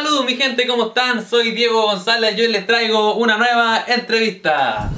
Saludos mi gente, ¿cómo están? Soy Diego González y hoy les traigo una nueva entrevista.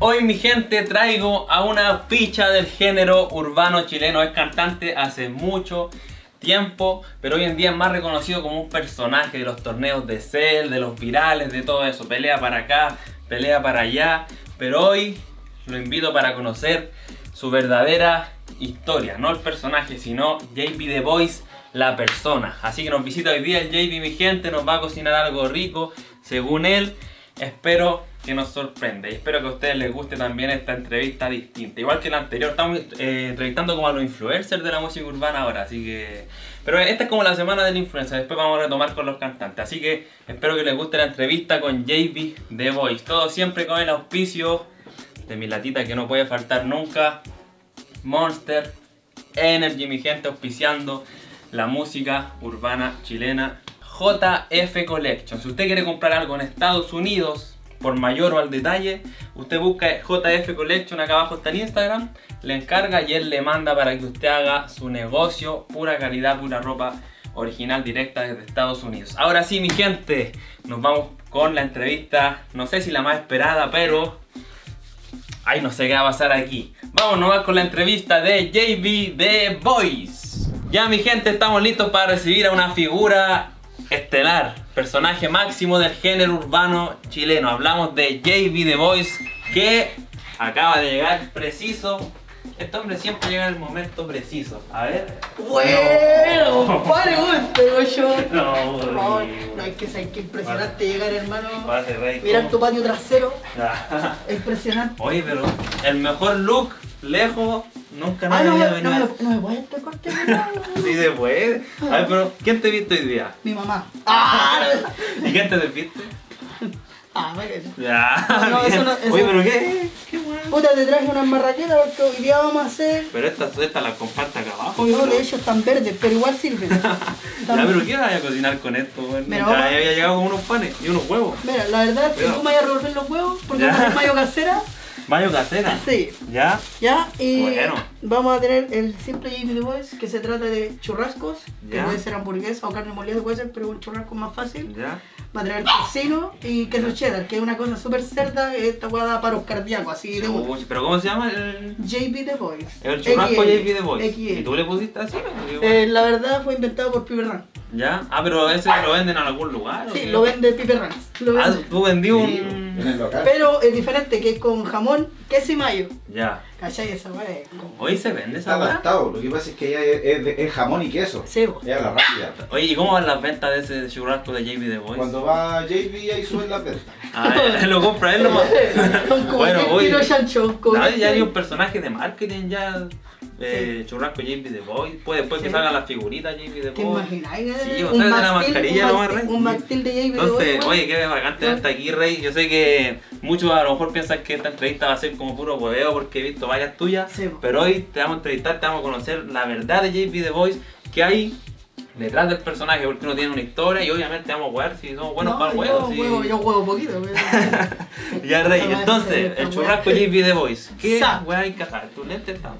Hoy mi gente traigo a una ficha del género urbano chileno. Es cantante hace mucho tiempo, pero hoy en día es más reconocido como un personaje de los torneos de Cell, de los virales, de todo eso. Pelea para acá, pelea para allá. Pero hoy lo invito para conocer su verdadera historia. No el personaje, sino JB The Voice, la persona. Así que nos visita hoy día el JB, mi gente. Nos va a cocinar algo rico, según él. Espero que nos sorprenda y espero que a ustedes les guste también esta entrevista distinta. Igual que la anterior, estamos eh, entrevistando como a los influencers de la música urbana ahora, así que... Pero esta es como la semana del influencer, después vamos a retomar con los cantantes. Así que espero que les guste la entrevista con JB The Voice. Todo siempre con el auspicio de mi latita que no puede faltar nunca. Monster Energy, mi gente, auspiciando la música urbana chilena. JF Collection. Si usted quiere comprar algo en Estados Unidos, por mayor o al detalle, usted busca JF Collection, acá abajo está el Instagram, le encarga y él le manda para que usted haga su negocio, pura calidad, pura ropa original directa desde Estados Unidos. Ahora sí, mi gente, nos vamos con la entrevista, no sé si la más esperada, pero... Ay, no sé qué va a pasar aquí. Vamos nomás con la entrevista de JB The Voice. Ya mi gente, estamos listos para recibir a una figura estelar, personaje máximo del género urbano chileno. Hablamos de JB The Voice que acaba de llegar preciso. Este hombre siempre llega en el momento preciso. A ver. Bueno, No. pare, weón, pero yo. No, Por favor, no hay que saber que impresionante llegar, hermano. Rey, Mirar tu patio trasero, Ah. es impresionante. Oye, pero el mejor look, lejos, nunca Ah, nadie no, me- no, venido. me, no me puedes este corte. Sí, después. A ver, pero ¿quién te viste hoy día? Mi mamá. Ah, ¿Y quién te viste? Ah, bueno. Ya. No, eso no- eso- Oye, pero ¿qué? ¿Qué bueno? Puta, te traje unas marraquetas porque hoy día vamos a hacer. Pero estas esta las comparte acá abajo. No, ¿no? de hecho están verdes, pero igual sirven. Ya, pero ¿qué vas a cocinar con esto? vamos- había llegado con unos panes y unos huevos. Mira, la verdad es que tú me vayas a revolver los huevos porque Ya. a hacer mayo casera. Mayo casera. Sí. ¿Ya? Ya, y Bueno. vamos a tener el simple JB The Voice que se trata de churrascos, que Ya. puede ser hamburguesa o carne molida, puede ser, pero un churrasco más fácil. ¿Ya? Va a traer tocino y queso cheddar, que es una cosa súper cerda, esta guada para los cardíacos, así de una. Uy, ¿Pero cómo se llama el, JB The Voice. el churrasco XL, JB The Voice? XL. ¿Y tú le pusiste así? Eh, la verdad fue inventado por Piper Ranks. ¿Ya? Ah, pero ese lo venden en algún lugar. ¿o Sí, lo vende Piper Ah, vende. tú vendí En un... el local. Pero es diferente, que es con jamón, queso y mayo. Ya. ¿Cachai? Esa weá es como... Hoy se vende Está esa weá. adaptado. Lo que pasa es que ella es, es de- es jamón y queso. Sí, po. Ella la rápida. Oye, ¿y cómo van las ventas de ese churrasco de JB The Voice? Cuando va JB ahí suben las ventas. Ah, él lo compra él nomás. Son como bueno, 10 hoy. kilos chancho. como No, ya 20. hay un personaje de marketing ya. Eh, Churrasco JB The Voice. Puede después que Sí. salgan las figuritas JB The ¿Te Voice. imagináis? Sí, eh? o sea, de la mascarilla un mastil-. Un mastil de JB Entonces, The oye, qué bacán tenerte aquí, Rey. Yo sé que muchos a lo mejor piensan que esta entrevista va a ser como puro hueveo porque he visto varias tuyas. Sí. Pero hoy te vamos a entrevistar, te vamos a conocer la verdad de JB The Voice que hay detrás del personaje porque uno tiene una historia y obviamente vamos a jugar si somos buenos no, para el yo juego. si- juego, yo juego poquito. Ya, Rey. Entonces, el churrasco. JB The Voice. ¿Qué weá hay que hacer? ¿Tu lente está?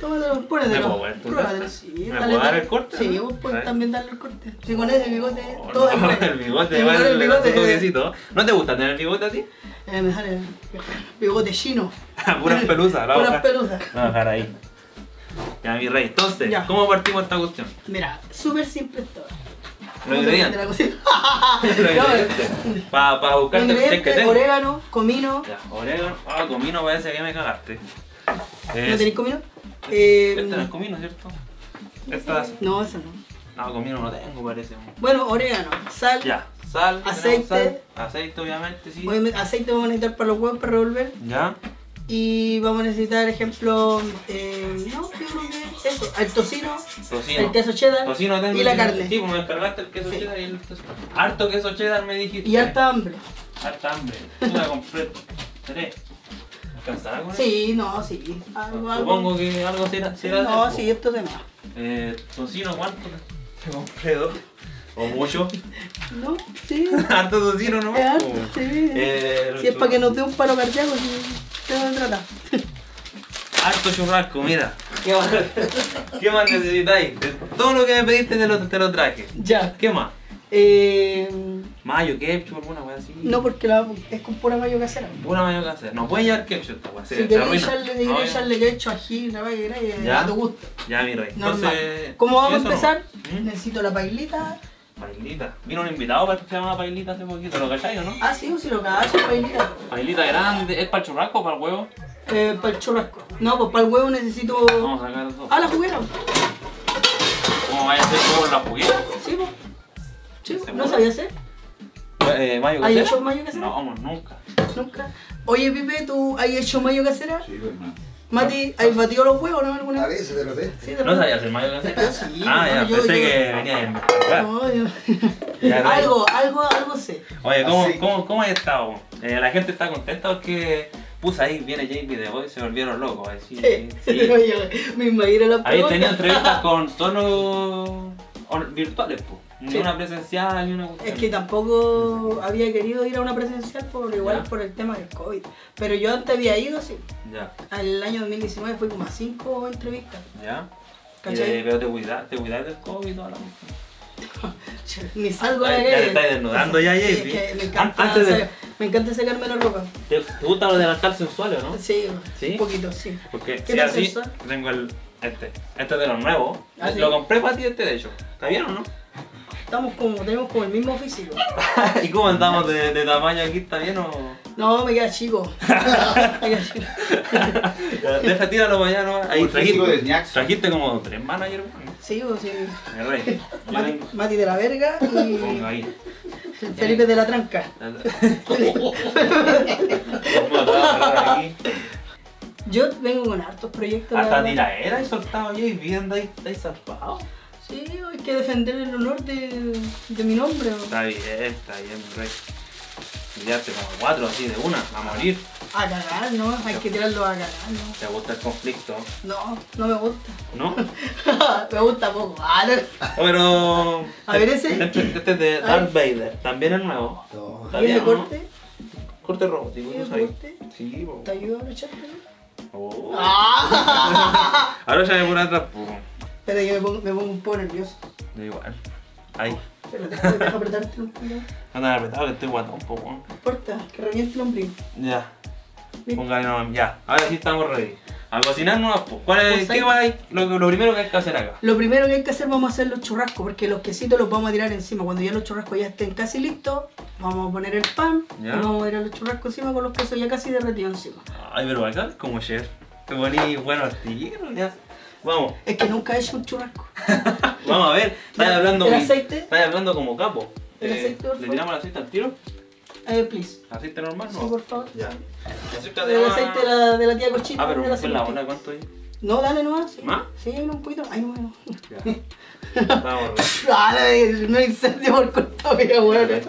Tómatelo, ¿Me pónetelo. puedo Pruébatelo, sí. ¿Me dale, puedo dar el corte, Sí, no? vos puedes ¿Sí? también darle el corte. Sí, con ese bigote, Oh, todo no, el bigote, El bigote, el su bigote. toquecito. ¿No te gusta tener bigote a ti? Eh, me sale bigote chino. Puras pelusas, la Puras pelusas. Vamos a dejar ahí. Ya, mi rey. Entonces, Ya. ¿cómo partimos esta cuestión? Mira, súper simple esto. Los ingredientes. De la cocina. Los No, ingredientes. Para pa Los buscarte el que tengo. orégano, comino. Ya, orégano. Ah, comino parece que me cagaste. ¿No tenéis comino? Eh, Este no es comino, ¿cierto? Esta es- no, eso no. No, comino no tengo, parece. Bueno, orégano, sal, Ya, sal. Aceite. sal, Aceite, obviamente, sí. obviamente, aceite vamos a necesitar para los huevos para revolver. Ya. Y vamos a necesitar, ejemplo, eh, no, yo creo que eso, el tocino, Tocino. el queso cheddar Tocino tengo y la carne. Sí, pues me descargaste el queso Sí. cheddar y el queso. Harto queso cheddar me dijiste. Y harta hambre. Harta hambre. Puta, compré tres. Sí, no, sí. Algo, algo. Supongo que algo será. será No, de- sí, esto es de más. Eh, tocino, ¿cuánto? Te compré dos. ¿O mucho? No, sí. Harto tocino, ¿no? Es harto, Oh. sí. Eh, Si es para que nos dé un paro cardíaco, sí. ¿Qué se trata? Harto churrasco, mira. ¿Qué más, ¿Qué más necesitáis? Todo lo que me pediste te lo, te lo traje. Ya. ¿Qué más? Eh, Mayo, ketchup, alguna wea así. no, porque la, es con pura mayo casera. Pura mayo hacer. No puede llevar ketchup esta wea. Si querés echarle, ketchup, ají, la vaya que Ya. a tu gusto. Ya, mi rey. Normal. Entonces. ¿Cómo vamos a eso no. empezar? ¿Mm? Necesito la pailita. Pailita. Vino un invitado para que se llamaba Pailita hace poquito. ¿Lo cacháis o no? Ah, sí, si lo cacho, pailita. Pailita grande. ¿Es para el churrasco o para el huevo? Eh, para el churrasco. No, pues para el huevo necesito. Vamos a sacar dos. Ah, la juguera. ¿Cómo vaya a hacer huevo en la juguera? Sí, pues. No sabía hacer. Eh, ¿Mayo ¿Hay hecho mayo casera? No, vamos, nunca. Nunca. Oye, Pipe, ¿tú has hecho mayo casera? Sí, pues, hermano. Mati, ¿has batido los huevos no alguna A vez? veces de repente. Sí, de ¿No sabías hacer mayo casera? Sí, Ah, ya, yo- pensé yo- que venía a investigar. No, yo- algo, algo, algo sé. Oye, ¿cómo, Así. cómo, cómo has estado? Eh, la gente está contenta porque puse ahí, viene JP de hoy, se volvieron locos. Así, Sí, sí. Oye, me imagino la Habéis pregunta. tenido entrevistas con solo on- virtuales, pues. Ni Sí. una presencial, ni una Es que tampoco había querido ir a una presencial por igual Ya. por el tema del COVID. Pero yo antes había ido, sí. Ya, Al año 2019 fui como a cinco entrevistas. ya. Y ¿Cachai? de- pero te cuidas, te cuidas del COVID y toda la Ni salgo de Ya- la ya calle. te estás desnudando ya, Sí, JP. es que me encanta, An- antes de- me encanta sacarme la ropa. ¿Te, te gustan los delantales sensuales o no? Sí, ¿Sí? un poquito, sí. Porque ¿Qué si así, sensual? tengo el. Este. Este es de los nuevos. Ah, ¿sí? Lo compré para ti este de hecho. ¿Está bien o no? Estamos como, tenemos como el mismo físico. ¿Y cómo andamos de, de tamaño aquí? ¿Está bien o.? No, me queda chico. me queda chico. Deja, tíralo para allá, ¿no? Ahí trajiste, como tres managers, weón. Sí, o sí. Rey. Yo Mati, de la verga pongo y ahí. Felipe de la tranca. Yo vengo con hartos proyectos. Hasta tiraera y soltado ya y bien, ahí estáis zarpado. Sí, hay que defender el honor de, de mi nombre. ¿o? Está bien, está bien, mi rey. Tirarte como cuatro así de una, a morir. A cagar, ¿no? Hay que tirarlo a cagar, ¿no? ¿Te gusta el conflicto? No, no me gusta. ¿No? me gusta poco. Ah, no. Pero. A ver, ese. Este, este es de Darth Vader, también es nuevo. No. Está ¿Tiene bien, ¿no? corte? Corte robótico, ¿Tiene ¿tú sabes? corte? Sí, po. ¿Te ayuda a brocharte? Oh. ¡Ah! Ahora ya me por atrás, pues. Espera, yo me pongo, me pongo un poco nervioso. Da igual. Ahí. Espera, deja, deja apretarte un. No Anda apretado que estoy guatón, po, weón. importa, que reviente el ombligo. Ya. Póngale nomás. Ya. Ahora sí estamos ready. A cocinar nomás, po. ¿Cuál es, Pues ¿Qué va ahí? Lo, lo primero que hay que hacer acá. Lo primero que hay que hacer, vamos a hacer los churrascos, porque los quesitos los vamos a tirar encima. Cuando ya los churrascos ya estén casi listos, vamos a poner el pan Ya. y vamos a tirar los churrascos encima con los quesos ya casi derretidos encima. Ay, pero acá es como chef. Te poní bueno al tiro, ya. Vamos, Es que nunca he hecho un churrasco. vamos a ver. Estás Ya, hablando, ¿el aceite? Estás hablando como capo. ¿El Eh, aceite, por ¿Le tiramos el aceite al tiro? Eh, please. ¿Aceite normal? Sí, No. por favor. Ya. El aceite de la, de la tía cochina. Ah, pero fue la aceite. bola, ¿cuánto hay? No, dale nomás. Sí. ¿Más? Sí, un poquito. Ay, no, no. Ya. Vamos, Dale, no incendio por culpa mía, weón.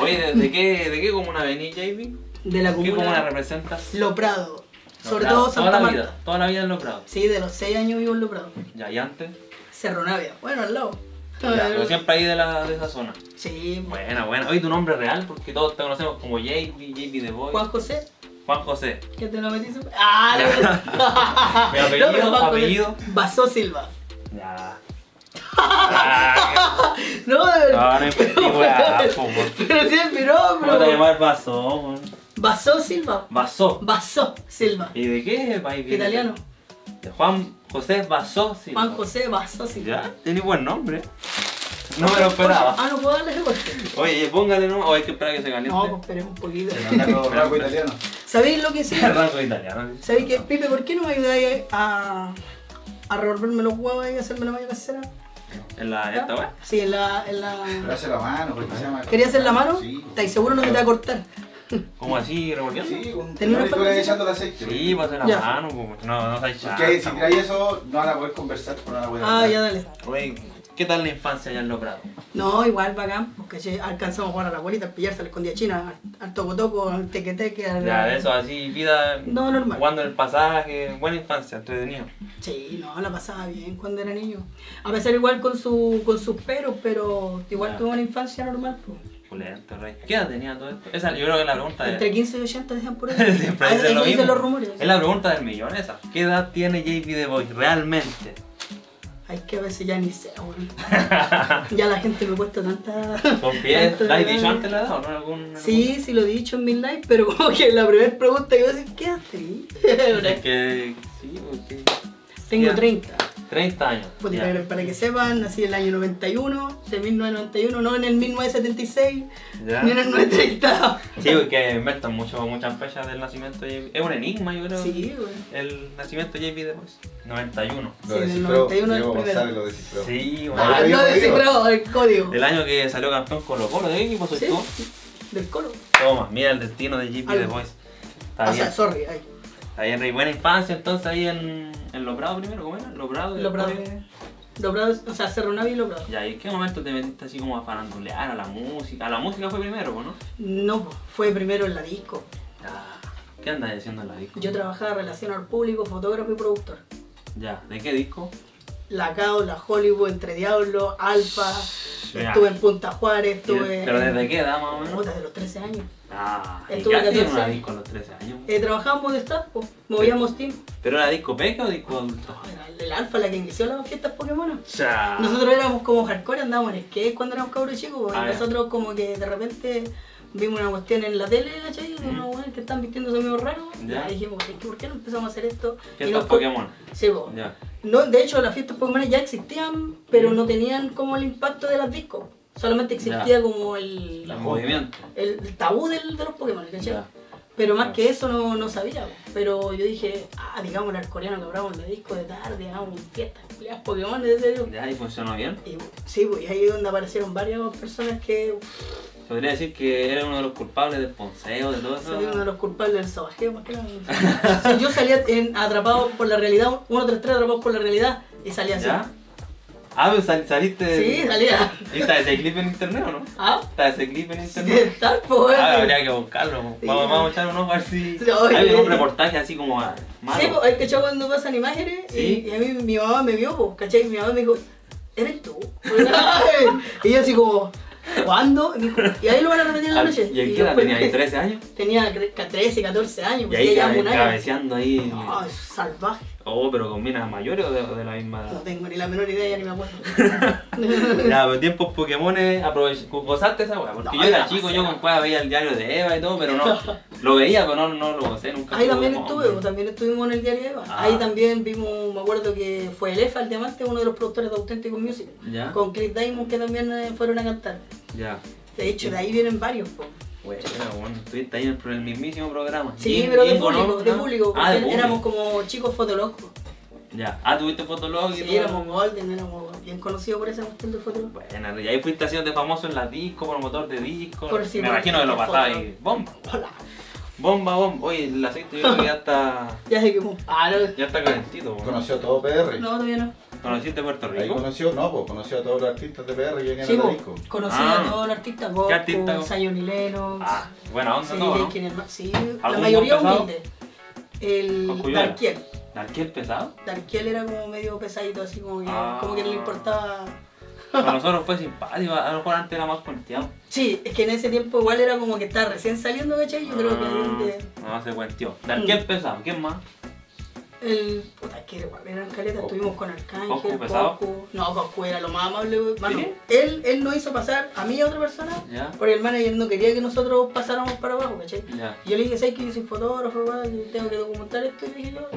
Oye, ¿de, de qué, ¿de qué comuna venís, JB? De la ¿Qué comuna comuna representas? Lo Prado. Sobre todo Santa Toda la Marta. vida, toda la vida en Loprado. Sí, de los 6 años vivo en Lo Prado. Ya, y antes. Cerro Navia. Bueno, al lado. Ya, pero siempre ahí de, la, de esa zona. Sí, Buena, buena. Oye, tu nombre real, porque todos te conocemos como JB, JB The Boy. Juan José, Juan José. que te lo metiste. ¡Ah! Mi no, apellido, José. apellido. Basó Silva. Ya. Ah, No, de No, verdad. no invertí, weá, po, weón. Pero sí es mi ¿Cómo te nombre. llamas Vaso? weón? Basó Silva. Vaso. Basó Silva. ¿Y de qué país viene? Italiano. De Juan José Vaso, sí. Juan José Basó Silva. Ya, tiene buen nombre. No me lo esperaba. Ah, no puedo darle recorte. Oye, póngale nomás, o hay que esperar a que se caliente. No, pues esperemos un poquito. Raco italiano. ¿Sabéis lo que sí? El rango italiano. ¿Sabéis que, Pipe, por qué no me ayudáis a, a revolverme los huevos y hacerme la mayo casera? En la ¿Ya? esta weá. Sí, en la. En la... Pero hace la mano, porque se llama. ¿Querías hacer la mano? Sí. ¿Estáis seguro no te va a cortar? ¿Cómo así revolviendo? Sí, con. ¿Tenía una le echando el aceite. Sí, para hacer la Ya. mano, pues, no, no sabes Porque si tiráis eso, no van a poder conversar, pero no van a poder Ah, ya dale. Oye, ¿qué tal la infancia allá en Loprado? No, igual bacán, porque che, alcanzamos a jugar a la abuelita, al pillarse a la escondida china, al, al toco toco, al teque teque, al... Ya, eso, así, vida. No, normal. Jugando en el pasaje, buena infancia, entretenido. Sí, no, la pasaba bien cuando era niño. A pesar igual con, su, con sus peros, pero igual Ya. tuve una infancia normal. Pues. Pulento, rey. ¿Qué edad tenía todo esto? Esa, yo creo que es la pregunta Entre de... 15 y 80 decían por ahí. Siempre Ah, dicen eso lo mismo. los rumores. Es la pregunta del millón esa. ¿Qué edad tiene JP The Voice realmente? Ay, que a veces ya ni sé, weón. ya la gente me ha puesto tanta. ¿Confíes? tanto ¿La has dicho antes la edad o no? ¿Algún, Sí, sí lo he dicho en mi live, pero como que la primera pregunta que voy a decir, ¿qué haces? Es que... Sí, porque... Tengo Ya. 30. 30 años. Pues, ya. para, para que sepan, nací en el año 91, de 1991, no en el 1976, Ya. ni en el 930. Sí, porque inventan mucho, muchas fechas del nacimiento de JP. Es un enigma, yo creo. Sí, güey. El nacimiento de JP The Voice. 91. Lo Sí, del descifró, 91 Diego el primero. González lo descifró. Sí, Ah, bueno. ¿lo no Diego? descifrado el código. El año que salió campeón Colo Colo, ¿de qué equipo soy Sí, tú? del colo. Toma, mira el destino de JP The. Voice. Está O bien. sea, sorry, ay. Está bien, Rey. Buena infancia, entonces ahí en, en Lobrado primero, ¿cómo era? Lobrado. Lobrado, después- Lobrado, o sea, Cerro Navi y Lobrado. Ya, ¿y en qué momento te metiste así como a farandulear a la música? A la música fue primero, ¿no? No, fue primero en la disco. Ya. ¿Qué andas haciendo en la disco? Yo trabajaba en relación al público, fotógrafo y productor. Ya, ¿de qué disco? La CAO, la Hollywood, Entre Diablos, Alfa, Estuve en Punta Juárez, estuve ¿Pero desde qué edad más o menos? Puta, de los 13 años. Ah, ¿y Estuve en 14 una disco a los 13 años? Eh, trabajábamos de staff, po, movíamos team. ¿Pero era disco peca o disco adulto? Era el Alfa la que inició las fiestas Pokémon. Ya. Nosotros éramos como hardcore, andábamos en skate cuando éramos cabros chicos, po, y Ah, nosotros como que de repente vimos una cuestión en la tele, ¿cachai? De unos weones que están vistiéndose medio raros. Ya. Y dijimos, "¿Qué- ¿por qué no empezamos a hacer esto? Fiestas Pokémon. Sí. Ya. No, de hecho, las fiestas Pokémon ya existían, pero no tenían como el impacto de las discos. Solamente existía Ya. como el, El movimiento. el tabú del, de los Pokémon, ¿cachai? Ya. Pero más que eso no, no sabía. Pero yo dije, ah, digamos, el coreano que hablamos la disco de tarde, hagamos fiestas, peleas Pokémon, de serio. Y funcionó bien. Y sí, pues y ahí es donde aparecieron varias personas que Podría decir que era uno de los culpables del ponceo, de todo eso. soy uno de los culpables del sobajeo, más que nada. Sí, yo salía en, atrapado por la realidad, uno, tres, tres atrapados por la realidad, y salía así. ¿Ya? Ah, sal- saliste. Sí, salía. ¿Y está ese clip en internet o no? Ah, ¿Está ese clip en sí, internet? tal, pues. Ah, habría que buscarlo. Sí. Vamos, vamos a echar un ojo a ver si. Sí. Hay un reportaje así como malo. Sí, pues, hay que echar cuando pasan imágenes Sí. y, y a mí mi mamá me vio, pues, ¿cachai? Mi mamá me dijo, ¿eres tú? y yo así como, ¿cuándo? Y, y ahí lo van a repetir en la noche. ¿Y en qué edad tenía ahí? ¿13 años? Tenía cre- 13, 14 años, Y pues ahí ya cabeceando ahí. No, salvaje. Oh, pero con minas mayores o de, la misma No tengo ni la menor idea, ya ni me acuerdo. Ya, pero tiempos aprovech- gozaste esa weá. Porque No, yo era chico, yo con cueva veía el diario de Eva y todo, pero no. Lo veía, pero no, no lo gocé nunca. Ahí también estuve, también estuvimos en el diario de Eva. Ah. Ahí también vimos, me acuerdo que fue el EFA, el Diamante, uno de los productores de Authentic Music. Ya. Con Chris Diamond que también eh, fueron a cantar. Ya. De hecho, de ahí vienen varios. Bueno, bueno, estuviste ahí en el, mismísimo programa. Sí, Jim- pero de público, ¿no? de ¿No? público, Ah, de público. éramos como chicos fotolocos. Ya. Ah, tuviste fotolog y Sí, todo. éramos Golden, éramos bien conocidos por esa cuestión de fotolog. Bueno, y ahí fuiste haciendo de famoso en la disco, promotor de disco. Por si Me por- imagino que lo por ahí. Bomba, Hola. Bomba, bomba. Oye, el aceite yo creo que ya está. Ya sé que como, ah, no, Ya está calentito. ¿no? Conoció a todo PR. no, todavía no. ¿Conociste Puerto Ahí Rico? conoció, no, pues conoció a todos los artistas de PR que venían Sí, a la po, disco. conocí Ah. a todos los artistas, ¿Qué Goku, artista? Zion y Lennox. Ah, buena onda sí, todo, ¿no? ¿quién es más? Sí, la ¿Algún mayoría humilde. El. Darkiel. ¿Darkiel pesado? Darkiel era como medio pesadito, así como que, Ah. como que no le importaba. Para nosotros fue simpático, a lo mejor antes era más cuenteado. Sí, es que en ese tiempo igual era como que estaba recién saliendo, ¿cachai? Yo creo que de- Ah, No, se cuenteó. Darkiel Mm. pesado, ¿quién más? El. Puta, que igual eran caletas, estuvimos con Arcángel, ¿Coscu pesado? Coscu. No, Coscu era lo más amable. Mano, ¿Sí? él, él nos hizo pasar a mí y a otra persona, Ya, porque el manager no quería que nosotros pasáramos para abajo, ¿cachai? ya. Yo le dije, ¿sabes que yo soy fotógrafo, tengo que documentar esto? Y le dije yo.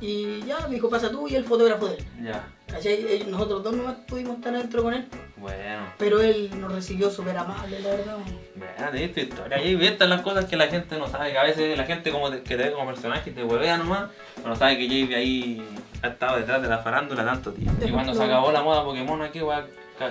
Y ya, me dijo, pasa tú y el fotógrafo de él. Ya, ¿Cachai? Ellos- Nosotros dos nomás pudimos estar adentro con él, bueno. pero él nos recibió súper amable, la verdad. Bueno, tenés tu historia. Y estas las cosas que la gente no sabe, que a veces la gente como te- que te ve como personaje te huevea nomás, pero no sabe que JB ahí ha estado detrás de la farándula tanto tiempo. Y cuando se acabó la moda Pokémon aquí, weón,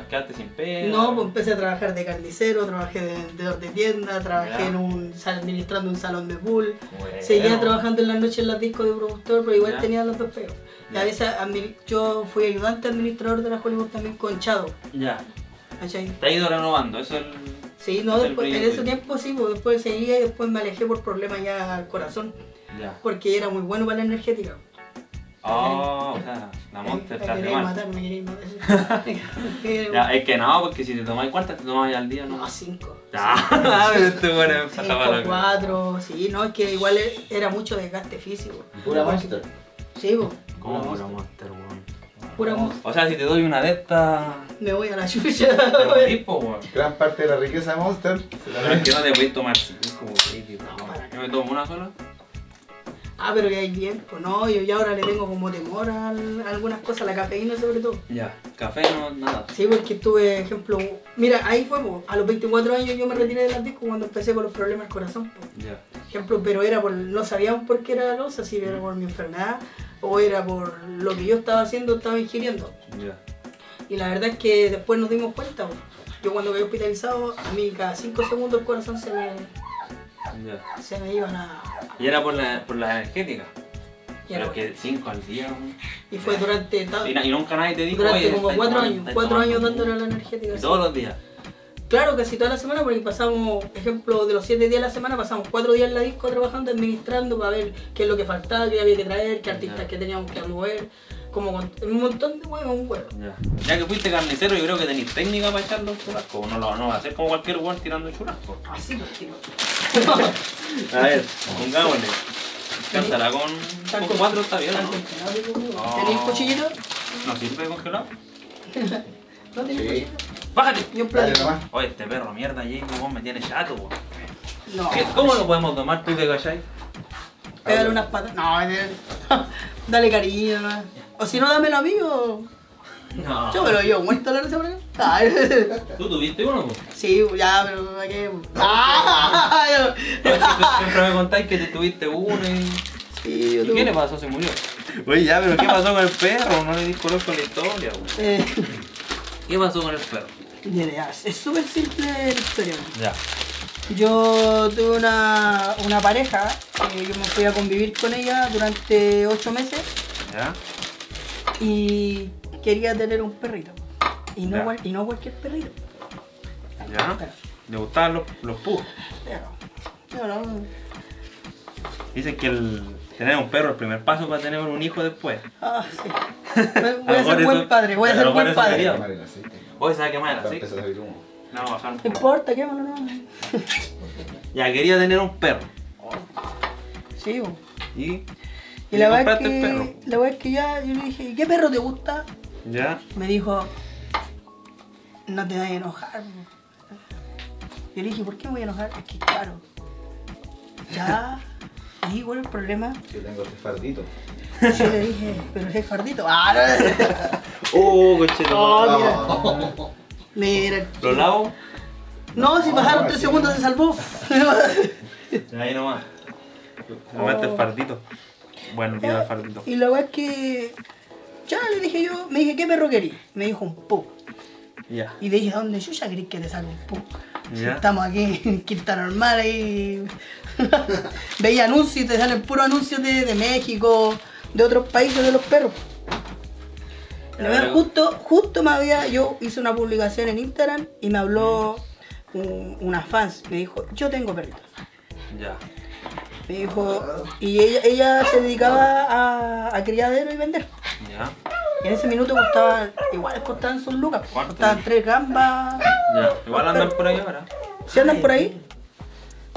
quedaste sin pega. No, pues empecé a trabajar de carnicero, trabajé de vendedor de tienda, trabajé Ya. en un, administrando un salón de pool. Bueno. Seguía trabajando en las noches en las discos de productor, pero igual Ya. tenía los dos peos. Y a Ya. veces yo fui ayudante administrador de la Hollywood también con Chado, Ya, ¿cachai? te ha ido renovando, eso es el... Sí, no, Es después, en ese tiempo sí, pues después seguía y después me alejé por problemas ya al corazón, Ya. porque era muy bueno para la energética. Oh, o sea, la Monster me te hace mal. matar, me queréis matar. Me queréis Ya, es que no, porque si te tomáis, ¿cuántas te tomáis al día? No, No, cinco. Ya, pero este bueno Cinco, cuatro, sí, no, es que igual e- era mucho desgaste físico. Pura Monster. Sí, po, ¿Cómo Pura Monster, weón? pura mo- O sea, si te doy una de estas. Me voy a la chucha. Weón. Gran parte de la riqueza de Monster Pero es que no te puedes tomar cinco, weón. tipo, No, para Yo me tomo una sola. Ah, pero ya hay tiempo, no, yo ya ahora le tengo como temor a, al- a algunas cosas, a la cafeína sobre todo. Ya. Café no, nada. Sí, porque tuve, ejemplo, mira, ahí fue, po, a los 24 años yo me retiré de las discos cuando empecé con los problemas del corazón. po. Ya. Ejemplo, pero era por, no sabíamos por qué era la cosa, si era por mi enfermedad o era por lo que yo estaba haciendo, estaba ingiriendo. Ya. Y la verdad es que después nos dimos cuenta, po. yo cuando quedé hospitalizado, a mí cada 5 segundos el corazón se me, Ya. se me iban a... Y era por la, por la energética. y Pero que cinco al día. Y fue durante, ta- Y, y nunca nadie te dijo, durante como estáis 4 tomando- años, estáis 4 tomando años dándole a la energética. Y todos los días. Claro, casi toda la semana, porque pasamos, ejemplo, de los 7 días de la semana, pasamos 4 días en la disco trabajando, administrando para ver qué es lo que faltaba, qué había que traer, qué artistas Ya. que teníamos que mover, como con un montón de huevos, un huevo. Ya. ya que fuiste carnicero, yo creo que tenéis técnica para echar los churrascos. No lo no va a hacer como cualquier weón tirando churrascos. Así pues, tío. A ver, pongámosle. Cántala con, con con- cuatro, está bien, ¿no? Oh. ¿Tenéis cuchillito? ¿No sirve congelado? ¿No tenéis Sí. cuchillito? ¡Bájate! Y un. Oye, este perro, mierda, Jake, vos me tienes chato, weón. No. ¿Qué- ¿Cómo lo podemos tomar tú que calláis? Pégale unas patas. No, de- dale cariño. O si no, dámelo a mí o... No. Yo me lo llevo muerto la. Ay. ¿Tú tuviste uno? Sí, ya, pero ¿para qué? ¡Ah! Siempre me contáis que te tuviste uno y... Sí, yo ¿Y tuve- qué le pasó? Se murió. Oye, ya, pero ¿qué pasó con el perro? No le di color con la historia, weón. Eh, ¿Qué pasó con el perro? es súper simple la historia. Ya. Yo tuve una, una pareja, eh, yo me fui a convivir con ella durante ocho meses ¿Ya? y quería tener un perrito. Y no, Ya. cual- y no cualquier perrito. ¿Ya? ¿Le gustaban los, los? Pero, no. Dicen que el tener un perro es el primer paso para tener un hijo después. Ah, sí. Voy a A ser buen eso- padre, voy a a ser buen padre. sería. Quemar el aceite. No, va a bajar un No importa, qué bueno, no. Ya quería tener un perro. Sí, bo. ¿Y? Y la verdad es perro? que, la verdad es que ya, yo le dije, ¿qué perro te gusta? ¿Ya? Me dijo, no te vayas a enojar. Yo le dije, ¿por qué me voy a enojar? Es que es caro. Ya. ¿Y cuál es el problema? Yo tengo este fardito. Yo le dije, pero es fardito. Ah, no. Oh, coche. Oh, mira. ¿Lo lavo? No, si pasaron tres segundos se salvó. Ahí nomás. Me mete el fardito. Bueno, pido el fardito. Y la verdad es que. Ya le dije yo, me dije, ¿qué perro querí? Me dijo un pug. Ya. Y le dije, ¿a dónde yo ya querés que te salga un pug? Si estamos aquí en Quinta Normal y veía anuncios y te salen puros anuncios de, de México, de otros países de los perros. Verdad, justo, justo me había, yo hice una publicación en Instagram y me habló un- una fans, me dijo, yo tengo perritos. Ya. Me dijo, y ella, ella se dedicaba a, a criadero y vender. Ya. Y en ese minuto costaban, igual costaban sus lucas, ¿Cuánto? costaban tres gambas. Ya. Igual andan por ahí ahora. ¿Se andan por ahí?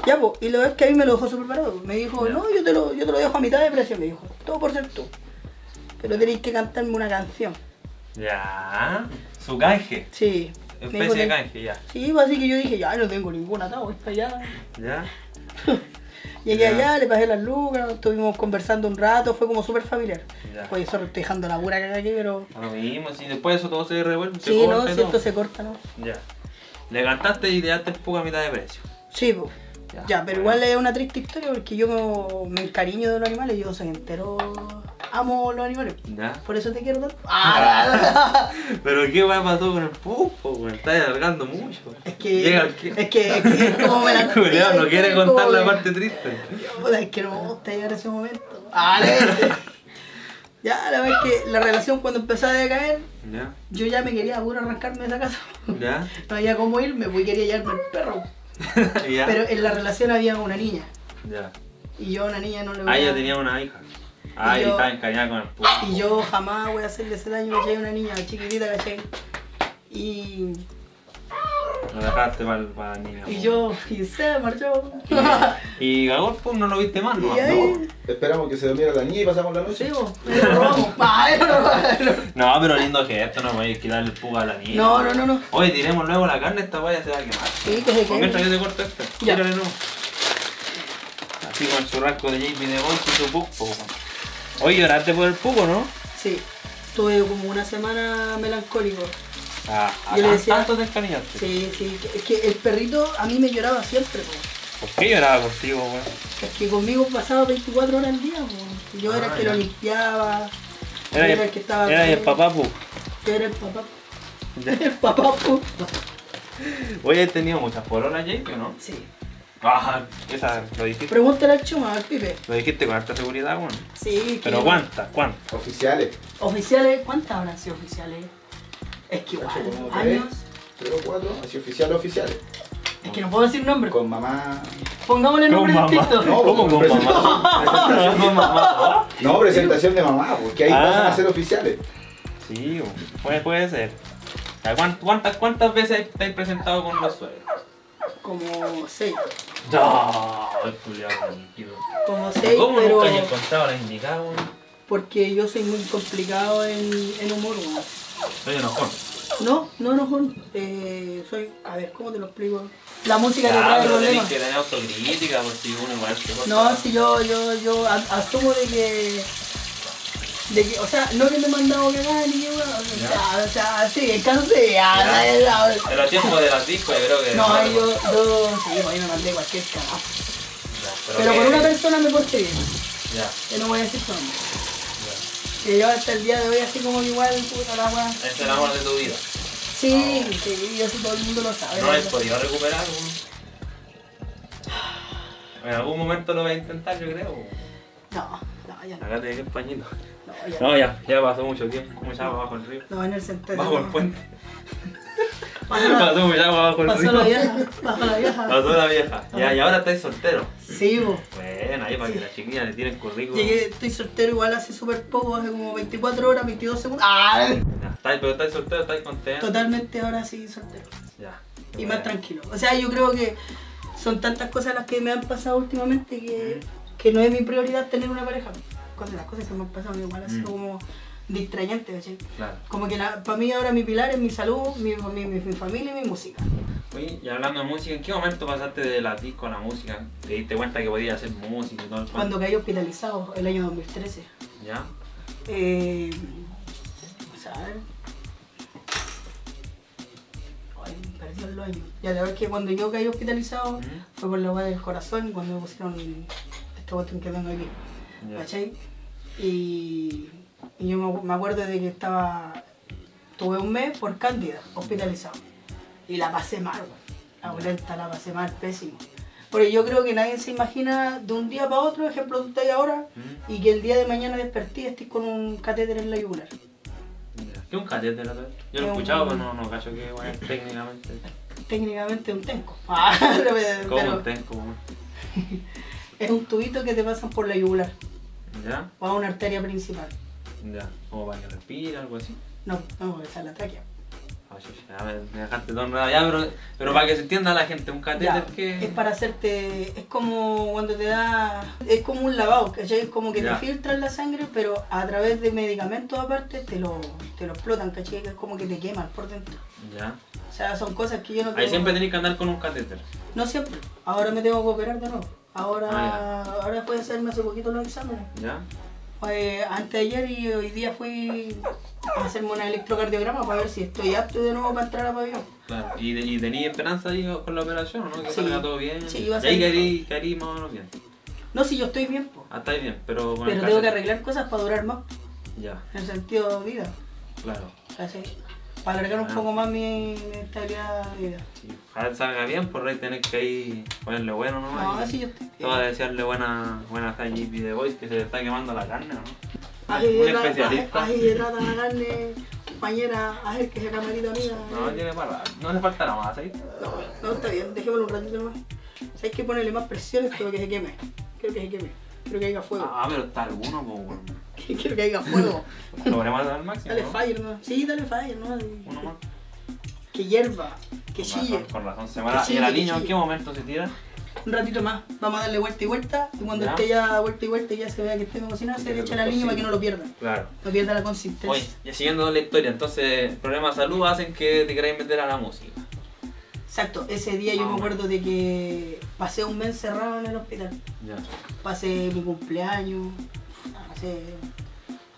Ya, pues, y lo es que a mí me lo dejó súper barato. Me dijo, Ya. no, yo te, lo, yo te lo dejo a mitad de precio, me dijo. Todo por ser tú. Pero tenéis que cantarme una canción. Ya. Su canje. Sí. Especie de "Ten- canje, ya. Sí, pues así que yo dije, ya no tengo ninguna atado, está allá. Ya. Llegué Ya. allá, le pasé las lucas, estuvimos conversando un rato, fue como súper familiar. Ya. Oye, solo estoy dejando la pura caga aquí, pero. Lo mismo, si después eso todo se revuelve. se Sí, no, si esto se corta, ¿no? Ya. Le cantaste y te daste el poco a mitad de precio. Sí, pues. Ya. Ya, pero igual es una triste historia porque yo me, me encariño de los animales, yo soy entero. Amo los animales. Ya. Por eso te quiero tanto. Ah, Pero qué va pasó con el pupo, güey. Está alargando mucho. es que. Llega el que. Es que, es que es como me la. Julián no quiere contar la parte triste. Es que no me gusta llegar a ese momento. Ah, ya, la verdad es que la relación cuando empezó a decaer, yo ya me quería puro arrancarme de esa casa. Ya. No había cómo irme, pues quería llevarme el perro. Pero en la relación había una niña. Ya. Y yo a una niña no le Ah, voy a- tenía una hija. Ay, yo- está encariñada con el pupo. Y yo jamás voy a hacerle ese daño, ¿cachai? A una niña chiquitita, ¿cachai? Y, Lo dejaste para la niña. y yo, y se marchó. Y Gagol, pues no lo viste más, ¿no? Y ahí- No, esperamos que se durmiera la niña y pasamos la noche. Sí, vos, lo robamos. No, pero lindo gesto, no voy a quitarle el puga a la niña. No, no, no, no. Oye, tiremos luego la carne, esta vaya se va a quemar. Sí, que se mientras yo te corto esta. Ya. Tírale no. Así con el churrasco de JP de Boy y su pupo. Oye, lloraste por el pupo, ¿no? Sí, tuve como una semana melancólico. Ah, Yo le ah, decía- tanto te encariñaste. Sí, sí, es que el perrito a mí me lloraba siempre, po. ¿Por qué lloraba contigo, weón? Es que conmigo pasaba 24 horas al día, po. Yo era Ah, el que ya. lo limpiaba, Era, Era el que estaba era el papá, pu. yo era el papá. El papá, po. Oye, he tenido muchas pololas, Jake, ¿o no? Sí. Ah, esa lo dijiste. Pregúntale al chuma, al pibe. Lo dijiste con harta seguridad, weón. Sí, que Pero ¿cuántas? ¿Cuántas? Oficiales. Oficiales, ¿cuántas habrán sido oficiales? Es que igual, Cacho, como años. tres, tres o cuatro, así oficiales, oficiales. Es que no puedo decir nombre. Con mamá. Pongámosle nombre mamá. distinto. No, ¿Cómo con presentación- mamá? ¿Con mamá? No, presentación de mamá, porque ahí Ah. pasan a ser oficiales. Sí, weón. puede, puede ser. ¿A cuán- ¿Cuántas, ¿Cuántas veces te has presentado con los suegros? Como seis. No. Como seis, ¿Cómo pero nunca hayas encontrado la indicada, porque yo soy muy complicado en, en humor, weón. Soy enojón. No, no, no, Juan. Eh, soy, a ver, ¿cómo te lo explico? La música Claro, trae pero tenés problemas. que tener autocrítica, por si uno igual se corta. No, si yo, yo, yo a- asumo de que, de que, o sea, no que me he mandado cagar ni que weón, o sea, o sea, sí, en caso sí, ah, Ya. la- En los tiempos de las discos, yo creo que. no, ahí yo, yo, sí, ahí me mandé cualquier cagada. Ya, Pero que- con una persona me porté bien, Ya, que no voy a decir su nombre. Que yo hasta el día de hoy así como que igual, puta la weá. Es el amor de tu vida. Sí, sí, eso todo el mundo lo sabe. No lo la has podido recuperar. En algún momento lo voy a intentar, yo creo. No, no, ya no. Acá te dejé el pañito. No, ya No, ya, ya pasó mucho tiempo. Mucha agua bajo el río. no. No, en el centro. Bajo el puente. Pasó la, Pasó mucha agua bajo el pasó río. la vieja, pasó la vieja. Pasó la vieja. Ya, y ahora estáis soltero. Sí, bo. Bueno, ahí para que Sí. Chiquillas le tiren currículum. Llegué, estoy soltero igual hace súper poco, hace como 24 horas, 22 segundos. ¡Ah! Estáis, pero estáis soltero, estáis contento. Totalmente ahora sí soltero. Ya. Y más tranquilo. O sea, yo creo que son tantas cosas las que me han pasado últimamente que, que no es mi prioridad tener una pareja. Cosas, las cosas que me han pasado igual así Mm. como distrayentes, ¿cachai? Claro. Como que para mí ahora mi pilar es mi salud, mi, mi, mi- mi familia y mi música. Oye, y hablando de música, ¿en qué momento pasaste de la disco a la música? ¿Te diste cuenta que podías hacer música y todo el Cuando caí hospitalizado el año 2013. ¿Ya? Eh, o sea, a ver. Ay, me perdió los años. Ya la verdad es que cuando yo caí hospitalizado fue por la hueá del corazón cuando me pusieron esta cuestión que tengo aquí. Y, y yo me, acuerdo de que estaba. Tuve un mes por cándida, hospitalizado. Y la pasé mal, weón. La pasé mal, pésimo. Porque yo creo que nadie se imagina de un día para otro, ejemplo, tú estás ahora, ¿Mm? y que el día de mañana desperté y estés con un catéter en la yugular. ¿Qué es un catéter? Yo lo he escuchado, pero no, no cacho que bueno, técnicamente. Técnicamente un tenco. Ah, ¿Cómo pero un tenco? weón? es un tubito que te pasan por la yugular ¿Ya? o a una arteria principal. Ya. Como para que respire, algo así. No, no, esa es la tráquea. Me, dejaste todo enredado. Ya, pero, pero para que se entienda la gente, un catéter Ya, que... Es para hacerte, es como cuando te da, es como un lavado, ¿cachai? Es como que Ya. te filtran la sangre, pero a través de medicamentos aparte te lo, te lo explotan, ¿cachai? Es como que te queman por dentro. Ya. O sea, son cosas que yo no Ahí tengo- siempre tenés que andar con un catéter. No siempre. Ahora me tengo que operar de nuevo. Ahora, Ah, ahora a hacerme hace poquito los exámenes. ¿Ya? Eh, antes de ayer y hoy día fui a hacerme un electrocardiograma para ver si estoy apto de nuevo para entrar a pabellón. Claro. ¿Y, y esperanza ahí con la operación, no? Que Sí. salga todo bien. Sí, iba a ahí salir querí, querí más o menos bien. No, si yo estoy bien, po, Ah, está bien, pero el pero tengo que arreglar cosas para durar más, Ya, en el sentido de vida. claro. ¿cachai? Para alargar un Ah. poco más mi, mi estabilidad de vida. Sí. Ojalá salga bien, por ahí tenés que ir ponerle bueno nomás. No, y- así yo estoy Te voy a desearle buena, buena JP de Voice que se le está quemando la carne, ¿no? Ají Un especialista. ají de rata, la carne, compañera, ají que es camarita amiga. No, tiene para. No le faltará más, ¿eh? No, no, está bien, dejémoslo un ratito nomás. Si hay que ponerle más presión, creo que se queme. Creo que se queme. Quiero que haya fuego. Ah, pero está alguno, pues, weón. Quiero que haya fuego. Lo podemos dar al máximo. Dale ¿no? fire, ¿no? Sí, dale fire, ¿no? Uno más. Que hierva, que Con chille. razón, Con razón. Se mala. ¿Y el niño en qué momento se tira? Un ratito más, vamos a darle vuelta y vuelta. Y cuando Ya. esté ya vuelta y vuelta y ya se vea que esté cocinado, se le echa la línea para que no lo pierda. Claro. No pierda la consistencia. Oye, ya siguiendo la historia, entonces problemas de salud hacen que te queráis meter a la música. Exacto, ese día yo me acuerdo de que pasé un mes encerrado en el hospital. Ya. Pasé mi cumpleaños, pasé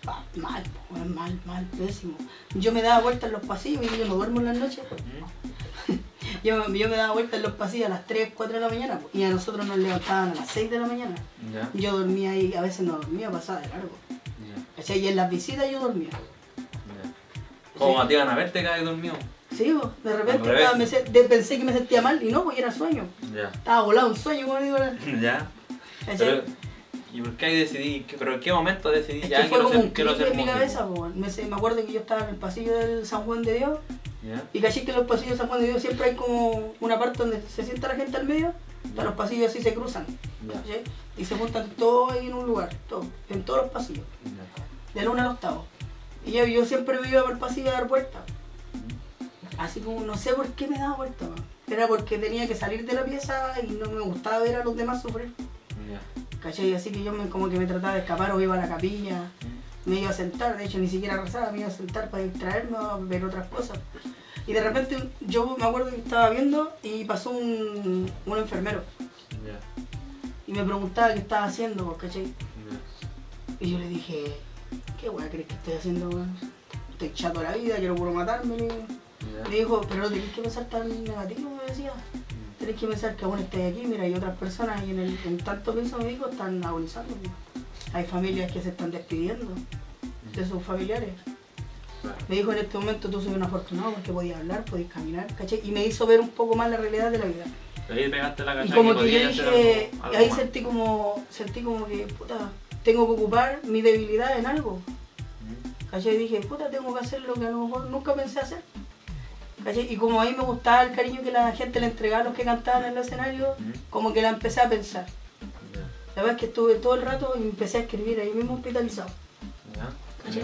ah, mal, po, mal, mal, pésimo. Yo me daba vueltas en los pasillos y yo no duermo en las noches. Yo, yo me daba vueltas en los pasillos a las 3, 4 de la mañana po, y a nosotros nos levantaban a las 6 de la mañana. Ya. Yo dormía ahí, a veces no dormía, pasaba de largo. Ya. ¿Cachai? Y en las visitas yo dormía. Sí. te iban a ver, te caes dormido. Sí, de repente estaba- me de- pensé que me sentía mal y no, pues era sueño. Ya. Estaba volado un sueño, como digo. Ya. ¿Y por qué ahí decidí? ¿Pero en qué momento decidí Es ya que fue como ser, un quiero clic ser en mi cabeza, me, me acuerdo que yo estaba en el pasillo del San Juan de Dios Ya. y caché que en los pasillos de San Juan de Dios siempre hay como una parte donde se sienta la gente al medio, Ya. los pasillos así se cruzan y se juntan todos en un lugar, todos, en todos los pasillos, del 1 al octavo. Y yo, yo siempre me iba por el pasillo a dar vueltas. Así como no sé por qué me daba vueltas, man. era porque tenía que salir de la pieza y no me gustaba ver a los demás sufrir. ¿Cachai? Así que yo me, como que me trataba de escapar o iba a la capilla. me iba a sentar, de hecho ni siquiera rezaba, me iba a sentar para distraerme a ver otras cosas. Y de repente yo me acuerdo que estaba viendo y pasó un, un enfermero y me preguntaba qué estaba haciendo, pues, ¿cachai? Ya. Y yo le dije, ¿qué weá crees que estoy haciendo, weón? Estoy chato la vida, quiero puro matarme. Me dijo, pero no tenés que pensar tan negativo, me decía. Tenés que pensar que aún estoy aquí, mira, hay otras personas y en, el, en tanto pienso me dijo, están agonizando. Hay familias que se están despidiendo de sus familiares. Claro. Me dijo, en este momento tú soy un afortunado porque podías hablar, podías caminar, ¿cachai? Y me hizo ver un poco más la realidad de la vida. Ahí pegaste la Y como que yo dije, algo- algo ahí más. sentí como, sentí como que, puta, tengo que ocupar mi debilidad en algo. Mm. ¿Cachai? Y dije, puta, tengo que hacer lo que a lo mejor nunca pensé hacer. ¿Cachai? Y como a mí me gustaba el cariño que la gente le entregaba a los que cantaban en el escenario, Mm. como que la empecé a pensar. La verdad es que estuve todo el rato y empecé a escribir ahí mismo hospitalizado.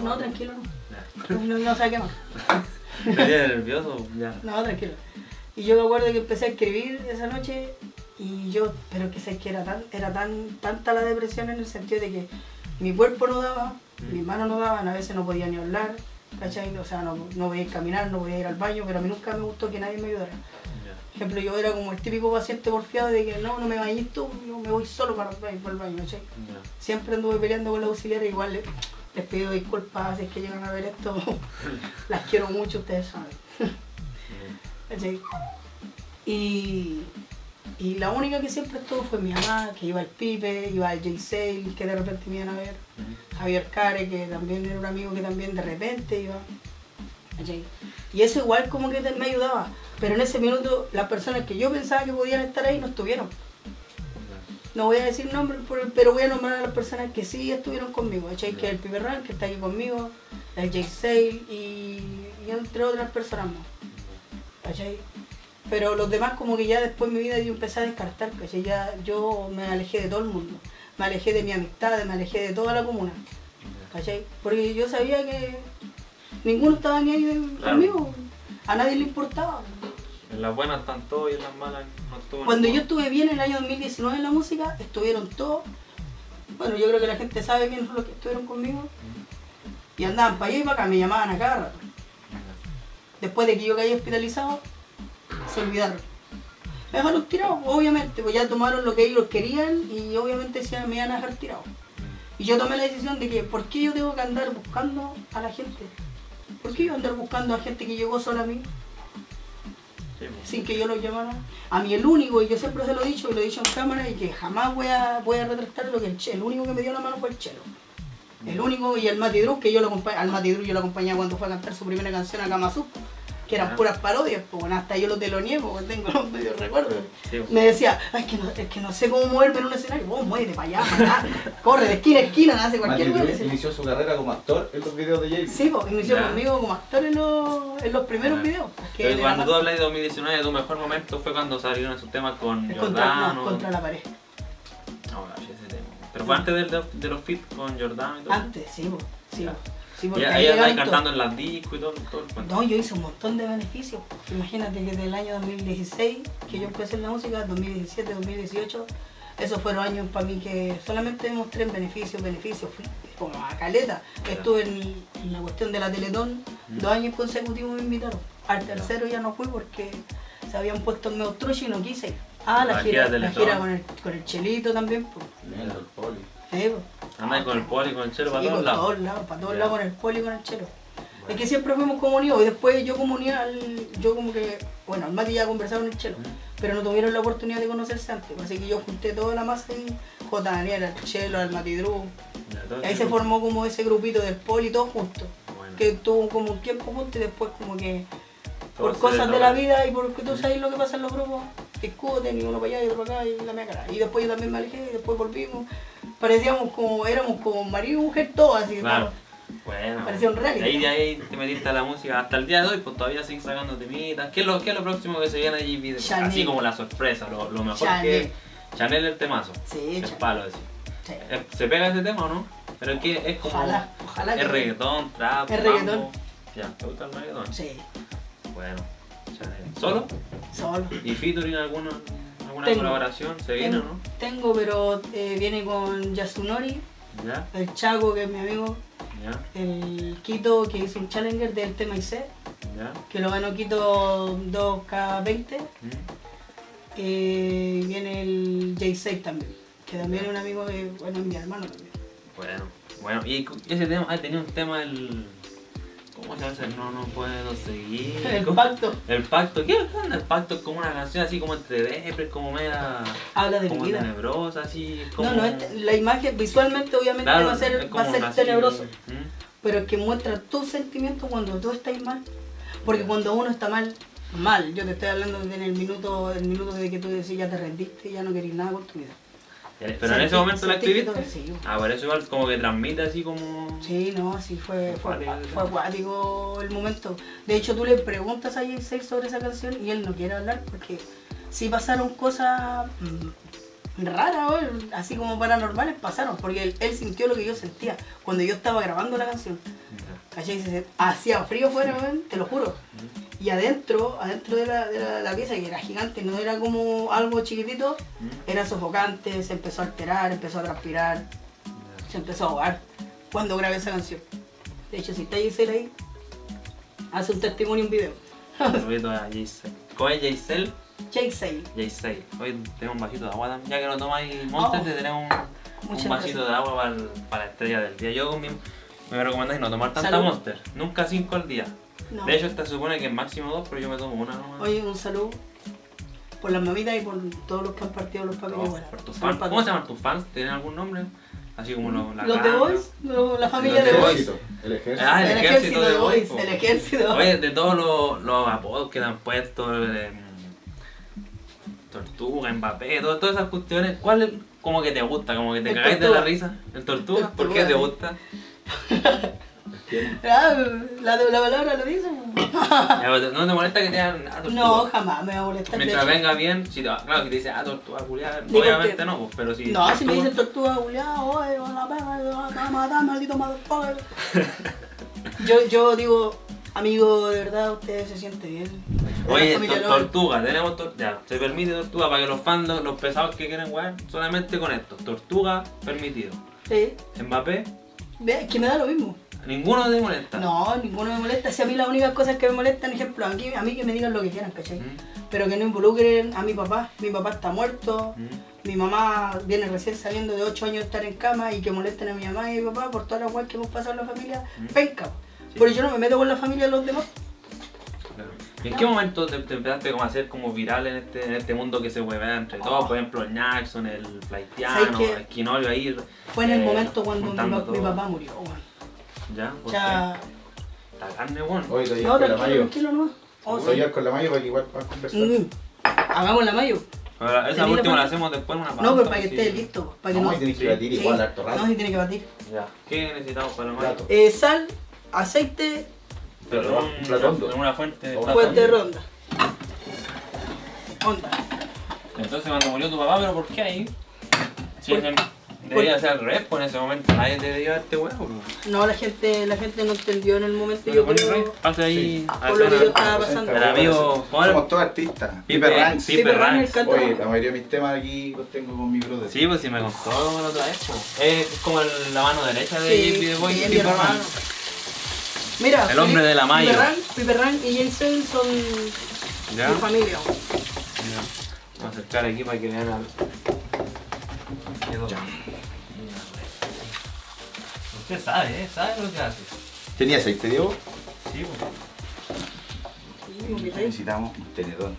No, tranquilo, no. No, no sé qué más. ¿Me tienes nervioso? Ya. No, tranquilo. Y yo me acuerdo que empecé a escribir esa noche y yo, pero que sé que era tan, era tan, tanta la depresión en el sentido de que mi cuerpo no daba, Mm. mis manos no daban, a veces no podía ni hablar, ¿cachai? O sea, no, no podía ir a caminar, no podía ir al baño, pero a mí nunca me gustó que nadie me ayudara. Por ejemplo, yo era como el típico paciente porfiado de que no, no me bañes tú, yo me voy solo para el baño, para el baño, ¿cachai? Siempre anduve peleando con la auxiliar, igual les, les pido disculpas si es que llegan a ver esto, las quiero mucho, ustedes saben. ¿cachai? Y, y la única que siempre estuvo fue mi mamá, que iba al Pipe, iba al J Sale, que de repente me iban a ver. Javier Care, que también era un amigo que también de repente iba. Y eso igual como que me ayudaba, pero en ese minuto las personas que yo pensaba que podían estar ahí no estuvieron. No voy a decir nombres, pero voy a nombrar a las personas que sí estuvieron conmigo, ¿cachai? Que es el Pipe Ran, que está aquí conmigo, el Jake Sale y, y entre otras personas más. ¿cachai? Pero los demás como que ya después de mi vida yo empecé a descartar, ¿cachai? Ya yo me alejé de todo el mundo, me alejé de mi amistad, me alejé de toda la comuna, ¿cachai? Porque yo sabía que ninguno estaba ni ahí Claro. conmigo, a nadie le importaba. En las buenas están todos y en las malas no estuvo Cuando yo estuve bien en el año 2019 en la música, estuvieron todos, bueno, yo creo que la gente sabe quiénes son los que estuvieron conmigo, y andaban para allá y para acá, me llamaban a cada rato. Después de que yo caí hospitalizado, se olvidaron. Me dejaron tirado, obviamente, pues ya tomaron lo que ellos querían y obviamente se me iban a dejar tirado. Y yo tomé la decisión de que, ¿por qué yo tengo que andar buscando a la gente? ¿Por qué yo andar buscando a gente que llegó sola a mí, pues. sin que yo los llamara? A mí el único, y yo siempre se lo he dicho, y lo he dicho en cámara, y que jamás voy a, voy a retractar lo que el Chelo, el único que me dio la mano fue el Chelo. El único, y el Mati Druz, que yo lo acompañé, al Mati Druz yo lo acompañé cuando fue a cantar su primera canción a Kamazu, que eran puras parodias, pues bueno, hasta yo lo telonié, porque tengo los medios recuerdos. Sí, pues. Me decía, "Ay, es que, no, es que no sé cómo moverme en un escenario, vos muévete para allá, para allá, corre de esquina a esquina, hace cualquier cosa. Inició su carrera como actor en los videos de Jay. Sí, pues inició Ya. conmigo como actor en los, en los primeros Ya. videos. pues, que Pero cuando tú hablas de 2019, tu mejor momento fue cuando salieron esos temas con es contra, no, Jordano. contra la pared. No, no, ese tema. Pero fue antes de, de- de los feats con Jordan y todo. Antes, sí, po, sí, Ya. Sí Y ahí andáis cantando en las discos y todo, todo el. No, yo hice un montón de beneficios. Imagínate que desde el año 2016, que yo empecé en la música, 2017, 2018, esos fueron años para mí que solamente demostré en beneficios, beneficios, fui como a caleta. Estuve en, en la cuestión de la Teletón, dos años consecutivos me invitaron. Al tercero ya no fui porque se habían puesto en medio trucho y no quise. Ah, la La gira, la gira con el, con el chelito también. Pues. Mira, el poli. Sí. Andáis con el poli, con el chelo Sí, para todos lados. todos lados, para todos lados con el poli y con el chelo. Bueno. Es que siempre fuimos como unidos y después yo como unía al, yo como que, bueno, el Mati ya conversaba con el chelo, pero no tuvieron la oportunidad de conocerse antes, así que yo junté toda la masa en J. Daniel, al chelo, al Mati Drew, todo y ahí se formó como ese grupito del poli todos juntos, Bueno. que tuvo como un tiempo juntos y después como que por cosas de la vida y porque tú sabes lo que pasa en los grupos, discuten y uno para allá y otro para acá y la mía cara. Y después yo también me alejé y después volvimos. Parecíamos como, éramos como marido y mujer todos, así Claro. Bueno. Parecía un reality. De ahí, de ahí te metiste a la música hasta el día de hoy, pues todavía sigues sacando temitas. ¿Qué es lo, qué es lo próximo que se viene allí? Chanel. Así como la sorpresa, lo, lo mejor Chanel. que. Chanel el temazo. Sí, el Chanel. palo ese. Sí. Eh, ¿Se pega ese tema o no? Pero es que es como. Ojalá, ojalá Es que- reggaetón, trap, Es mambo. reggaetón. Ya, ¿te gusta el reggaetón? Sí, Bueno, Chanel. ¿Solo? solo. ¿Y featuring alguna, alguna Tengo. colaboración? ¿Se viene o Tengo, no? tengo, pero eh, viene con Yasunori, Ya, el Chago, que es mi amigo, ya, el Quito, que hizo un challenger del tema IC, ya. que lo ganó Quito 2K20. Mm. Eh, viene el J6 también, que también es un amigo de, bueno, es mi hermano también. Bueno, bueno, y ese tema, ah, tenía un tema el. ¿Cómo se ese? No, no puedo seguir. El ¿Cómo? pacto El pacto, ¿qué onda? El pacto es como una canción así como entre depres, como media. habla de mi como vida. tenebrosa, así. Como... No, no, este- la imagen visualmente obviamente Claro, va a ser, va a ser así, tenebroso. ¿Mm? pero es que muestra tus sentimientos cuando tú estás mal. Porque cuando uno está mal, mal, yo te estoy hablando en el minuto, el minuto de que tú decís ya te rendiste, ya no querés nada con tu vida. Pero en ese momento la escribiste. Ah, por eso igual como que transmite así como. Sí, no, sí, fue, fue, Acuático. fue acuático el momento. De hecho, tú le preguntas a J6 sobre esa canción y él no quiere hablar porque sí pasaron cosas mm, raras, así como paranormales pasaron, porque él, él sintió lo que yo sentía cuando yo estaba grabando la canción. ¿Cachai? Se- Hacía frío fuera, te lo juro. Y adentro, adentro de la, de la- la pieza, que era gigante, no era como algo chiquitito, Mm. era sofocante, se empezó a alterar, empezó a transpirar, se empezó a ahogar cuando grabé esa canción. De hecho, si está Giselle ahí, hace un testimonio, un video. Saludito a Giselle. ¿Cómo es Giselle? J6. J6. Hoy tenemos un vasito de agua también. Ya que no tomáis Monster, Oh. te tenemos un, un vasito gracias. de agua para la estrella del día. Yo mi- me recomendáis no tomar tanta Salud. Monster. Nunca cinco al día. No. De hecho, esta supone que es máximo dos, pero yo me tomo una nomás. Oye, un saludo por las mamitas y por todos los que han partido los papeles. Oh, por tus fans. ¿Cómo se llaman tus fans? ¿Tienen algún nombre? Así como los, la Los de. Boys, la familia el de Boys. ejército. El ejército. Ah, El, ejército de Boys, el ejército. Oye, de todos los, los apodos que te han puesto, eh, Tortuga, Mbappé, todo- todas esas cuestiones, ¿cuál es como que te gusta? Como que te El cagáis de la risa. ¿El Tortuga? El ¿Por qué te gusta? Ah, la, la palabra lo dice. ¿No te molesta que te hagan ah, Tortuga? No, jamás me va a molestar. Mientras venga bien, si te, claro, si te dice, ah, Tortuga, Digo obviamente que- no, pues, pero si... No, si me Tortuga- dicen tortuga culiao, oye, la perra, te va a matar, maldito motherfucker. Yo, yo digo, amigo, de verdad, usted se siente bien. Oye, tortuga, tenemos tor- ya, se permite tortuga para que los fans, los, los pesados que quieren jugar, solamente con esto, tortuga permitido. Sí, Mbappé, ve, es que me da lo mismo. Ninguno te molesta. No, ninguno me molesta. Si a mí las únicas cosas que me molestan, ejemplo, aquí, a mí que me digan lo que quieran, ¿cachai? Mm, Pero que no involucren a mi papá. Mi papá está muerto. mm. Mi mamá viene recién saliendo de 8 años de estar en cama y que molesten a mi mamá y mi papá por toda la cual que hemos pasado en la familia, Mm. penca. Sí. Pero yo no me meto con la familia de los demás. Claro. ¿Y en qué momento te, te empezaste como a hacer como viral en este, en este mundo que se huevea entre todos? Oh. Por ejemplo, el Jackson, el ¿Sabes Flaitiano, el Quinolio ahí. Fue en el eh, momento cuando mi, mi papá murió, weón. ¿Ya? O ¿Por sea, qué? La carne, bueno. Hoy te no, con la tranquilo, mayo. tranquilo nomás. Oh, Voy a sí. ir con la mayo para que igual puedas conversar. Mm. Hagamos la mayo. Ahora, esa ¿Tenía la última la parte? hacemos después en una. No, pero para que sí. esté listo. Para que No, no, tienes que Sí. batir Sí. igual harto rato. no, si tiene que batir. Ya. ¿Qué necesitamos para el mayo? Plato. Eh, sal, aceite, Pero no, un- un plato hondo. En una fuente. Una fuerte fuente. ronda. Onda. Entonces cuando murió tu papá, ¿pero por qué ahí? Sí, Por- es Debería ser al revés, pues en ese momento nadie te dio este huevo. No, la gente, la gente no entendió en el momento, ¿Me yo creo. Pasa ahí. Por lo que yo estaba pasando. El amigo. Somos todos artistas. Pipe Ranks. Pipe Ranks. Oye, la mayoría de mis temas aquí los tengo con mi brother. Sí, pues si me contó la otra vez. Es como la mano derecha de Boy, Pipe hermano. Ranks. Mira, El hombre de la mayo. Pipe Rank, Pipe Rank y Jason son ¿Ya? mi familia. Vamos a acercar aquí para que vean Quedó. Usted sabe, ¿eh? Sabe lo que hace. ¿Tenía aceite, Diego? Sí, pues. Rey. Necesitamos un tenedor.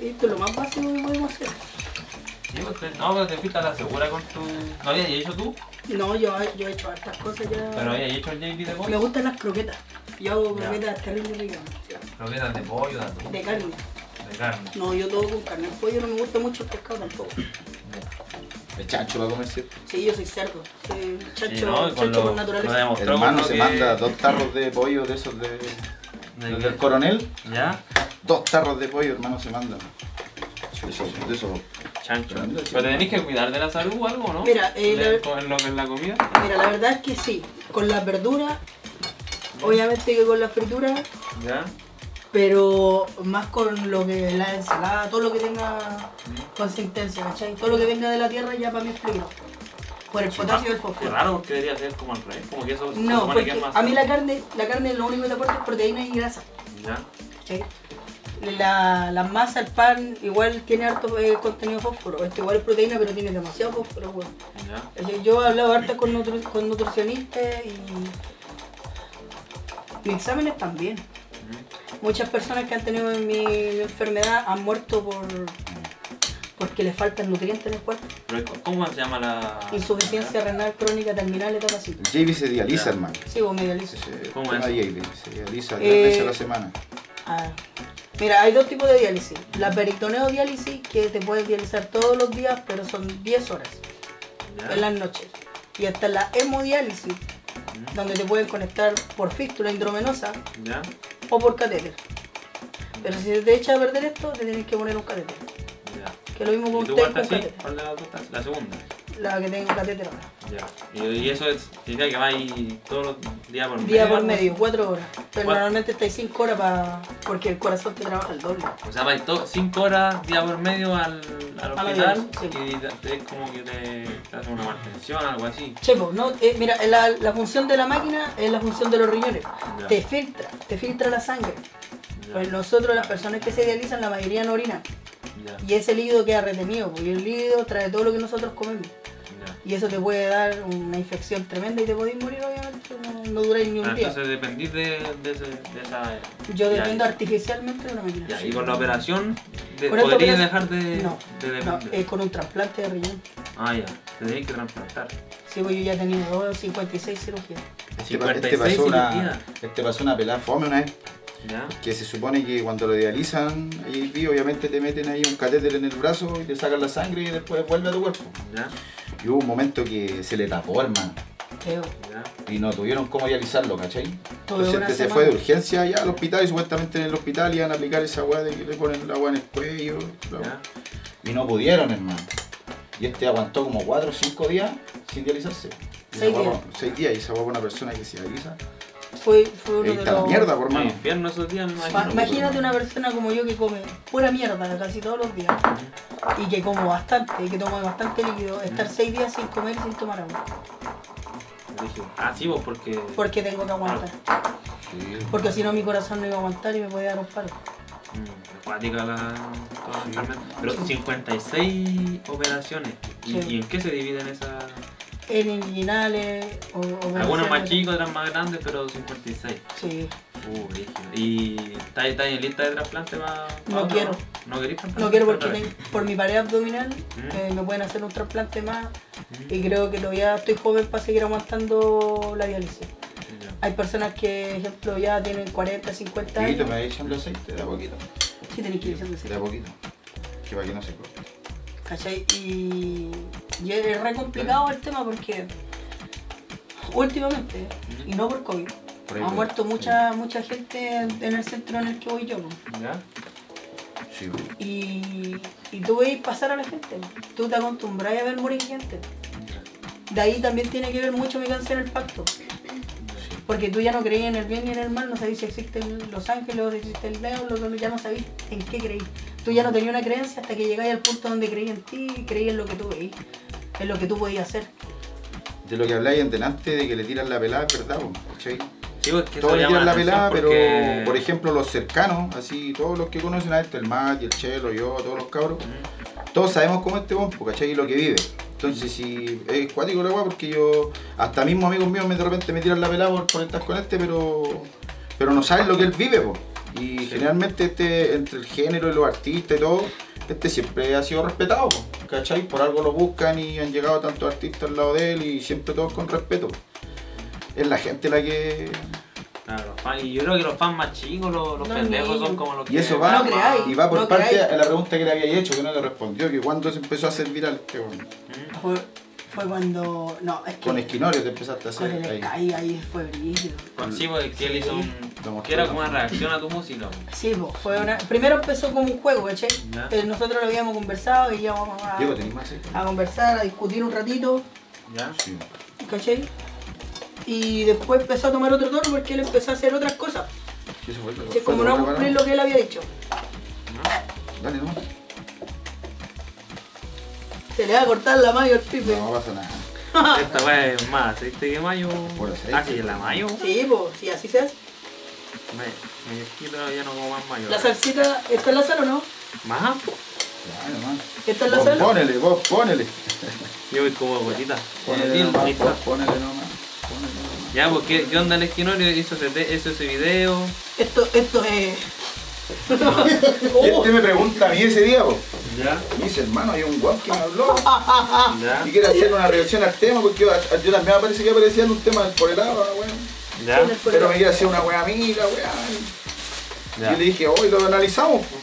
Esto es lo más básico que podemos hacer. Sí, te- no, pero te fuiste a la segura con tu. ¿No habías hecho tú? No, yo, yo he hecho hartas cosas ya. Pero habías hecho el JP The Boy. Me gustan las croquetas. Yo hago Ya. croquetas terribles ricas. Croquetas de pollo, de De carne. De carne. No, yo todo con carne. El pollo no me gusta mucho el pescado tampoco. El chancho va a comer, ¿cierto? Sí, yo soy cerdo. Soy chacho, Sí, ¿no? Con por lo, lo naturaleza. Hermano se que- manda dos tarros de pollo de esos de, de del coronel. ¿Ya? Dos tarros de pollo, hermano, se manda. De esos, de esos. Chancho. Pero tenéis que cuidar de la salud o algo, ¿no? Mira, eh, la- con lo que es la comida. Mira, la verdad es que sí. Con las verduras, obviamente que con la fritura, ¿Ya? Pero más con lo que la ensalada, todo lo que tenga consistencia, ¿cachai? Todo lo que venga de la tierra ya para mí es frito. Por el potasio y el fósforo. raro porque debería ser como al revés, como que eso se No, que es más a mí la carne, la carne lo único que te aporta es proteína y grasa. ¿Ya? ¿cachai? La, la masa, el pan, igual tiene harto eh, contenido de fósforo. Este igual es proteína, pero tiene demasiado fósforo. ¿Cachai? Yo he hablado harto con, nutri- con nutricionistas y mis exámenes también. Muchas personas que han tenido mi, mi enfermedad han muerto por porque les faltan nutrientes en el cuerpo. Pero, ¿Cómo se llama la...? Insuficiencia renal crónica terminal etapa 5. JB se dializa, Ya. hermano. Sí, vos me dializo. Ese ¿Cómo es? de JB, se dializa Eh, tres veces a la semana. Ah. Mira, hay dos tipos de diálisis. La peritoneodiálisis, que te puedes dializar todos los días, pero son 10 horas ¿Ya? en las noches. Y hasta la hemodiálisis, donde te pueden conectar por fístula intravenosa ¿Ya? O por catéter. Pero si te echa a perder esto, te tienes que poner un catéter. ¿Ya? Que lo mismo ¿Y con tú catéter. ¿Cuál de las dos? La segunda. La que tengo catéter ahora. Ya. Y, y eso es, significa que vais todos los días por medio. Día por medio, 4 horas. Pero Cuatro. normalmente estáis 5 horas para porque el corazón te trabaja el doble. O sea, vais 5 horas día por medio al, al hospital sí. y te, es como que te, te hacen una mantención, algo así. Chepo, no, eh, mira, la, la función de la máquina es la función de los riñones. Ya. Te filtra, te filtra la sangre. Ya, Pues nosotros, las personas que se dializan, la mayoría no orinan. Y ese líquido queda retenido, porque el líquido trae todo lo que nosotros comemos. Y eso te puede dar una infección tremenda y te podéis morir, obviamente. No, no duráis ni un Ah, día. entonces dependís de, de, ese- de esa... Yo ya, dependo artificialmente de una máquina. Ya, y con la operación, de, Con esta ¿podrías operación- dejar de, No, de no, depender? es con un trasplante de riñón. Ah, ya, te tenéis que trasplantar. Sí, pues yo ya he tenido dos, 56 cirugías. Este, pa- este 56 pasó una, cirugías. este pasó una pelada fome una vez. ¿Ya? Que se supone que cuando lo dializan, ahí, vi, obviamente te meten ahí un catéter en el brazo y te sacan la sangre y después vuelve a tu cuerpo. ¿Ya? Y hubo un momento que se le tapó, hermano. ¿Ya? Y no tuvieron cómo dializarlo, ¿cachai? Entonces este se fue de urgencia allá al hospital y supuestamente en el hospital iban a aplicar esa weá de que le ponen la weá en el cuello. ¿Ya? Y no pudieron, hermano. Y este aguantó como 4 o 5 días sin dializarse. Y esa Seis weá- días. seis días. Y esa para una persona que se dializa. Fue, fue uno de los... mierda, por hermano. infierno esos días, me Ma- imagino. Imagínate una persona como yo que come pura mierda casi todos los días y que como bastante, y que toma bastante líquido, estar seis días sin comer y sin tomar agua. Dije, Ah, sí, vos, porque... Porque tengo que aguantar. Sí. Porque si no mi corazón no iba a aguantar y me podía dar un paro. Mm, acuática la... toda la enfermedad. Pero 56 operaciones. ¿Y, Sí. y en qué se dividen esas...? En inguinales o, o Algunas más chicas, otras más grandes, pero 56. Sí. Uh. ¿Y estáis en lista de trasplante para.? No quiero. ¿No queréis trasplante? No quiero porque por mi pared abdominal Mm. eh, me pueden hacer un trasplante más y creo que todavía estoy joven para seguir aguantando la diálisis. Hay personas que, ejemplo, ya tienen 40, 50 Poquito, años. me vais echando aceite de a poquito. Sí, tenéis que ir haciendo De a poquito. Que para que no se corte. ¿Cachai? Y, y es re complicado el tema porque últimamente, y no por COVID, Por ha muerto mucha, mucha gente en el centro en el que voy yo. ¿no? ¿Ya? Sí, Y, y tú veis pasar a la gente. Tú te acostumbras a ver morir gente. de ahí también tiene que ver mucho mi canción El Pacto. Porque tú ya no creías en el bien ni en el mal, no sabías si existen los ángeles si existe el diablo, ya no sabías en qué creí. Tú ya no tenías una creencia hasta que llegáis al punto donde creí en ti y creí en lo que tú veías, en lo que tú podías hacer. De lo que habláis en delante de que le tiran la pelada, es verdad, ¿cachai? Sí, pues, que Todos le tiran la pelada, porque- pero por ejemplo los cercanos, así todos los que conocen a este, el Mati, el Chelo, yo, todos los cabros, Mm. todos sabemos cómo es este bombo, ¿cachai? Y lo que vive. Entonces si es cuático la weá porque yo, hasta mismo amigos míos me de repente me tiran la pelada por, por estar con este, pero pero no saben lo que él vive, po. Y generalmente este, entre el género y los artistas y todo, este siempre ha sido respetado, ¿cachai? Por algo lo buscan y han llegado tantos artistas al lado de él y siempre todos con respeto. Es la gente la que... Claro, los fans- y yo creo que los fans más chicos, los, los No, pendejos son como los que. Y eso va, No creáis. y va por no parte creáis. a la pregunta que le había hecho, que no le respondió, que cuando se empezó a hacer viral, que bueno, Mm. Fue, fue cuando. No, es que. con Esquinorio te empezaste a con hacer el ahí. Sky ahí fue brígido. Con- Sí, pues que él hizo un. Que era como una reacción a tu música. Sí, pues, fue una. Primero empezó como un juego, ¿cachai? Ya. Eh, Nosotros lo habíamos conversado y íbamos a, Diego, ¿tenés más ahí? a conversar, a discutir un ratito, ¿Ya? Sí. ¿cachai? Y después empezó a tomar otro tono porque él empezó a hacer otras cosas. ¿Qué eso fue? Así como no cumplir lo que él había dicho. Dale, no. Se le va a cortar la mayo al pipe. No pasa nada. Esta weá es más aceite que mayo. Por aceite. Ah, sí, la mayo. Sí, pues, sí, así se hace. Me, me quito ya no como más mayo. La salsita, ¿esta es la sal o no? Más. Claro, man. ¿Esta es la Vos sal? ponele, vos ponele. Yo voy como gotita. Ponele Eh, nomás, ponele nomás. Ponele nomás. Ya, pues, ¿qué, qué onda el Esquinorio? Hizo ese, hizo ese video. Esto, esto es. Este me pregunta a mí ese día. Ya. Y dice, hermano, hay un guan que me habló. Ya. Y quiere hacer una reacción al tema, porque yo, yo también me parece que aparecía en un tema del por el agua, weón. Ya. Pero me quiere hacer una weá amiga, weá. Ya. Yo le dije, hoy lo analizamos. po.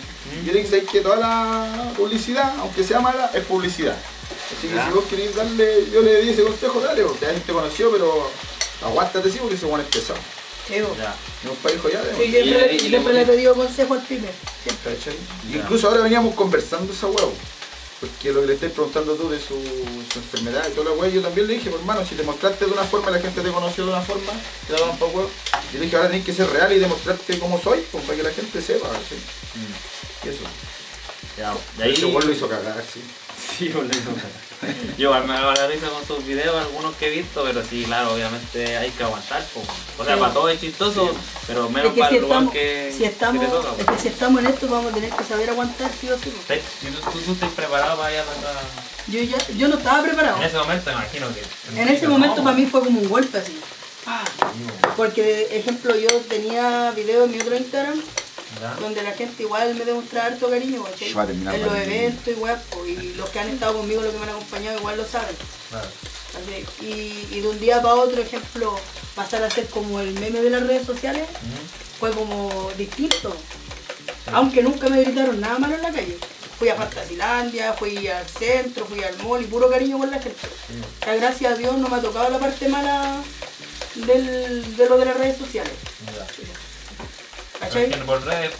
Yo le dije, ¿sabes que toda la publicidad, aunque sea mala, es publicidad? Así que Ya. si vos queréis darle, yo le di ese consejo, dale, porque la gente conoció, pero aguántate sí, porque ese weón es pesado. Sí. Ya. Y un ya, Sí, siempre, siempre le- le he pedido consejo al pibe. ¿Cachai? Y Ya. Incluso ahora veníamos conversando esa huevo. Porque lo que le estáis preguntando tú de su, su enfermedad y toda la hueá, yo también le dije, pues, hermano, si te mostraste de una forma y la gente te conoció de una forma, te daban pa' huevo. Yo le dije, ahora tenés que ser real y demostrarte cómo soy, pues, para que la gente sepa, ¿sí? Y eso. Ya. Y ahí ese lo hizo cagar, sí. Sí, pues, lo hizo. Yo igual me hago la risa con sus videos, algunos que he visto, pero sí, claro, obviamente hay que aguantar. O sea, Sí. para todo es chistoso, pero menos Es que para si el lugar estamos, que, si que estamos, te toca. es po. que si estamos en esto vamos a tener que saber aguantar sí o sí. Si tú, tú, tú estás preparado para ir a la- Yo ya, yo no estaba preparado. En ese momento, imagino que. En ese momento para mí fue como un golpe así. Porque, ejemplo, yo tenía videos en mi otro Instagram Ya. donde la gente igual me demostraba harto cariño, ¿cachai? En los eventos igual, y los que han estado conmigo, los que me han acompañado igual lo saben. Y, y de un día para otro, ejemplo, pasar a ser como el meme de las redes sociales, Ujú. fue como distinto. Aunque nunca me gritaron nada malo en la calle. Fui a Fantasilandia, fui al centro, fui al mall y puro cariño con la gente. Gracias a Dios no me ha tocado la parte mala del, de lo de las redes sociales. ¿Cachai? Porque por el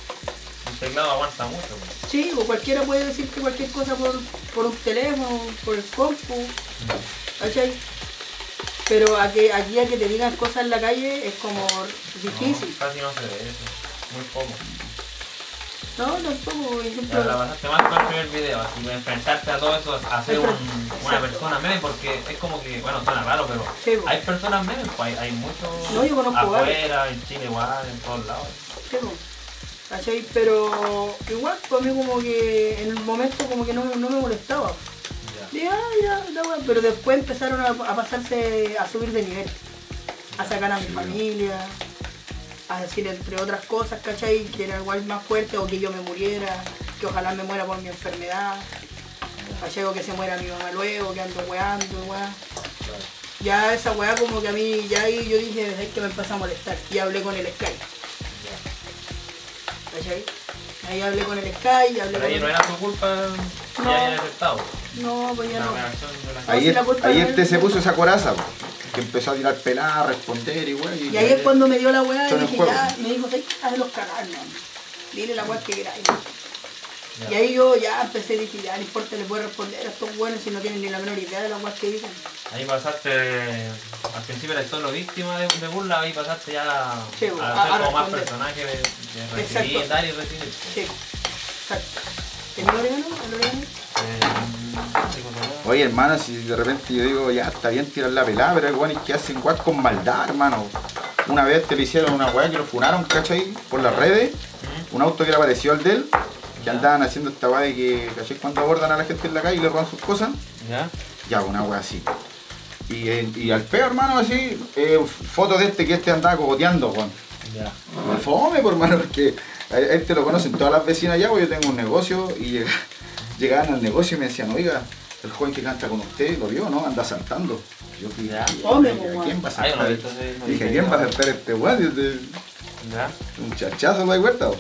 teclado aguanta mucho. po. Sí, o cualquiera puede decirte cualquier cosa por, por un teléfono, por el compu, ¿cachai? Pero a que, aquí a que te digan cosas en la calle es como difícil. No, casi no se ve eso. Muy poco. No, tampoco, por ejemplo. la pasaste mal con el primer video, así que enfrentarte a todo eso, a ser un- una persona meme, porque es como que, bueno, suena raro, pero Sí, hay personas memes, pues hay, hay muchos No, yo conozco afuera, en Chile igual, en todos lados. Sí, po. ¿Cachai? Pero igual para mí como que en el momento como que no, no me molestaba. Ya. Dije, ah, ya, bueno. Pero después empezaron a, a pasarse, a subir de nivel. A sacar a mi familia, a decir entre otras cosas, ¿cachai? Que era igual más fuerte o que yo me muriera, que ojalá me muera por mi enfermedad. ¿Cachai? O que se muera mi mamá luego, que ando weando, weá. Ya esa weá como que a mí, ya ahí yo dije, es que me empezó a molestar. Y hablé con el Sky. ¿Cachai? Ahí hablé con el Sky, hablé Pero con ahí no era tu culpa que No. hayan aceptado. No, pues ya no. Ahí este se puso esa coraza, po, que empezó a tirar pelada, a responder y wey. Y ahí es cuando me dio la weá y el dije, ya, me dijo, "Sí, hazlos cagar, no. Dile la weá que queráis. Y ahí yo ya empecé a decir, ya no importa, les voy a responder a estos buenos si no tienen ni la menor idea de las cosas que dicen. Ahí pasaste, al principio eres solo víctima de, de burla, ahí pasaste ya a, Sí, a a- ser a como más personaje de, de Exacto. recibir, dar y recibir. Sí, exacto. ¿Tenía orégano? ¿El orégano? Eh. Oye, hermano, si de repente yo digo, ya está bien tirar la pelada, pero hay guanes que hacen guas con maldad, hermano. Una vez te le hicieron una weá que lo funaron, ¿cachai? Por las redes. Un auto que era parecido al de él, que andaban haciendo esta weá de que, ¿cachai? Cuando abordan a la gente en la calle y le roban sus cosas. ¿Ya? Ya, una weá así. Y, eh, y al peo, hermano, así, eh, fotos de este que este andaba cogoteando, weón. Ya. Me fome, por hermano, porque a este lo conocen todas las vecinas allá, porque yo tengo un negocio y llega- llegaban al negocio y me decían, oiga, el joven que canta con usted, ¿lo vio, no? Anda saltando. Yo dije, Ya. Fome, ¿a quién va a Ay, no, saltar? sí, no Dije, ¿quién va a saltar este weón? Este- ¿Ya? Un chachazo la vuelta. po.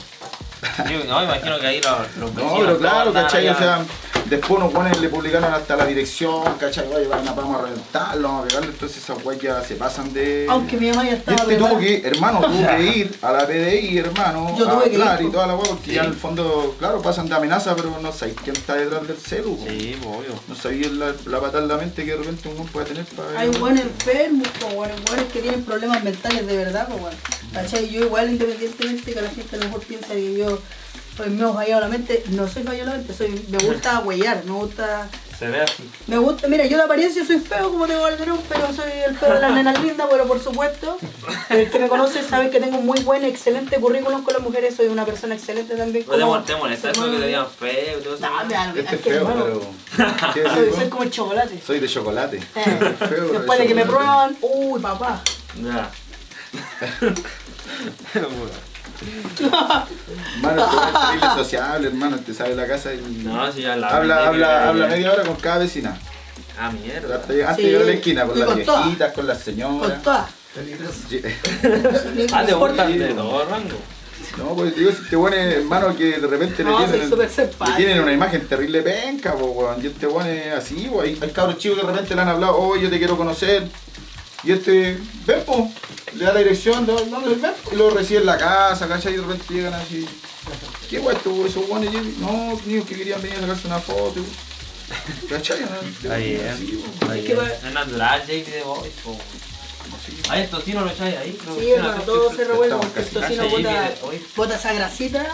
Yo, no, imagino que ahí los, los No, pero claro, ¿cachai? O sea, después unos buenos le publicaron hasta la dirección, ¿cachai? Oye, van a- vamos a reventarlo, vamos a pegarle, entonces esas weas ya se pasan de... Aunque mi mamá ya Y estaba este tuvo que, hermano, tuvo que ir a la PDI, hermano, Yo a tuve que ir, y po. toda la wea, porque ya Sí. en el fondo, claro, pasan de amenaza, pero no sabéis quién está detrás del celu. po. Sí, obvio. No sabéis la, la patada en la mente que de repente uno puede tener para... Hay buenos enfermos, po, buenos, buenos que tienen problemas mentales de verdad, pues bueno. ¿Cachai? Yo igual independientemente que la gente a lo mejor piensa que yo pues me he fallado la mente, no soy fallado la mente, soy, me gusta huellar, me gusta, Se ve así. me gusta, mira, yo de apariencia soy feo como tengo Calderón, pero soy el feo de las nenas lindas, pero por supuesto, el que me conoce sabe que tengo muy buen, excelente currículum con las mujeres, soy una persona excelente también. ¿No te como- mol- te molesta eso que te digan feo todo eso? No, me da- Este es es que, feo, hermano, pero... ¿Qué soy, soy como el chocolate. Soy de chocolate. Eh, Feo, pero de Después de que me prueban, uy papá. Ya. Hermano, tú eres terrible sociable, hermano, te sale la casa y... No, si ya la habla, habla, habla media hora con cada vecina. Ah, mierda. Hasta antes Sí, de llegar a la esquina, con y las con todas. viejitas, con las Con señoras. todas. Sí. Ah, te gustan de todo rango. No, pues digo, si te ponen hermano que de repente No, le, tienen, le tienen una imagen terrible penca, po, weón. Y este weón es así, weón. Hay, hay cabros chicos que de repente le han hablado, oh, yo te quiero conocer. Y este, ven, po, le da la dirección, no, no, ven, y lo recibe en la casa, ¿cachai? Y de repente llegan así. ¿Qué weón esto, esos weones? No, niños que querían venir a sacarse una foto. ¿Cachai? ¿no? Está bien. Es natural, JP de Boys, po. Ahí el tocino lo echáis ahí. Sí, hermano, todo que- se revuelve porque el tocino bota, bota esa grasita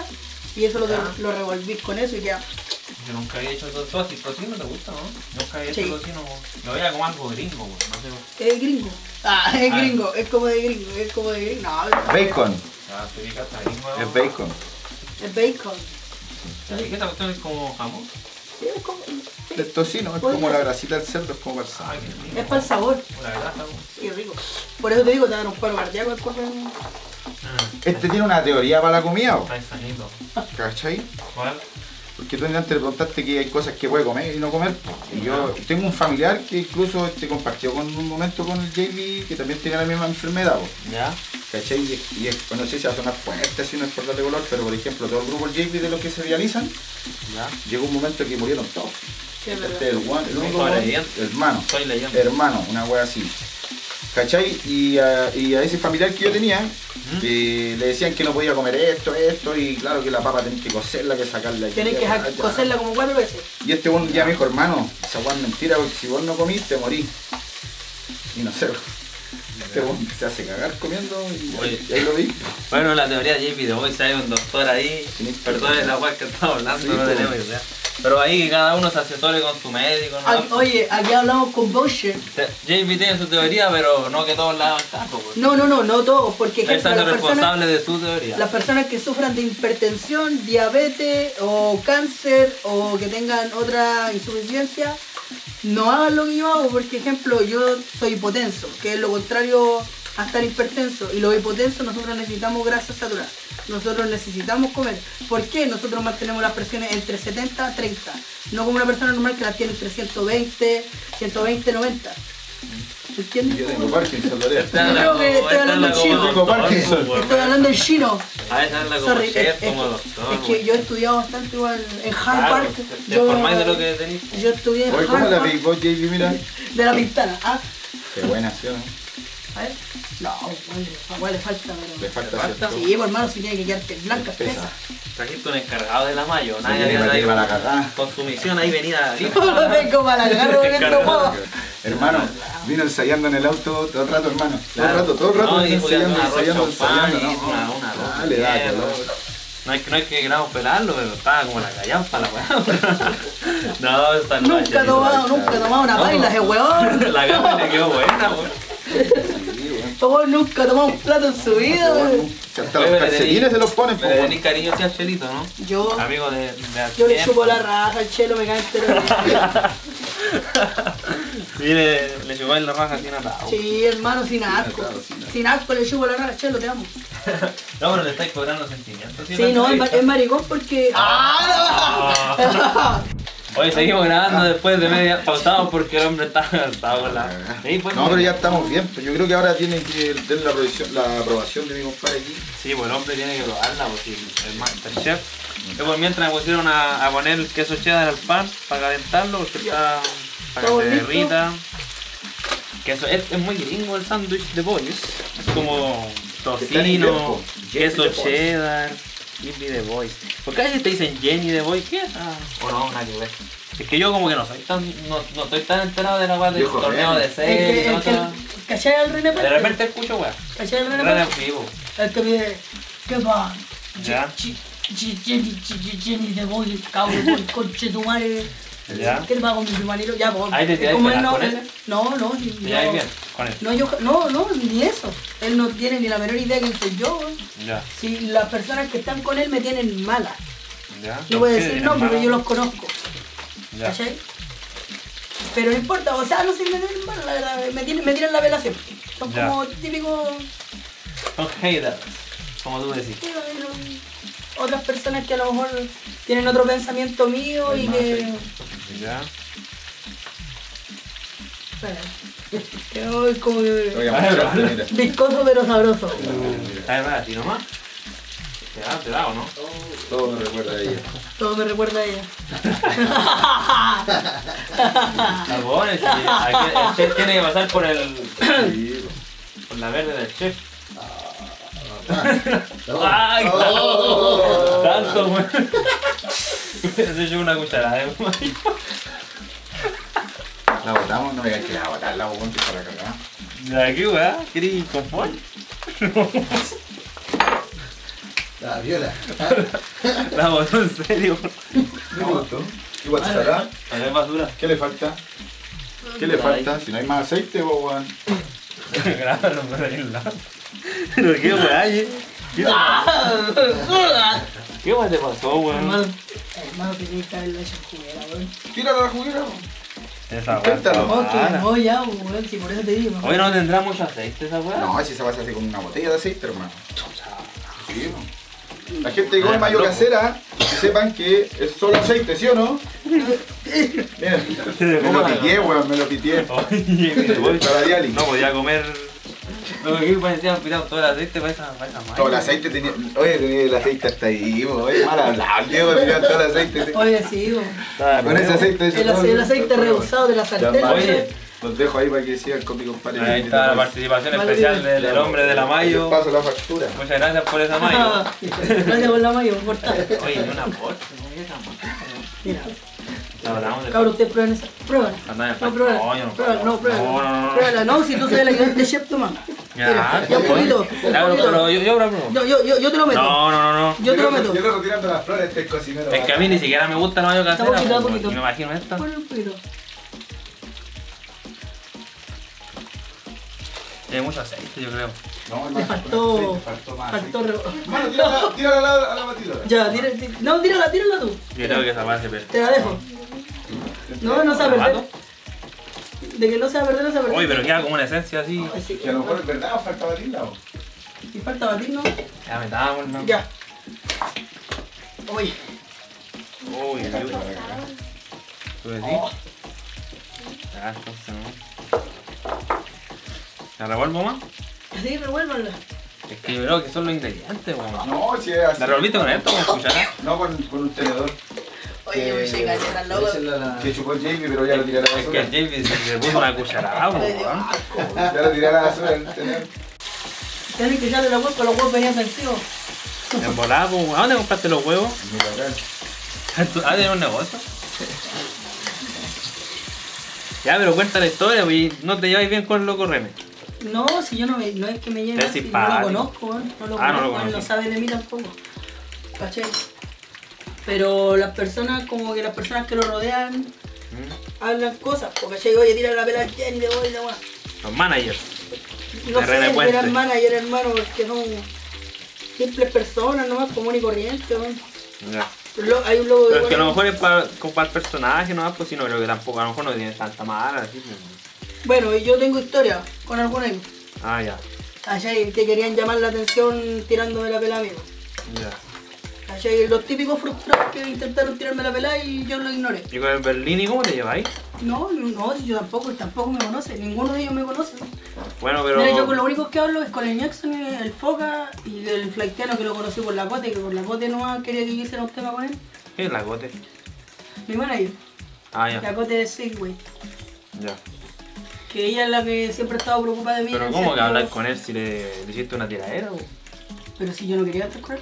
y eso lo revolvís con eso y queda. Yo nunca había hecho así. ¿Tocino te gusta, no? Nunca había hecho Sí. tocino. Lo veía como algo gringo. No sé. Es gringo. Ah, es Ah. gringo, es como de gringo, es como de gringo. No, Bacon, Ah, es bacon. Es bacon. ¿Y qué esta cuestión es como jamón? Sí, es, como, El tocino es como la grasita del cerdo, es como para el Ah, rico. es para el sabor. La verdad, está como. Sí, rico. Por eso te digo, te dan un paro cardíaco el cuerpo. Ah, Este tiene una teoría para la comida, po, está. ¿cachai? ¿Cuál? Porque tú antes le preguntaste que hay cosas que puede comer y no comer. Y yo tengo un familiar que incluso este, compartió con un momento con el JB que también tenía la misma enfermedad. po, ¿Ya? ¿Cachai? Y, es- y es, no sé si va a sonar fuerte, así no es por darle color, pero por ejemplo, todo el grupo del JB de los que se realizan, ¿Ya? llegó un momento que murieron todos. Sí, es Este es el, one- el único hermano, Soy hermano, una wea así. ¿Cachai? Y a, y a ese familiar que yo tenía, eh, le decían que no podía comer esto, esto, y claro que la papa tenés que cocerla, que sacarla. Tienes que allá. cocerla como cuatro veces. Y este buen ya me dijo, hermano, esa weá es mentira, porque si vos no comiste, morís. Y no sé, este buen se hace cagar comiendo y ahí, ahí lo vi. Bueno, la teoría de JP de hoy, si hay un doctor ahí, Sí. perdonen la weá que estamos hablando, Sí, no tenemos idea. Pero ahí cada uno se asesore con su médico, ¿no? Aquí- oye, aquí hablamos con. Te- JP tiene su teoría, pero no que todos la hagan caso, pues. No, no, no, no todos, porque ejemplo, personas, responsable de su teoría. las personas que sufran de hipertensión, diabetes o cáncer o que tengan otra insuficiencia, no hagan lo que yo hago, porque ejemplo, yo soy hipotenso, que es lo contrario a estar hipertenso, y los hipotensos nosotros necesitamos grasa saturada, nosotros necesitamos comer. ¿Por qué? Nosotros mantenemos las presiones entre 70 a 30, no como una persona normal que las tiene entre 120, 120, 90. ¿Entiendes? Yo tengo Parkinson, Lorea. Creo que estoy hablando chino. Tengo Parkinson. Estoy hablando en chino. Ah, esa es como chef, como que, doctor. es que yo he estudiado bastante igual en Claro, Harvard. te yo, informáis de lo que tenéis. yo estudié en Oye, ¿cómo la Harvard vos, JB? Mira. de la pintana. Ah, Qué buena, ¿sí o no? A ver. No, igual, le falta, pero. Le falta, Le falta. Sí, pues hermano, si tiene que quedarte blanca, espesa. Trajiste un encargado de la mayo, nadie para que para la cagada. Con su misión ahí venida. Lo tengo para agarro viendo. Hermano, vino ensayando en el auto todo el rato, hermano. Todo el rato, todo el rato No, ensayando, ensayando, una- una arroz le da mierda. calor. No hay, no hay que grado pelarlo, pero estaba como la callampa la weá. no, esta no Nunca he tomado, nunca he tomado una No. paila, ese weón. La gama le quedó buena, weón. Tomó nunca ha tomado un plato en su vida, weón. Hasta los calcetines se los ponen, po, weón. tenéis cariño hacia el chelito, ¿no? Yo, Amigo de, de yo le chupo la raja al chelo, me cae entero. Sí, le, le chupáis la raja sin atado. Sí, hermano, sin asco. Sin asco. Le chupo la raja al chelo, te amo. No, pero le estáis cobrando sentimientos. ¿sí? No, es maricón porque. ¡Ah! Oye, seguimos grabando después de media pausados porque el hombre está cansado con la. Sí, pues, No, pero ya estamos bien. pues Yo creo que ahora tienen que tener la aprobación, la aprobación de mi compadre aquí. Sí, pues el hombre tiene que probarla, pues el Masterchef. Yo por mientras me pusieron a, a poner el queso cheddar al pan para calentarlo porque está para que se derrita. Queso, es, es muy gringo el sándwich de boys. Es como tocino, queso Jenny the Boys. cheddar, Jenny de boys. ¿Por qué a veces te dicen Jenny de boys? ¿Qué? Ah, o no, que ver. Es que yo como que no soy tan, no, no estoy tan enterado de la weá del torneo de El seis que, y el que, cosas. ¿Cachai al René De repente escucho weá. ¿Cachai al René René vivo. El que pide. ¿Qué va? Ya. Jenny, ch- Jenny de Boy, cabrón, por conche tu madre. Ya. ¿Qué le va con mi? Ya. Ahí te tiráis ¿cómo él pelas no? con ese. No, no. ¿Te no. bien con él? No, yo, no, no, ni eso. Él no tiene ni la menor idea de quién soy yo. Ya. Si las personas que están con él me tienen mala. Ya. No voy a ¿Qué decir pero malo? yo los conozco. Ya. ¿Cachai? Pero no importa, o sea, no sé, me tienen mala, la verdad. Me tienen, me la vela siempre. Son Ya. como típicos. Son haters, como tú decís. bueno, Otras personas que a lo mejor tienen otro pensamiento mío y que. Ya. Espera. Que hoy como que. Ay, mira. Viscoso pero sabroso. A ver, para ti nomás. Te da, te da o no? Todo me recuerda a ella. Todo me recuerda a ella. Bueno, es que aquí el chef tiene que pasar por el. Sí. por la verde del chef. Oh. ¡Ay! Oh. Tanto, güey. Eso yo una cucharada de mayo. La botamos, no digas que la botar, la botamos para la cagada. ¿De aquí, weá? ¿Quieres confort? La viola. La botó en serio. Me gustó. Igual será. A ver, basura. ¿Qué le falta? ¿Qué le falta? Si no hay más aceite, weón. Grábalo por ahí al lado. Pero qué weá, ¿eh? ¿Qué ¿Qué weá te pasó, Hermano, weón? hermano, tenía que en juguera, weón. Tírala a la juguera, weón. Esa weá. No, ya, weón, si por eso te digo. Hoy no tendrá mucho aceite esa weá. No, si se va a hacer con una botella de aceite, hermano. Sí, weón. La gente que come mayo loco. casera, que sepan que es solo aceite, ¿sí o no? Miren, me lo pitié, weón, me lo pitié. Para Diali. No podía comer. Lo que parecía todo el aceite para esa, Todo el aceite tenía. Oye, tenía el aceite hasta ahí, weón. Oye, mal hablado, Diego tenía todo el aceite. Oye, sí, weón. Con ese aceite El, ace- el aceite rehusado de la sartén. Oye. Los dejo ahí para que sigan con mi compadre. Ahí está la participación Vale, especial del, del hombre de la mayo. Paso la factura. Muchas gracias por esa mayo. Gracias por la mayo, por cortar. Oye, ni una bolsa, no. Mira, cabrón, ustedes prueben esa. El No. Coño, no Pruébala, no. No, no, no. Si tú soy el ayudante de chef, toma. Ya, Mira, ya un pues. poquito. yo, yo pruebo. Yo, yo, te lo meto. No, no, no, no. Yo te lo meto. Yo le retirando las flores este cocinero. Es que a mí ni siquiera me gusta la mayo casera. Pues, me imagino esta. Ponle un poquito. Tiene mucho aceite, yo creo. No, Le faltó. faltó más. Faltó. re- Mano, tírala, tírala a la, a la batidora. Ya, tira- no, tírala, tírala tú. Yo creo que esa va a Te la dejo. No, no se va a ¿La perder. De que no se va a perder, no se va a perder. Oye, pero queda como una esencia así. Así. Que a lo mejor es verdad, falta batirla. o. Y falta batir, ¿no? Ya me estábamos, ¿no? Ya. Uy, uy. ¿Tú decís? Ya, entonces no. ¿La revuelvo más? Así, revuélvanla. Es que yo creo que son los ingredientes, weón. No, si es así. ¿La revolviste con esto con cuchara? No, con, con un tenedor. Oye, me llega el loco. Que chupó el Jamie, pero ya lo tiré a la Es que basura. el James se le puso una cucharada, weón. Ya lo tiré a la basura el tenedor. Tenés que echarle la huevo, los huevos venían vencidos. En volada, ¿a dónde compraste los huevos? Mi local. ¿Ah, tienes un negocio? Ya, pero cuenta la historia, pues, no te lleváis bien con el loco Reme. No, si yo no, me, no es que me lleve así, no lo conozco, weón, no lo Ah, no lo conozco, no sabe de mí tampoco. ¿Cachai? Pero las personas, como que las personas que lo rodean, ¿Mm? hablan cosas, porque ¿cachai? Oye, tira la pela al Jenny de voy la weá. Los managers. No De sé, si eran manager, hermano, porque son simples personas nomás, común y corriente. Ya. Lo- Hay un logo de Pero es que a lo mejor es para, para el personaje, ¿no? Pues sí, no creo que tampoco, a lo mejor no tiene tanta mala, así. pues. Bueno, y yo tengo historia con algunos Ah, ya. ¿cachai? que querían llamar la atención tirándome la pela a mí. Ya. ¿cachai? Los típicos frustrados que intentaron tirarme la pela y yo lo ignoré. ¿Y con el Berlini cómo te lleváis? No, no, yo tampoco, tampoco me conoce, ninguno de ellos me conoce. Bueno, pero. Mira, yo con lo único que hablo es con el Jackson, el Foca y el Flaitiano que lo conocí por la Cote, que por la Cote no quería que yo hiciera un tema con él. ¿Qué es la gote? Mi manager, Ah, la ya. Cote de Segway, Ya. Que ella es la que siempre ha estado preocupada de mí. Pero ¿cómo que hablar con él si le, le hiciste una tiradera? o? Pero si yo no quería cantar con él,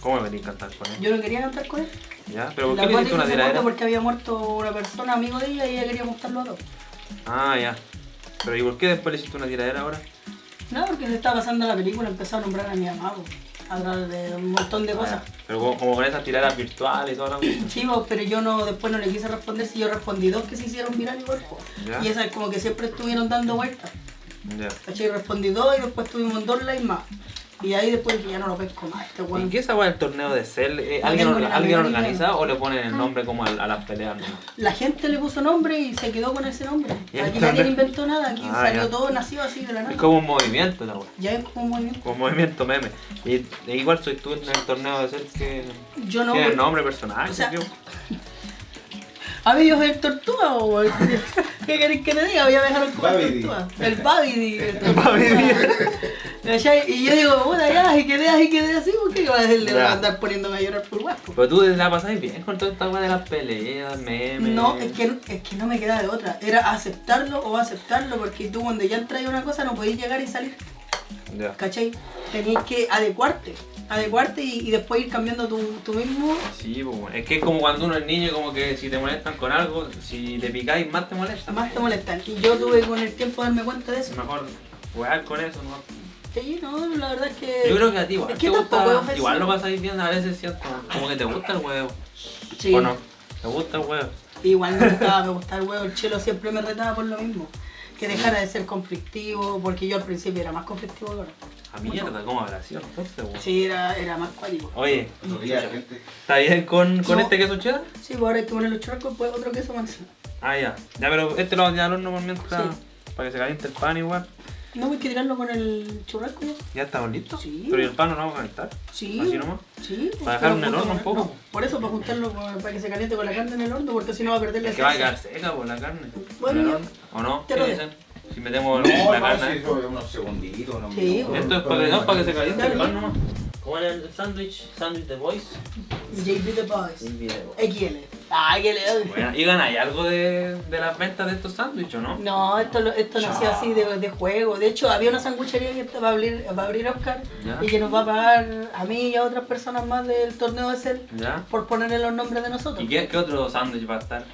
¿Cómo me venís a cantar con él? yo no quería cantar con él. ¿Ya? ¿Pero por La qué le hiciste una tiradera? porque había muerto una persona amigo de ella y ella quería mostrarlo a todos. Ah, ya. Pero ¿y por qué después le hiciste una tiradera ahora? No, porque se estaba pasando la película, empezó a nombrar a mi mamá, través de un montón de Ah, cosas. ya. Pero como, como con esas tiraderas virtuales y toda la. Sí, pero yo no, después no le quise responder si yo respondí dos que se hicieron viral igual. Ya. Y esas como que siempre estuvieron dando vueltas. Ya. Respondí dos y después tuvimos dos likes más. Y ahí después ya no lo pesco más. Este ¿Y weón. qué es del torneo de Cell? Eh, No ¿Alguien, tengo orga- ni la ¿alguien menor organiza idea. o le ponen el nombre como a, a las peleas? nomás? La gente le puso nombre y se quedó con ese nombre. ¿Y Aquí entonces? nadie inventó nada, aquí Ah, salió ya. todo, nació así de la nada. Es como un movimiento la weá. Ya es como un movimiento. Como un movimiento meme. Y, e igual soy tú en el torneo de Cell que Yo no. tiene porque- nombre, personaje. o sea. ¿A mí yo soy el tortuga o el- qué querés que te diga? Voy a dejar el Babidi. tortuga. El Babidi. el. ¿Cachai? Y yo digo, puta ya, y quedé así, quedé así, ¿por qué iba a decirle Ya. a andar poniéndome a llorar por guapo? Pero tú la pasáis bien con toda esta weá de las peleas, memes. No, es que, es que no me queda de otra. Era aceptarlo o aceptarlo, porque tú cuando ya entras en una cosa no podés llegar y salir, Ya. ¿cachai? Tenías que adecuarte, adecuarte y, y después ir cambiando tu, tu mismo. Sí, pues, es que es como cuando uno es niño, como que si te molestan con algo, si te picáis más te molesta. Más te molestan. Y yo tuve con el tiempo darme cuenta de Es eso. mejor jugar con eso, ¿no? Sí, no, la verdad es que. Yo creo que a ti igual, Es que te gusta, igual lo pasáis bien a veces, ¿cierto? Como que te gusta el huevo, Sí. ¿o no? ¿Te gusta el huevo? Igual me gustaba, me gustaba el huevo, el chelo siempre me retaba por lo mismo. Que dejara de ser conflictivo, porque yo al principio era más conflictivo que ahora. A mierda, ¿cómo habrá sido entonces, huevo? Sí, era, era más cuático. Oye, gente. ¿está bien con, con No. este queso cheddar? Sí, pues ahora hay que poner los churrascos, pues otro queso manzana. Ah, ya. Ya, pero este lo vamos a al horno por mientras, Sí. para que se caliente el pan igual. No, hay que tirarlo con el churrasco ya. ¿Ya estamos listos? Sí. Pero ¿y el pan no lo vamos a calentar? Sí. ¿Así nomás? Sí. pues, Para dejar en el horno un poco. no, por eso, para juntarlo, con- para que se caliente con la carne en el horno, porque si no va a perder la Es que va a esencia. quedar seca por la carne. Bueno. ¿O no? Te ¿Qué lo dicen? Si metemos No, la no, carne. sí, unos segunditos, unos Sí, minutos. Esto es para que, no, para que se caliente el pan nomás. ¿Cómo era el sándwich? ¿Sándwich de boys? JB The Boys. XL. Ay, que le doy. Bueno, ¿y ganáis algo de, de las ventas de estos sándwiches o no? No, esto, esto nació así de, de juego. De hecho, había una sanguchería que va a abrir, va a abrir Oscar Ya. y que nos va a pagar a mí y a otras personas más del torneo de Cell ¿Ya? por ponerle los nombres de nosotros. ¿Y qué, qué otro sándwich va a estar?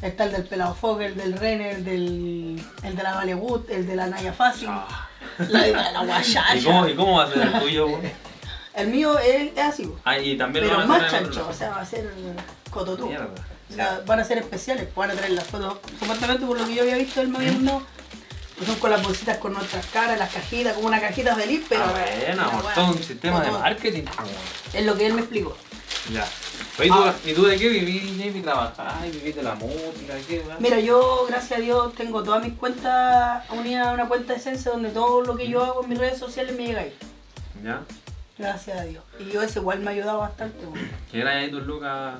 Está el del Pelado Fogel, el del Renner, el, del, el de la Valewood, el de la Naya Fácil, Ah. la de la, la. ¿Y cómo, ¿Y cómo va a ser el tuyo? güey? El mío es, es así, Ah, y también pero lo van a más hacer chancho, o sea, va a ser cototú. Mierda. O sea, van a ser especiales, pues van a traer las fotos. Supuestamente por lo que yo había visto, él me había mandado, pues son con las bolsitas con nuestras caras, las cajitas, como una cajita feliz, pero. ah, bueno, amor, bueno, todo un sistema de todo. marketing. pues, Es lo que él me explicó. Ya. Oye, ¿tú, Ah. ¿y tú de qué vivís, Jamie? ¿Trabajás? ¿Vivís de la música? ¿De qué? weón? Mira, yo, gracias a Dios, tengo todas mis cuentas unidas a una cuenta de Esencia donde todo lo que yo hago en mis redes sociales me llega ahí. ¿Ya? Gracias a Dios. Y yo ese igual me ha ayudado bastante. eran ahí tus lucas.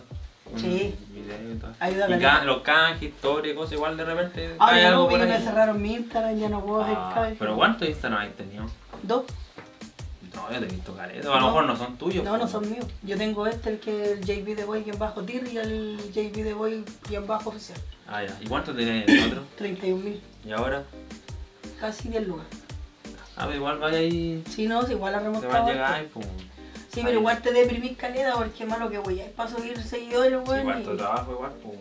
Sí. video y todo. Ayuda y ca- los canjes, historias, cosas igual de repente. Hay ya algo no, me cerraron mi Instagram, ya no puedo hacer Ah, pero ¿cuántos Instagram has tenido? Dos. No, yo te he visto caleta. A lo No. mejor no son tuyos. No, no pues. son míos. Yo tengo este, el que es el JB de Boy guion bajo tir y el JB de Boy guion bajo oficial. Ah, ya. ¿Y cuántos tenés el otro? 31 mil, ¿Y ahora? casi 10 lugares. Ah, pero igual vaya ahí. Si no, si igual la Te va a llegar, pues. Sí, pero igual te deprimís caleta porque es malo que voy a ir para subir seguidores, Sí, weón. igual y- tu trabajo, igual, pues.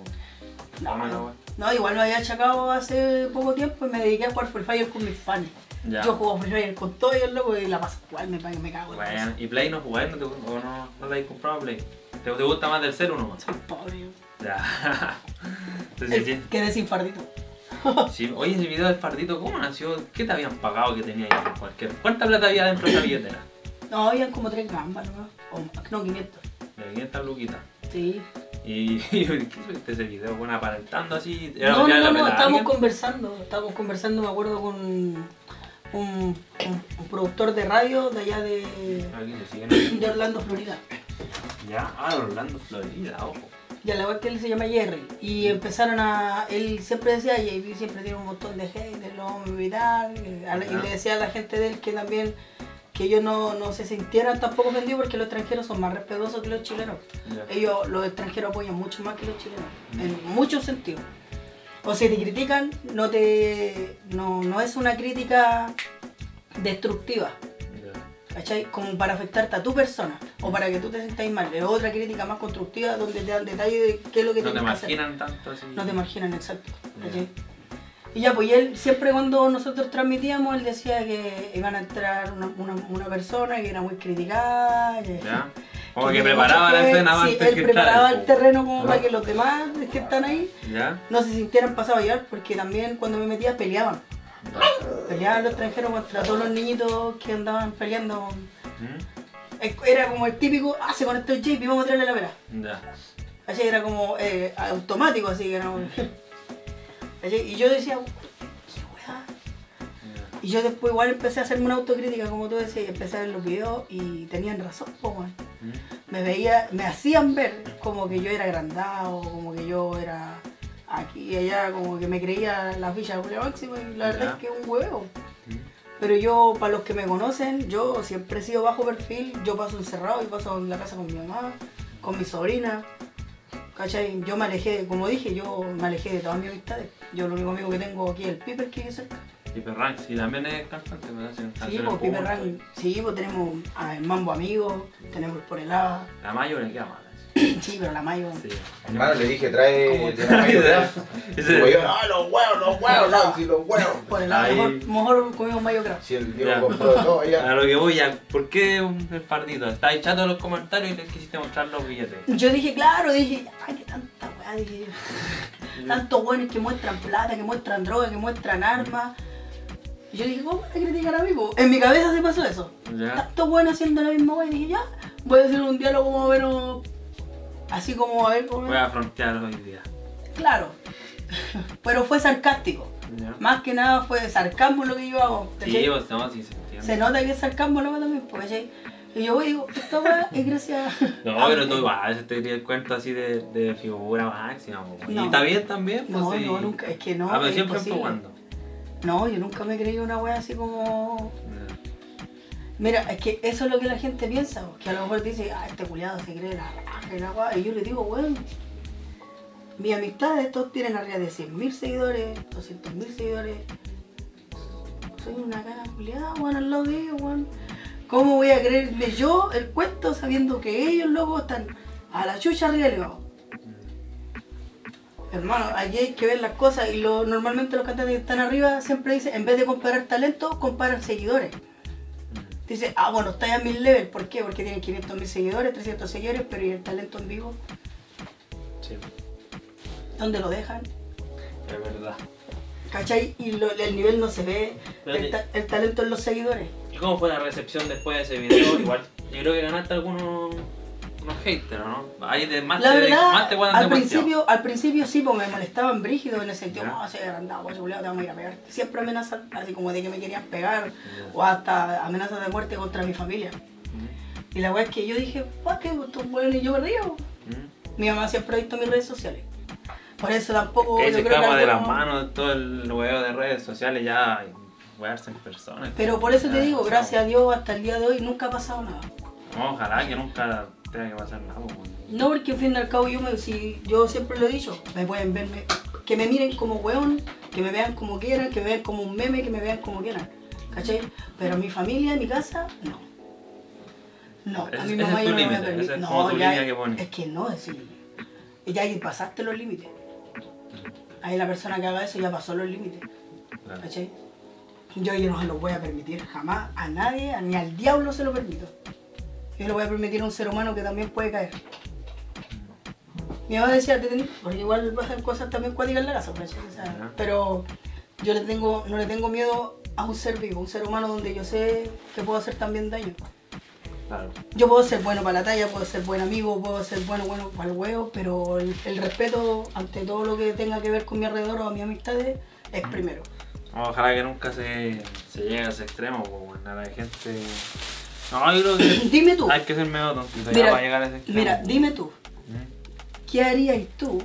No, no, no, igual me había achacado hace poco tiempo y me dediqué a jugar Free Fire con mis fans. Ya. Yo juego Free Fire con todo y el loco y la paso igual, me, me cago en Bueno. ¿y Play no jugáis? ¿No te, o no, no habéis comprado Play? ¿Te, te gusta más del celu nomás? Soy pobre. yo. Ya. Entonces, El- sí. Quedé sin fardito. Sí, Oye, ese video del fardito, ¿cómo nació? ¿Qué te habían pagado que tenías ahí? Cualquier... ¿Cuánta plata había dentro de esa billetera? No, habían como tres gambas, ¿no? O no, 500. De 500 luquitas. Sí. Y, ¿qué subiste ese video? Bueno, aparentando así. Era No, no, la no, no, estábamos conversando, estábamos conversando, me acuerdo con un, un- un productor de radio de allá de, le siguen. de Orlando, Florida. Ya, ah, Orlando, Florida, ojo. Y a la vez que él se llama Jerry. Y empezaron a. Él siempre decía, JB siempre tiene un montón de gente, lo vamos a. Y, a la- y le decía a la gente de él que también. que ellos no, no se sintieran tampoco ofendidos porque los extranjeros son más respetuosos que los chilenos. Ellos, los extranjeros apoyan mucho más que los chilenos, en muchos sentidos. O si te critican, no te. no, no es una crítica destructiva. ¿Cachai? Como para afectarte a tu persona o para que tú te sientas mal. Es otra crítica más constructiva donde te dan detalle de qué es lo que No te tienes que hacer. imaginan tanto así. No te marginan, exacto. ¿cachai? Y ya, pues él siempre cuando nosotros transmitíamos, él decía que iban a entrar una, una, una persona que era muy criticada. que- Ya. Como que preparaba la escena Sí, antes él que preparaba entrar, el terreno como para que los demás que están ahí ¿Ya? no se sintieran pasados a llevar, porque también cuando me metía peleaban. Peleaban los extranjeros contra todos los niñitos que andaban peleando. ¿Mm? Era como el típico, ah, se conectó el JP, vamos a tirarle la pera. Ya. Era como eh, automático, así que era como-. Y yo decía, qué weá. Y yo después igual empecé a hacerme una autocrítica, como tú decías, y empecé a ver los videos y tenían razón, po. ¿Mm? Me veía, me hacían ver como que yo era agrandado, como que yo era aquí y allá, como que me creía la ficha de Julio Máximo y la verdad es que es un huevo. Pero yo, para los que me conocen, yo siempre he sido bajo perfil, yo paso encerrado y paso en la casa con mi mamá, con mi sobrina. ¿Cachai? Yo me alejé, como dije, yo me alejé de todas mis amistades. Yo lo único amigo que tengo aquí es el Piper que es cerca. Piper Rank, sí, también es cantante, me hacen Sí, pues Piper. Rank, sí, pues tenemos a el Mambo Amigo, tenemos el Por el Ava. La mayor le mala. Sí, pero la Mayo. Sí. Hermano, le dije, trae. Yo, no, los huevos, los huevos, no, sí, los huevos. Por el Ava, Ahí. mejor, mejor comimos Mayo Craft. Si el Diego Ya. compró todo allá. A lo que voy ya, ¿por qué un- el fardito? Está echando los comentarios y les quisiste mostrar los billetes. Yo dije, claro, dije, ay, qué tanta weá, dije yo. Tantos buenos que muestran plata, que muestran droga, que muestran armas. Y yo dije, ¿cómo van a criticar a mí? po? En mi cabeza se pasó eso. Ya. Tantos buenos haciendo la misma weá. Y dije, ya, voy a hacer un diálogo más o menos. Así como a ver cómo. Voy a frontear hoy día. Claro. Pero fue sarcástico. Más que nada fue sarcasmo lo que yo hago. Sí, pues no, sí se. Se nota que es sarcasmo lo hago también, ¿cachai? Y yo voy y digo, esta weá es gracias. No, a- pero tú igual, te di el cuento así de, de figura máxima. No. Y está bien también, pues No, sí. no, nunca, es que no. Ah, pero es siempre jugando. No, yo nunca me creí una wea así como. Mira, es que eso es lo que la gente piensa, que a lo mejor dice, ah, este culiado se cree la raja y la wea. Y yo le digo, weón, mis amistades todos tienen arriba de 100.000 seguidores, 200.000 seguidores. Soy una cara culiada, weón, al lado de ellos, weón. ¿Cómo voy a creerme yo el cuento sabiendo que ellos, loco, están a la chucha arriba del? Hermano, aquí hay que ver las cosas y lo, normalmente los cantantes que están arriba siempre dicen, en vez de comparar talento, comparan seguidores. Dice, ah, bueno, está ya mil level. ¿Por qué? Porque tienen 500 mil seguidores, 300 seguidores, pero ¿y el talento en vivo? Sí, ¿Dónde lo dejan? es verdad. ¿Cachai? Y lo- el nivel no se ve, el, ta- el talento en los seguidores. ¿Y cómo fue la recepción después de ese video? Igual, yo creo que ganaste algunos unos haters, ¿no? Ahí de más La verdad, más te al principio, al principio sí, porque me molestaban brígido en el sentido, no, se agrandado, guacho, culiao, te vamos a ir a pegar. Siempre amenazan, así como de que me querían pegar, o hasta amenazas de muerte contra mi familia. Mm, Y la weá es que yo dije, ¿para qué? Estos weones y yo río. mm. Mi mamá siempre ha visto mis redes sociales. Por eso tampoco Que yo se que escapa de las manos todo el huevo de redes sociales ya wearse en persona. Pero por eso te digo, gracias a Dios hasta el día de hoy nunca ha pasado nada. no, ojalá que nunca tenga que pasar nada. No porque al fin y al cabo yo me, si, yo siempre lo he dicho, me pueden verme, que me miren como weón, que me vean como quieran, que me vean como un meme, que me vean como quieran. ¿Cachai? Pero mi familia, mi casa, no. No, a Ese- mi mamá es yo tu no a ese es No, ya- que es que no, es decir, ya ahí pasaste los límites. Ahí la persona que haga eso ya pasó los límites. Claro. ¿Cachai? Yo, yo no se lo voy a permitir jamás a nadie, a- ni al diablo se lo permito. Yo le voy a permitir a un ser humano que también puede caer. Mi mamá decía, porque igual pasan cosas también cuáticas en la casa, Ya. pero yo le tengo, no le tengo miedo a un ser vivo, un ser humano donde yo sé que puedo hacer también daño. Claro. Yo puedo ser bueno para la talla, puedo ser buen amigo, puedo ser bueno, bueno para el huevo, pero el, el respeto ante todo lo que tenga que ver con mi alrededor o a mis amistades es primero. Ojalá que nunca se, se llegue a ese extremo, pues, bueno, la gente... No, yo creo que Dime tú, hay que ser medio tontito ya Mira, para llegar a ese extremo. mira, dime tú, ¿Mm? ¿qué harías tú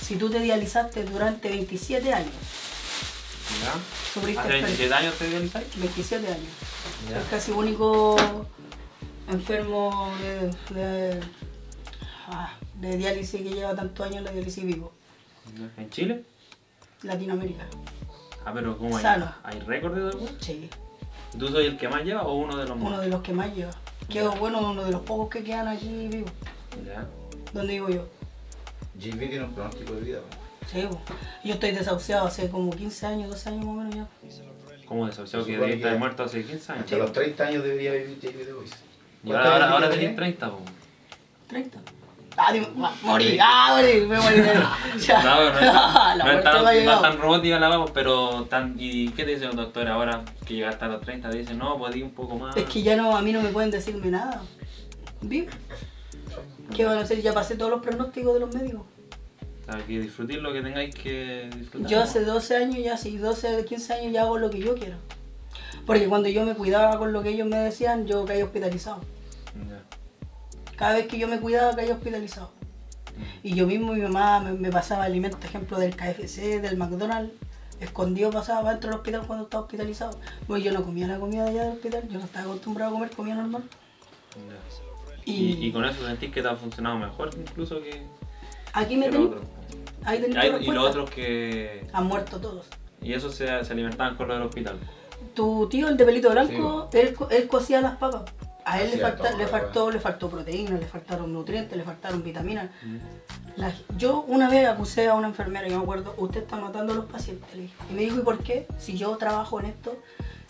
si tú te dializaste durante 27 años? ¿Ya? ¿Hace enfer- 27 años te dializáis? 27 años. Ya. Es casi único enfermo de, de, ah, de diálisis que lleva tantos años en la diálisis vivo. ¿En Chile? Latinoamérica. Ah, pero ¿cómo hay? Sano. ¿Hay récord de eso? Sí. ¿Tú soy el que más lleva o uno de los más? Uno de los que más lleva. Quedo bueno, uno de los pocos que quedan aquí vivos. Ya. Donde vivo yo. JV tiene un pronóstico de vida. po. Sí, po. yo estoy desahuciado hace como 15 años, 12 años más o menos ya. ¿Cómo desahuciado que debería estar muerto hace 15 años? Hasta los 30 años debería vivir JV The Voice. Y ahora, ahora, ahora tenéis 30, pues. 30. Ah, morí, ah, morí, me morí. Ya. No, no, la no no es tan robótica la vamos, pero tan... ¿Y qué te dice el doctor ahora que llegaste a los 30? Te dice, no, pues di un poco más. Es que ya no, a mí no me pueden decirme nada. ¿Vivo? ¿Qué van a hacer? Ya pasé todos los pronósticos de los médicos. O sea, que disfrutéis lo que tengáis que disfrutar. Yo hace 12 años ya, sí, 12, 15 años ya hago lo que yo quiero. Porque cuando yo me cuidaba con lo que ellos me decían, yo caí hospitalizado. Ya. Cada vez que yo me cuidaba, caí hospitalizado. Y yo mismo, mi mamá me, me pasaba alimentos, ejemplo, del KFC, del McDonald's, escondido pasaba dentro del hospital cuando estaba hospitalizado. Pues yo no comía la comida allá del hospital, yo no estaba acostumbrado a comer comida normal. Y, Y, y con eso sentís que te ha funcionado mejor incluso que, aquí me tenéis, ahí tenéis y los otros que... Han muerto todos. Y eso se, se alimentaban con lo del hospital. Tu tío, el de pelito blanco, él, él cocía las papas. A él le, falta, le, faltó, le faltó proteínas, le faltaron nutrientes, le faltaron vitaminas. La- yo una vez acusé a una enfermera, yo me acuerdo, usted está matando a los pacientes. le dije. Y me dijo, ¿y por qué? Si yo trabajo en esto.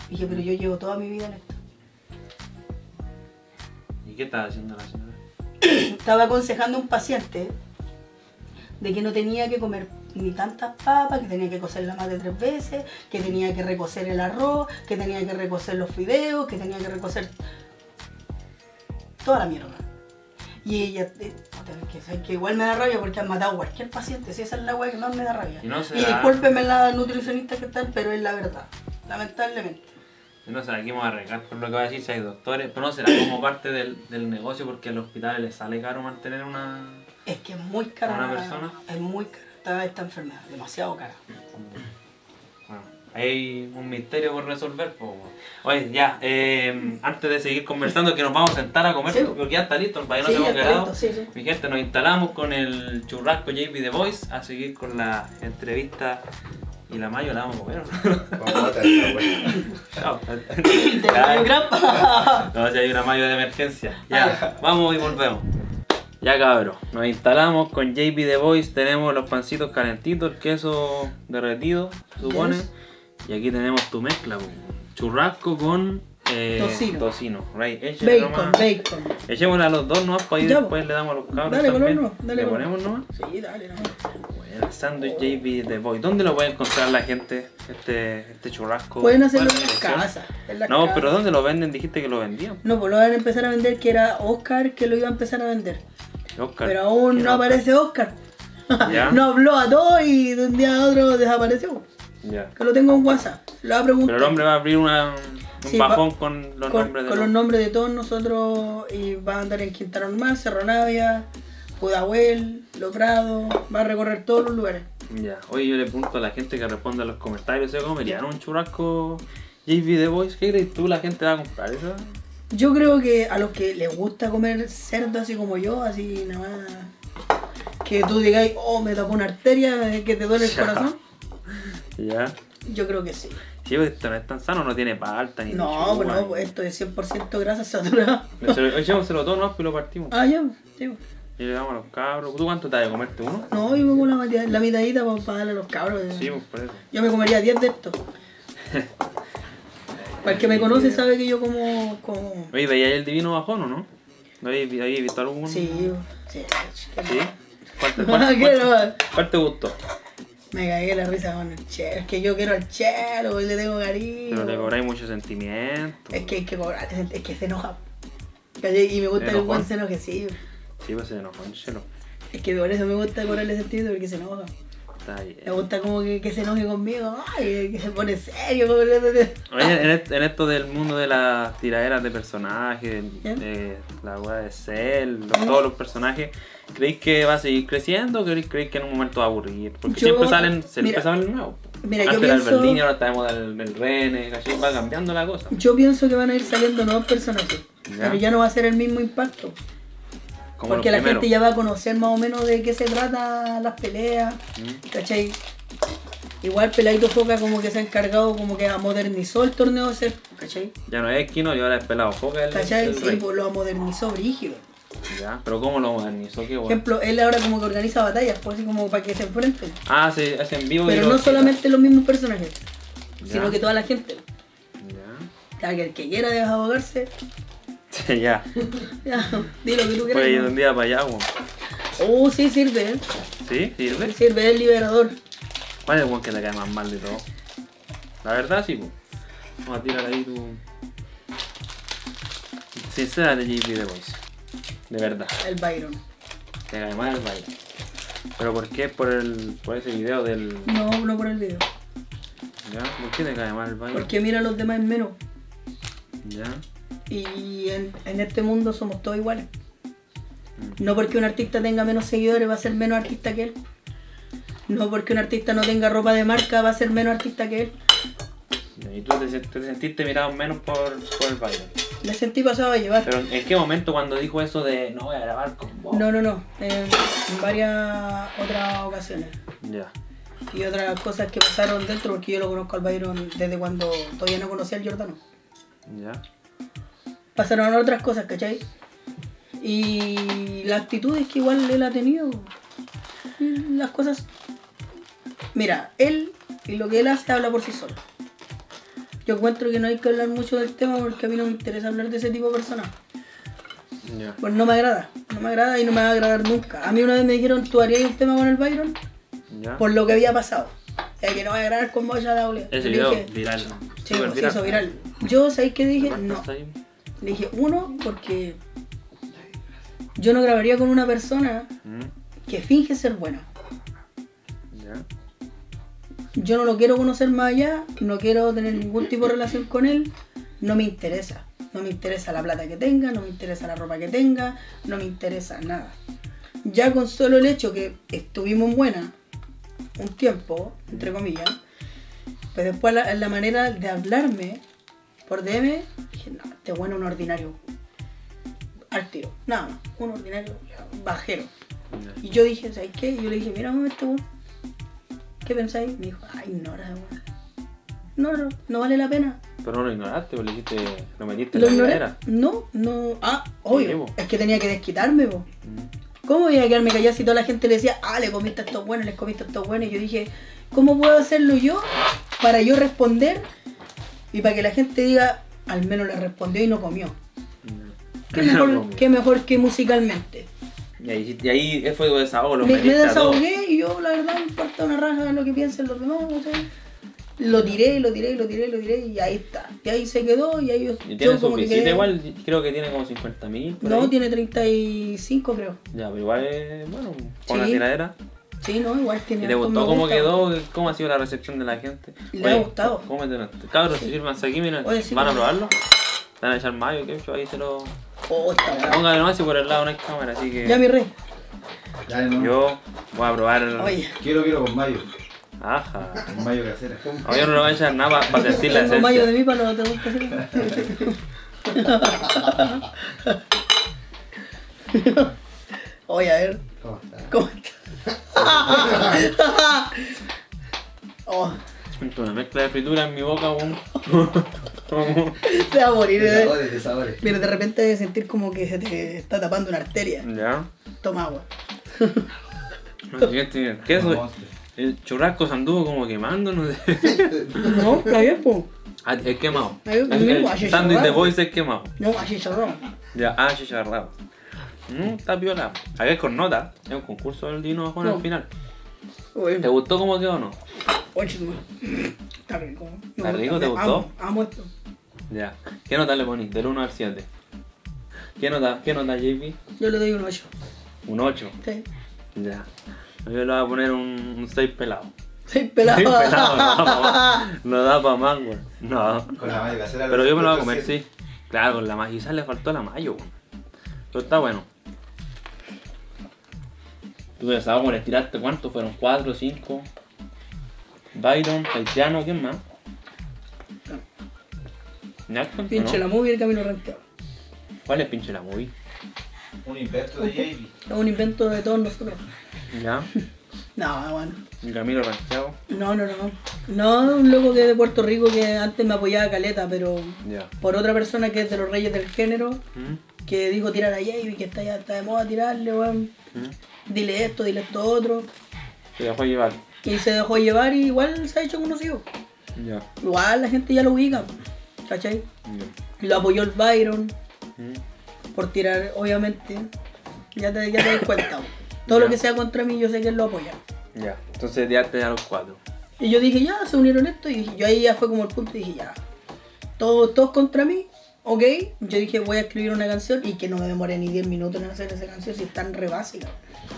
Y dije, pero yo llevo toda mi vida en esto. ¿Y qué estaba haciendo la señora? Estaba aconsejando a un paciente de que no tenía que comer ni tantas papas, que tenía que cocerla más de tres veces, que tenía que recocer el arroz, que tenía que recocer los fideos, que tenía que recocer toda la mierda. Y ella, eh, que, que igual me da rabia porque han matado a cualquier paciente, si esa es la weá que más me da rabia. Y no Y será- discúlpenme las nutricionistas que están, pero es la verdad, lamentablemente. Yo no sé, aquí vamos a arriesgar por lo que va a decir si hay doctores, pero no será como parte del, del negocio porque a los hospitales les sale caro mantener una... Es que es muy cara. ¿Una persona? Es muy cara esta, esta enfermedad, demasiado cara. Hay un misterio por resolver. po. Oye, ya, eh, antes de seguir conversando, que nos vamos a sentar a comer, Sí. porque ya está listo, para que no Sí, quedado. listo, sí, sí. Mi gente, nos instalamos con el churrasco JB The Voice a seguir con la entrevista. Y la mayo la vamos a comer. ¿no? Vamos a. Chao. No, si hay una mayo de emergencia. Ya, vamos y volvemos. Ya cabros, nos instalamos con JB The Voice, tenemos los pancitos calentitos, el queso derretido, se supone. Yes. Y aquí tenemos tu mezcla, churrasco con eh, Tocino. tocino. Right, Bacon, nomás. bacon. Echémosle a los dos nomás para ir después le damos a los cabros Dale color también. nomás, dale le color. ponemos nomás. Sí, dale, no. Bueno, sándwich JB The Voice. ¿Dónde lo puede encontrar la gente? Este, este churrasco. Pueden hacerlo ¿Cuál en las la casas. Las No, pero ¿dónde lo venden? Dijiste que lo vendían. No, pues lo van a empezar a vender, que era Oscar que lo iba a empezar a vender. Oscar. Pero aún ¿Quién no Oscar? aparece Oscar. Ya. no habló a todos y de un día a otro desapareció. Ya. Que lo tengo en WhatsApp. Lo va a preguntar. Pero el hombre va a abrir una, un Sí, bajón va- con los con, nombres de con los... nombres de todos nosotros y va a andar en Quinta Normal, Cerro Navia, Pudahuel, Los Prados, va a recorrer todos los lugares. Ya. Oye, yo le pregunto a la gente que responde a los comentarios, ¿se comerían un churrasco JV The Voice? ¿Qué crees tú la gente va a comprar eso? Yo creo que a los que les gusta comer cerdo así como yo, así nada más. Que tú digáis, oh, me tocó una arteria, que te duele el Ya. corazón. Ya. Yo creo que sí. Sí, pues esto no es tan sano, no tiene palta ni No, lechuga, pues no, pues esto es 100% grasa saturada. Se lo- Echémoselo todo, ¿no? Y lo partimos. Ah, ya, sí. Y le damos a los cabros. ¿Tú cuánto te vas a comerte uno? No, yo me como la, mitad- la mitadita para, darle a los cabros. Sí, pues por eso. Yo me comería 10 de estos. Para el que me conoce sabe que yo como... como... Oye, ¿veías el divino bajón o no? ¿No habéis habéis visto alguno? Sí, sí. ¿Sí? ¿Cuál te, cuál- cuál te gustó? Me cagué la risa con el chelo. Es que yo quiero al chelo, le tengo cariño. Pero le cobráis mucho sentimiento. Es que hay que cobrar, es que se enoja. Y me gusta que el buen se enoje, sí. Sí, pues se enojó en chelo. Es que por eso me gusta cobrarle sentido porque se enoja. Está bien. Me gusta como que, que se enoje conmigo. Ay, que se pone serio. Oye, en, est- en esto del mundo de las tiraderas de personajes, ¿Ya? eh, la weá de Cell, los- todos los personajes, ¿creéis que va a seguir creciendo o creéis, creéis que en un momento va a aburrir? Porque Yo- siempre salen, siempre mira, salen nuevos. mira, yo Antes era el pienso- Berlín, ahora el, el va cambiando la cosa. Yo pienso que van a ir saliendo nuevos personajes. Ya. Pero ya no va a ser el mismo impacto. Como porque la gente ya va a conocer más o menos de qué se trata las peleas. Mm. ¿Cachai? Igual Peladito Foca como que se ha encargado, como que modernizó el torneo ese, ¿cachai? Ya no es Kino y ahora es Pelado Foca el, ¿Cachai? el Sí, rey. pues lo modernizó brígido. Ya, pero ¿cómo lo modernizó? ¿Qué Por weá? ejemplo, él ahora como que organiza batallas, pues así como para que se enfrenten. Ah, se hace en vivo y Pero no solamente los mismos personajes, Ya. sino que toda la gente. Ya. Claro, que el que quiera desahogarse, ya, ya, di lo que tú puede ir quieras. un día para allá, weón. Oh, sí, sirve, ¿eh? ¿Sí? ¿Sirve? Sirve, es liberador. ¿Cuál es el weón que te cae más mal de todo? La verdad, sí, pues. Vamos a tirar ahí tu. Sincera de JP The Voice. De verdad. El Byron. Te cae mal el baile. ¿Pero por qué? Por, el, por ese video del. No, no por el video. ¿Ya? ¿Por qué te cae mal el baile? Porque mira a los demás en menos. ¿Ya? Y en, en este mundo somos todos iguales. Mm. No porque un artista tenga menos seguidores va a ser menos artista que él. No porque un artista no tenga ropa de marca va a ser menos artista que él. Y tú te, te sentiste mirado menos por, por el baile. Me sentí pasado a llevar. Pero ¿en qué momento cuando dijo eso de no voy a grabar con vos? No, no, no. En, en varias otras ocasiones. Ya. Y otras cosas que pasaron dentro porque yo lo conozco al Byron desde cuando todavía no conocía al Jordano. Ya. Pasaron otras cosas, ¿cachai? Y la actitud es que igual él ha tenido. Las cosas. Mira, él y lo que él hace habla por sí solo. Yo encuentro que no hay que hablar mucho del tema porque a mí no me interesa hablar de ese tipo de personas. Ya. Pues no me agrada, no me agrada y no me va a agradar nunca. A mí una vez me dijeron, ¿tú harías un tema con el Byron? Ya. Por lo que había pasado. O sea, que no va a grabar con Boya Doble. Ese Le video dije, viral. Sí, pues, se hizo viral. Yo, ¿sabéis qué dije? No. Le dije, uno, porque yo no grabaría con una persona Mm, que finge ser buena. Yo no lo quiero conocer más allá, no quiero tener ningún tipo de relación con él, no me interesa. No me interesa la plata que tenga, no me interesa la ropa que tenga, no me interesa nada. Ya con solo el hecho que estuvimos buena un tiempo, entre comillas, pues después la, la manera de hablarme por DM, dije, no, este bueno un ordinario. Al tiro, nada más, un ordinario bajero. Y yo dije, ¿sabes qué? Y yo le dije, mira, este weón. ¿Qué pensáis? Me dijo, ay, ignora, weón. No, no, no vale la pena. Pero no lo ignoraste, pues le dijiste, lo metiste en ¿Lo la ignoré? No, no. Ah, obvio. po. es que tenía que desquitarme, po. Mm, ¿Cómo voy a quedarme callado si toda la gente le decía, ah, le comiste a estos buenos, les comiste a estos buenos? Y yo dije, ¿cómo puedo hacerlo yo para yo responder y para que la gente diga, al menos le respondió y no comió? ya. ¿Qué mejor, qué mejor que musicalmente? Y ahí, y ahí fue tu desahogo, lo me, me desahogué y yo la verdad me importa una raja lo que piensen los demás, ¿cachai? Lo tiré, lo tiré, lo tiré, lo tiré y ahí está. Y ahí se quedó y ahí yo, Y yo tiene su como que visita quedé- igual, creo que tiene como 50 mil. No, tiene 35 creo. Ya, pero igual es, bueno, con Sí. la tiradera. Sí, no, igual tiene. ¿Y te hartos gustó me cómo gusta. quedó? ¿Cómo ha sido la recepción de la gente? Le ha gustado. ¿Cómo te Cabros, sírvanse aquí, miren. Oye, sí, ¿Van a probarlo? ¿Van a echar mayo? ¿Qué? Ahí se lo... Oh, está. Póngale nomás y por el lado no hay cámara, así que... Ya mi rey. Dale, no. Yo voy a probar... Oye, Quiero, quiero con mayo. Ajá. Con mayo casera. No, yo no le voy a echar nada para sentir la tengo mayo de esencia. mí para lo tengo que hacer. Oye, a ver, ¿Cómo está? ¿cómo está? oh, Siento una mezcla de fritura en mi boca, weón. Se va a morir. De eh. sabores, de sabores. Mira, de repente debes sentir como que se te está tapando una arteria. ya. Toma agua. El queso. El churrasco se anduvo como quemando, no sé. No, está bien, pues. Ah, es quemado. El, sándwich de voice es quemado. No, así chorrón. Ya, ah, chicharrado. Mm, está piola. Acá es con nota. Es un concurso del Dino Bajón No. al final. Uy, ¿Te gustó cómo quedó o no? oye. Está rico. Me ¿Está rico? ¿Te gustó? Amo, amo esto. Ya. ¿Qué nota le ponís? Del 1 al 7. ¿Qué nota, qué nota JP? Yo le doy un 8. Un 8. Sí. Ya. Yo le voy a poner un, un 6 pelado. Soy pelado. 6 pelado, no da pa' más. No da para más, güey. No. Con la mayo. Pero yo me lo voy a comer, sí. Claro, con la mayo. Quizás le faltó la mayo, güey. Pero está bueno. Tú ya sabes cómo le tiraste cuántos fueron, 4, 5. Byron, Haitiano, ¿quién más? ¿o Pinche no? la movie y el camino ranqueado. ¿Cuál es pinche la movie? Un invento de. Es un invento de todos nosotros. Ya, No, bueno. el Camilo Ranqueado. No, no, no. No, un loco que es de Puerto Rico que antes me apoyaba caleta, pero Ya. por otra persona que es de los reyes del género, ¿Mm? que dijo tirar a Javi, que está ya está de moda tirarle, weón. ¿Mm? Dile esto, dile esto otro. Se dejó llevar. Y se dejó llevar y igual se ha hecho conocido. Ya. Igual la gente ya lo ubica, ¿cachai? Ya. Lo apoyó el Byron ¿Mm? por tirar, obviamente. Ya te, ya te das cuenta. Todo Ya. lo que sea contra mí, yo sé que él lo apoya. Ya. Entonces tiraste a los cuatro. Y yo dije, ya, se unieron esto. Y yo ahí ya fue como el punto. Y dije, ya, todos, todos contra mí, ok. Yo dije, voy a escribir una canción y que no me demore ni 10 minutos en hacer esa canción si es tan re básica.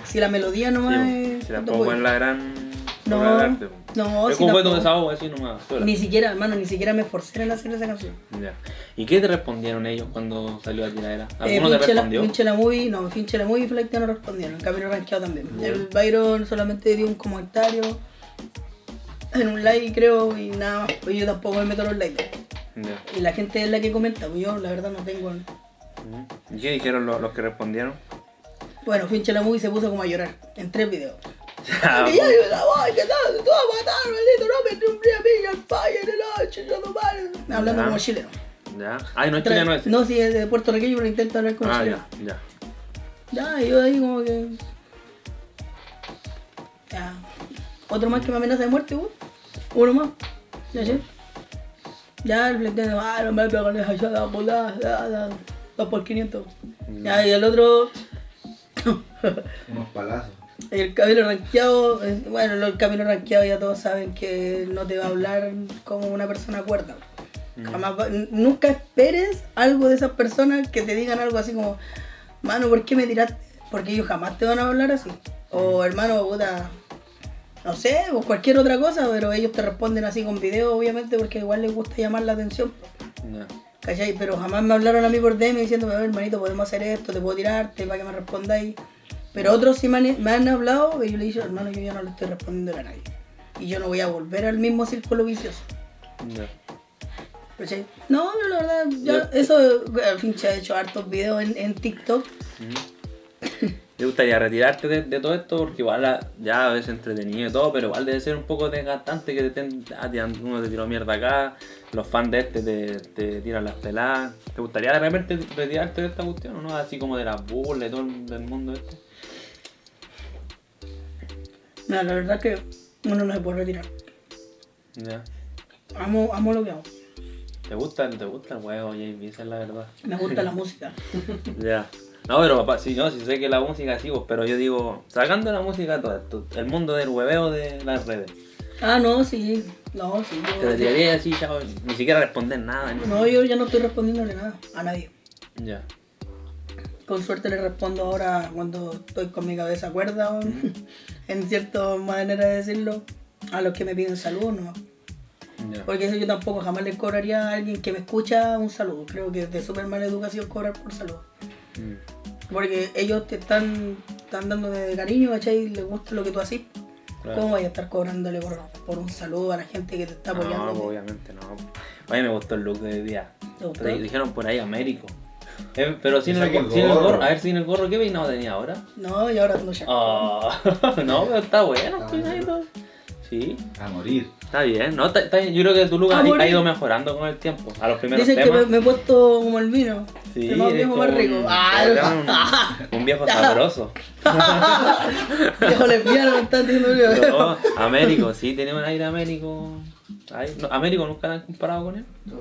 Si la melodía nomás Sí, es. si tampoco es la gran. No, arte, po. no, Es si como fue tu tampoco. desahogo así nomás. sola. Ni siquiera, hermano, ni siquiera me esforcé en hacer esa canción. Ya. ¿Y qué te respondieron ellos cuando salió la tiradera? Eh, ¿Alguno te Finche la, respondió? Finche la Movie, no, Finche la Movie y Flight no respondieron. El Camino Ranqueado también. El Byron solamente dio un comentario en un like, creo, y nada más. Pues yo tampoco me meto en los likes. Ya. Y la gente es la que comenta, pues yo la verdad no tengo. ¿Y qué dijeron los, los que respondieron? Bueno, Finche la Movie se puso como a llorar en tres videos. Ah, que ya yo la voy, que voy a matar, maldito, no me nombré a mí, al en el H, yo no paro. Hablando Ya. como chileno. ya. Ay, no es chileno ese. No, si es de puertorriqueño, pero intenta hablar como ah, chileno. ya, ya. Ya, yo ahí como que. Ya. Otro más que me amenaza de muerte, güey. Uno más. Ya sé. Ya el fletero, ah, no me pegan esa ya la ya. Dos por 500. Ya, y el otro. Unos palazos. El camino ranqueado, bueno, el camino ranqueado ya todos saben que no te va a hablar como una persona cuerda. Jamás va- n- nunca esperes algo de esas personas que te digan algo así como, mano, ¿por qué me tiraste? Porque ellos jamás te van a hablar así. O hermano, puta, no sé, o cualquier otra cosa, pero ellos te responden así con video, obviamente, porque igual les gusta llamar la atención. ¿Cachai? Pero jamás me hablaron a mí por DM diciéndome, "A ver, hermanito, podemos hacer esto, te puedo tirarte para que me respondáis. Pero otros sí me han, me han hablado y yo le he dicho, hermano, yo ya no le estoy respondiendo a nadie. Y yo no voy a volver al mismo círculo vicioso. Ya. ¿Cachai? No, yo la verdad, ya, eso, al fin se ha hecho hartos videos en, en TikTok. ¿Te gustaría retirarte de, de todo esto? Porque igual la- ya veces entretenido y todo, pero igual debe ser un poco desgastante que te estén, ah, uno te tiró mierda acá, los fans de este te, te tiran las peladas. ¿Te gustaría de repente retirarte de esta cuestión o no? Así como de las burlas y todo el, del mundo este. Mira, la verdad que uno no se puede retirar. Ya. Amo, amo lo que hago. ¿Te gusta, te gusta el huevo, JB? Esa es la verdad. Me gusta la música. Ya. No, pero papá, sí, no, sí sé que la música sí, pero yo digo, sacando la música todo esto, el mundo del hueveo de las redes. Ah, no, sí. No, sí. Te retiraría así, chao, ni siquiera responder nada. no, yo ya no estoy respondiéndole nada a nadie. Ya. Con suerte le respondo ahora cuando estoy con mi cabeza cuerda, o en cierta manera de decirlo, a los que me piden saludos. Ya. Porque eso yo tampoco jamás le cobraría a alguien que me escucha un saludo. Creo que es de súper mala educación cobrar por saludo. Mm, Porque ellos te están, están dando de cariño, ¿cachai? Les gusta lo que tú haces. Claro. ¿Cómo vaya a estar cobrándole por, por un saludo a la gente que te está apoyando? No, pues, obviamente no. A mí me gustó el look de hoy día. ¿Te gustó? Dijeron por ahí Américo. Eh, pero sin el, el sin el gorro. A ver, sin el gorro, ¿qué peinado tenía ahora? No, y ahora no ya. Ah, no, pero está bueno Está peinadito. Sí, A morir. Está bien. No, está- está- yo creo que tu look ha, ido mejorando con el tiempo. A los primeros Dicen que temas. me, me he puesto como el vino. Sí, el más viejo, más rico. un- Ah, un, un viejo sabroso. viejo lesbiano me están diciendo yo. No, Américo, sí, tiene un aire Américo. Ay, no, Américo nunca la han comparado con él. No.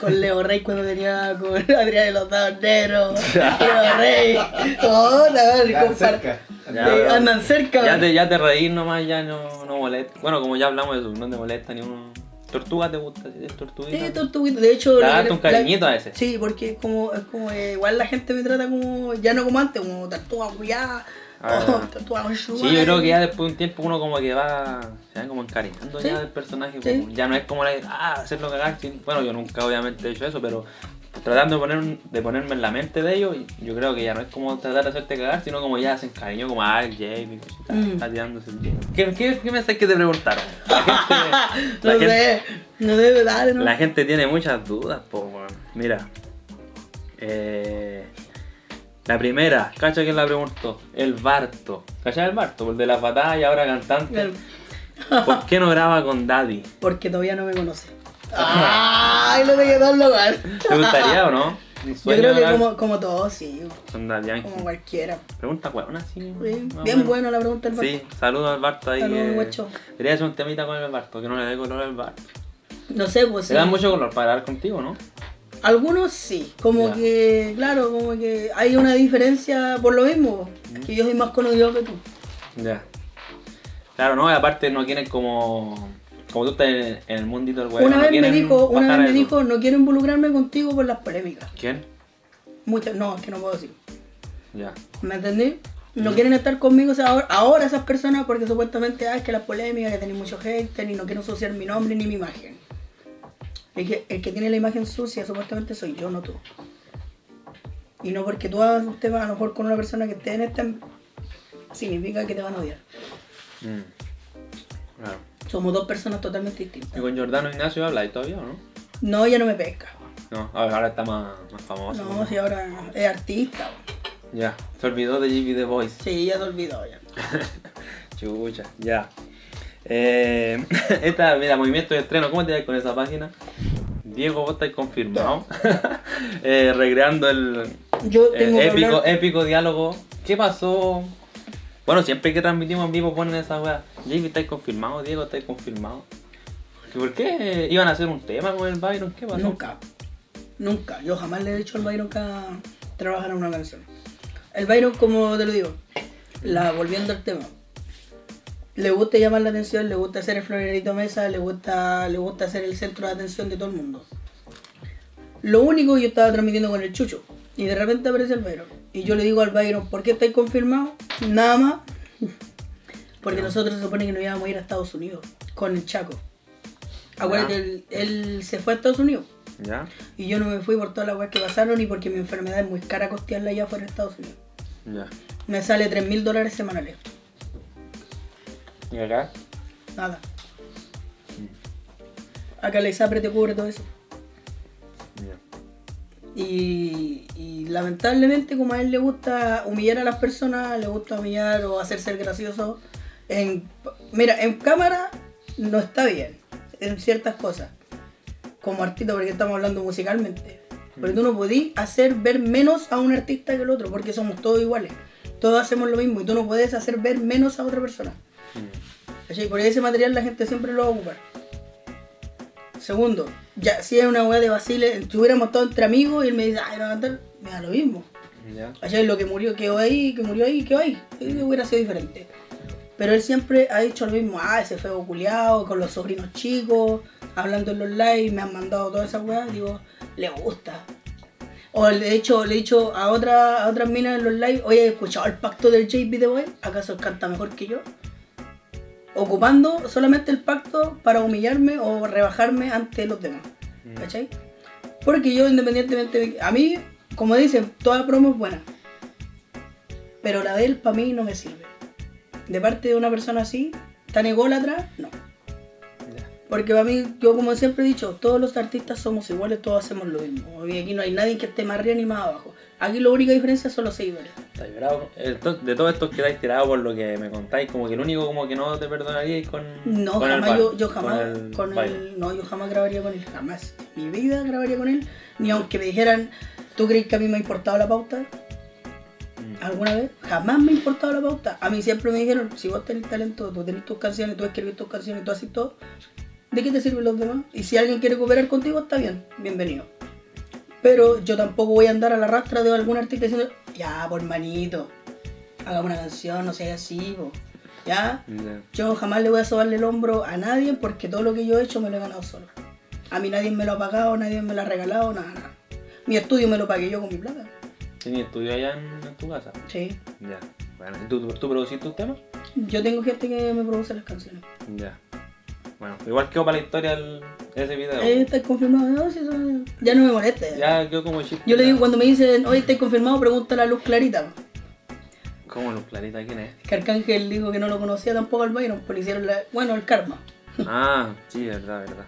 Con Leo Rey cuando tenía con Adrián de los Dados Negros. Leo Rey. Oh, la. Ya, Eh, pero- andan cerca. Ya te, ya te reís nomás, ya no, no molesta. Bueno, como ya hablamos de eso, no te molesta ni un. ¿Tortuga te gusta? ¿Es tortuguita? Sí, tortuguito. De hecho, Te la- un la- cariñito a ese. Sí, porque es como, es como eh, igual la gente me trata como, ya no como antes, como tortuga culiada. Ah. Sí, yo creo que ya después de un tiempo uno como que va, se va como encariñando Sí. ya del personaje. Sí. como- ya no es como la, ah, hacerlo cagar. Bueno, yo nunca obviamente he hecho eso, pero tratando de, poner, de ponerme en la mente de ellos, yo creo que ya no es como tratar de hacerte cagar, sino como ya se encariñó como, ah, el Jamie, cosita, Mm. está tirándose el Jamie. ¿Qué, qué, qué mensaje que te preguntaron? La gente, No la gente, sé, no debe dar, ¿no? la gente tiene muchas dudas, weón. Mira. Eh, la primera, ¿cacha quién la preguntó? El Barto. ¿Cacha el Barto? El de las batallas, ahora cantante. ¿Por qué no graba con Daddy? Porque todavía no me conoce. Ay, lo dejé todo lugar. ¿Te gustaría o no? Un Yo creo que como, como todos, sí. Yankee. Como cualquiera. Pregunta buena, sí. Bien menos. buena la pregunta del Sí, saludos al Barto ahí. Saludos, que- guacho. Debería hacer un temita con el Barto, que no le dé color al Barto. No sé, pues Se sí. da mucho color para hablar contigo, ¿no? Algunos sí, como Ya. que, claro, como que hay una diferencia por lo mismo, que yo soy más conocido que tú. Ya. Claro, no, y aparte no quieren como. Como tú estás en, en el mundito del web. una no vez me dijo, una vez me dijo, no quiero involucrarme contigo por las polémicas. ¿Quién? Muchas, no, es que no puedo decir. Ya. ¿Me entendí? No quieren estar conmigo o sea, ahora, ahora esas personas porque supuestamente ah, es que las polémicas, que tenéis mucho hater y no quiero ensuciar mi nombre ni mi imagen. El que, el que tiene la imagen sucia supuestamente soy yo, no tú. Y no porque tú hagas un tema a lo mejor con una persona que esté en este significa que te van a odiar. Mm. Claro. Somos dos personas totalmente ¿Y distintas. con Jordano Ignacio habláis todavía o no? No, ya no me pesca. No, ahora está más, más famoso. No, si ahora es artista. Ya, se olvidó de JB The Voice. Sí, ya se olvidó ya. Chucha, ya. Eh, esta, mira, movimiento de estreno, ¿cómo te vas con esa página? Diego, vos estás confirmado. Eh, recreando el Yo eh, tengo épico, hablar- épico diálogo. ¿Qué pasó? Bueno, siempre que transmitimos en vivo ponen esa weá. JB, ¿estáis confirmado? Diego, ¿estáis confirmado? ¿Y ¿Por qué iban a hacer un tema con el Byron? ¿Qué pasó? Nunca. Nunca. Yo jamás le he dicho al Byron que trabajar en una canción. El Byron, como te lo digo, la, volviendo al tema, le gusta llamar la atención, le gusta ser el florerito mesa, le gusta, le gusta ser el centro de atención de todo el mundo. Lo único yo estaba transmitiendo con el Chucho y de repente aparece el Byron. Y yo le digo al Byron, ¿por qué estáis confirmados? Nada más. Porque nosotros se supone que nos íbamos a ir a Estados Unidos con el Chaco. Acuérdate, él, él se fue a Estados Unidos. ¿Ya? Y yo no me fui por todas las weas que pasaron y porque mi enfermedad es muy cara costearla allá fuera de Estados Unidos. Ya. Me sale 3 mil dólares semanales. ¿Y acá? Nada. Acá la ISAPRE te cubre todo eso. Y, y lamentablemente como a él le gusta humillar a las personas, le gusta humillar o hacerse el gracioso, en, mira, en cámara no está bien, en ciertas cosas, como artista, porque estamos hablando musicalmente. Porque tú no podís hacer ver menos a un artista que el otro, porque somos todos iguales. Todos hacemos lo mismo y tú no puedes hacer ver menos a otra persona. Mm. Porque ese material la gente siempre lo va a ocupar. Segundo, ya si es una weá de Basile, si hubiéramos estado entre amigos y él me dice, ay, no va me da lo mismo. Ya. ¿Cachai? Lo que murió quedó ahí, que murió ahí, quedó ahí. Hubiera sido diferente. Pero él siempre ha dicho lo mismo, ah, ese feo culiado, con los sobrinos chicos, hablando en los live, me han mandado todas esas weas, digo, le gusta. O de hecho, le he dicho a, otra, a otras minas en los live, oye, ¿he escuchado el pacto del JB The Boy? ¿Acaso él canta mejor que yo? Ocupando solamente el pacto para humillarme o rebajarme ante los demás. Mm. ¿Cachai? Porque yo independientemente de... A mí, como dicen, toda promo es buena. Pero la de él para mí no me sirve. De parte de una persona así, tan ególatra, no. Porque para mí, yo como siempre he dicho, todos los artistas somos iguales, todos hacemos lo mismo. Y aquí no hay nadie que esté más arriba ni más abajo. Aquí la única diferencia son los seguidores. Está bravo. De todos estos que estáis tirados por lo que me contáis, como que el único como que no te perdonaríais con. No, con el jamás yo, yo jamás con el con no, yo jamás grabaría con él, jamás. Mi vida grabaría con él, ni aunque me dijeran, ¿tú crees que a mí me ha importado la pauta? Mm. ¿Alguna vez? Jamás me ha importado la pauta. A mí siempre me dijeron, si vos tenés talento, tú tenés tus canciones, tú escribís tus canciones, tú haces todo, ¿de qué te sirven los demás? Y si alguien quiere cooperar contigo, está bien, bienvenido. Pero yo tampoco voy a andar a la rastra de algún artista diciendo, ya, por manito, hagamos una canción, no sea así, po. ¿ya? Yo jamás le voy a sobarle el hombro a nadie porque todo lo que yo he hecho me lo he ganado solo. A mí nadie me lo ha pagado, nadie me lo ha regalado, nada, nada. Mi estudio me lo pagué yo con mi plata. ¿Tenías estudio allá en, en tu casa? Sí. Ya. Bueno, ¿y ¿tú, tú producís tus temas? Yo tengo gente que me produce las canciones. Ya. Bueno, igual quedó para la historia el- ese video. Eh, ¿Estás confirmado? No, si eso- ya no me molesta. Ya quedó como chiste. Yo le digo, cuando me dicen, hoy estáis confirmado, pregunta a la luz clarita. ¿Cómo los claritas quién es? Que Arcángel dijo que no lo conocía tampoco al Byron, le hicieron la... Bueno, el karma. Ah, sí, verdad, verdad.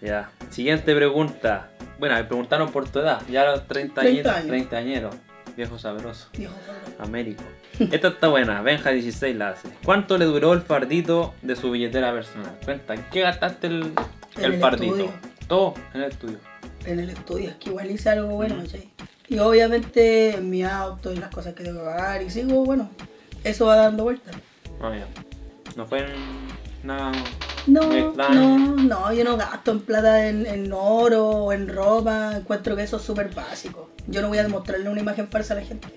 Ya. Siguiente pregunta. Bueno, me preguntaron por tu edad. Ya a los 30, 30 añitos, años. 30 añeros. Viejo sabroso. Dijo, cabrón. Américo. Esta está buena. Benja 16 la hace. ¿Cuánto le duró el fardito de su billetera personal? Cuenta, ¿en qué gastaste el, el el fardito? estudio. Todo en el estudio. en el estudio, es que igual hice algo bueno, ¿cachai? Y obviamente en mi auto y las cosas que tengo que pagar y sigo, bueno, eso va dando vueltas. Ah. No fue en nada. No, no, no, yo no gasto en plata en, en oro o en ropa, encuentro que eso es súper básico. Yo no voy a demostrarle una imagen falsa a la gente.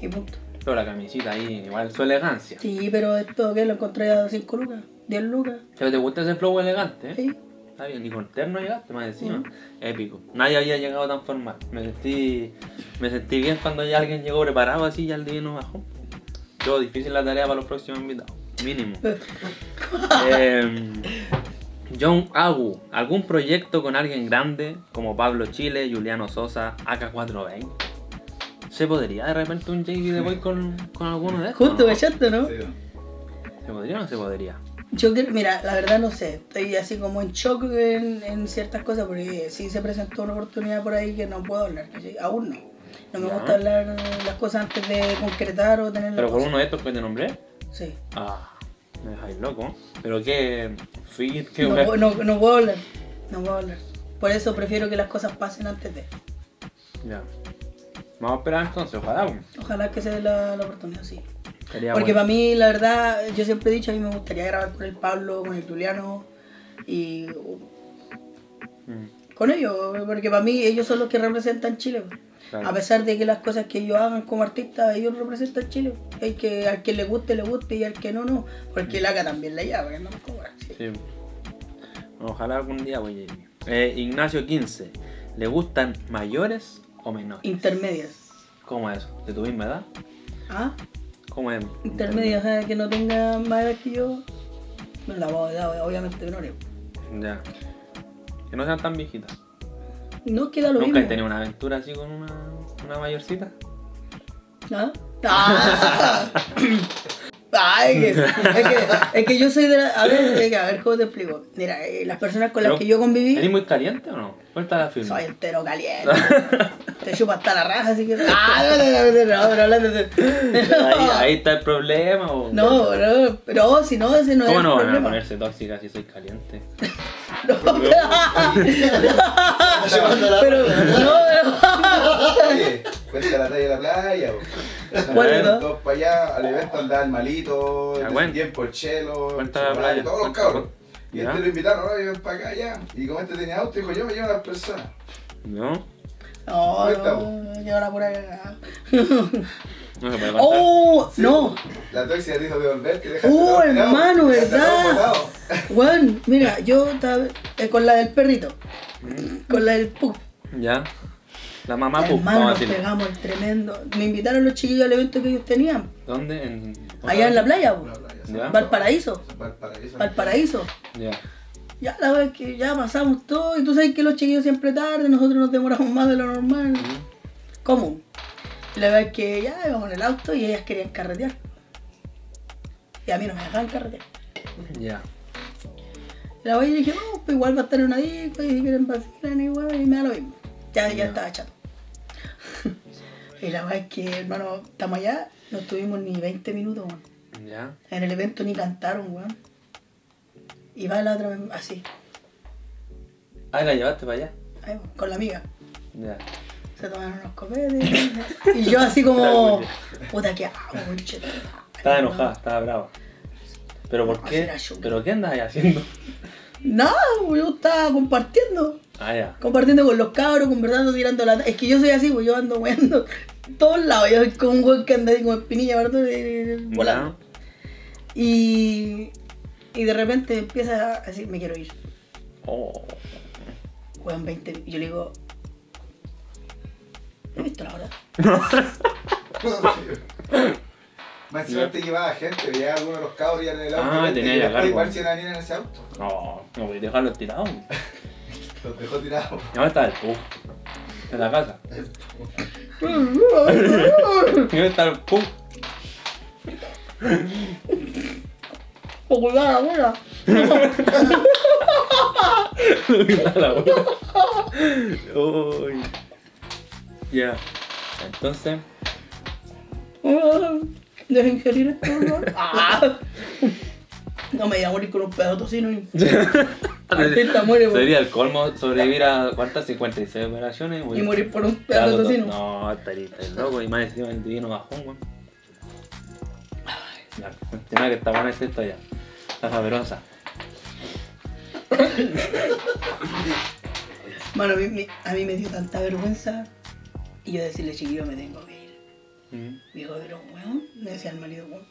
Y punto. Pero la camisita ahí, igual su elegancia. Sí, pero esto que lo encontré a 5 lucas, 10 lucas. Pero te gusta ese flow elegante, ¿eh? Sí. Está bien, y con terno llegaste más encima. Mm. Épico. Nadie había llegado tan formal. Me sentí, me sentí bien cuando ya alguien llegó preparado así ya el día no bajó. Yo, difícil la tarea para los próximos invitados. Mínimo. Eh, John Agu, ¿algún proyecto con alguien grande como Pablo Chile, Juliano Sosa, AK420? ¿Se podría de repente un JV de Boy con, con alguno de estos? Justo? ¿cachaste, no? Sí. ¿Se podría o no se podría? Yo creo, mira, la verdad no sé, estoy así como en shock en, en ciertas cosas porque sí se presentó una oportunidad por ahí que no puedo hablar, ¿cachai? aún no. No me Ya. gusta hablar las cosas antes de concretar o tener ¿Pero por uno de estos que te nombré? Sí. Ah, me dejáis loco. ¿Pero qué? ¿Fit? ¿Qué? No, puedo- no, no puedo hablar, no puedo hablar. Por eso prefiero que las cosas pasen antes de. Ya. Vamos a esperar entonces, ojalá. Ojalá que se dé la, la oportunidad, sí. Sería Porque bueno. para mí, la verdad, yo siempre he dicho, a mí me gustaría grabar con el Pablo, con el Juliano y Mm, con ellos, porque para mí ellos son los que representan Chile. claro. A pesar de que las cosas que ellos hagan como artistas, ellos representan Chile. Hay que, al que le guste, le guste y al que no, no. Porque el ACA también la llama, no me cobra. sí. Sí. Ojalá algún día, güey. Eh, Ignacio 15. ¿Le gustan mayores o menores? Intermedias. ¿Cómo es eso? ¿De tu misma edad? ¿Ah? ¿Cómo es? Intermedias, o sea, que no tenga más edad que yo. No, la voz de edad, obviamente menores. Ya. Que no sean tan viejitas. No queda lo ¿Nunca mismo. has tenido una aventura así con una, una mayorcita? ¿Ah? ¡Ah! Ay, que- es, que, es que yo soy de la... A ver, es a ver cómo te explico. Mira, eh, las personas con las Pero, que yo conviví... ¿Eres muy caliente o no? Cuenta la firma. Soy entero caliente. Te chupa hasta la raja, así que. Ah, no, no, no, no, no, pero Ahí, ahí está el problema. o- No, no, pero si no, ese no ¿Cómo es no el van a problema. ponerse tóxicas si soy caliente? No, pero, no, no. Oye, cuenta la talla de la playa. Andaban Todos para allá, al evento andaba el malito, Ya, en tiempo el chelo, el Cuenta la playa, todos los cabros. Y Ya. este lo invitaron, ahora ven para acá ya. Y como este tenía auto, dijo yo me llevo a las personas. ¿No? No, no, yo la pura cagada. No se puede. ¡Oh! Sí, no. La tóxica dijo de volverte y dejaste Oh, hermano, ¿verdad? Juan, mira, yo estaba eh, con la del perrito, con la del pug. Ya. La mamá Pup, Hermano, nos pegamos el tremendo. Me invitaron los chiquillos al evento que ellos tenían. ¿Dónde? En... Allá en la playa. La Ya. Valparaíso. Valparaíso. Valparaíso. Ya. Ya la es que ya pasamos todo y tú sabes que los chiquillos siempre tarde, nosotros nos demoramos más de lo normal. Común. Y la verdad es que ya íbamos en el auto y ellas querían carretear. Y a mí no me dejaban carretear. Ya. Y la voy y dije, no, pues igual va a estar en una disco y si quieren vacilar igual y me da lo mismo. Ya, ya Ya. estaba chato. y la verdad es que, hermano, estamos allá, no estuvimos ni 20 minutos, weón. Ya. En el evento ni cantaron, weón. Y va la otra vez así, Ah, la llevaste para allá. ahí, con la amiga. Ya. Se tomaron unos copetes. y yo así como, puta, ¿qué hago? Estaba enojada, estaba brava. ¿Pero por qué? ¿Pero qué andas ahí haciendo? Nada, yo estaba compartiendo. Ah, ya. Compartiendo con los cabros, conversando, tirando la... Es que yo soy así, pues yo ando weando todos lados. Yo soy como un weón que anda ahí como espinilla, ¿verdad? Volando. Y, y de repente empieza a decir, me quiero ir. Oh. Weón, 20. Y yo le digo, ¿no he visto la hora? Más encima te llevaba gente, veía a alguno de los cabros ya en el auto. Ah, y tenía ya cargo. igual si iban a venir en ese auto. No, no voy a dejarlo tirado. Los dejó tirados. ¿Dónde está el pug? En la casa. ¿Dónde está el pug? ¡O cuidado la abuela! la abuela. Uy. Ya. Entonces. Dejen ingerir esto, ¿no? ¡Ah! No me voy a morir con un pedazo tocino y... Artista muere por- Sería el colmo sobrevivir a cuántas 56 operaciones y morir por un pedazo tocino. No, estaría loco y más encima el divino bajón, weón. Continúa que está buena esta historia. Está sabrosa. Mano, a mí, me- a mí me dio tanta vergüenza y yo decirle, chiquillo, me tengo que ir. Mm. Dijo, pero weón, me decía el marido, weón.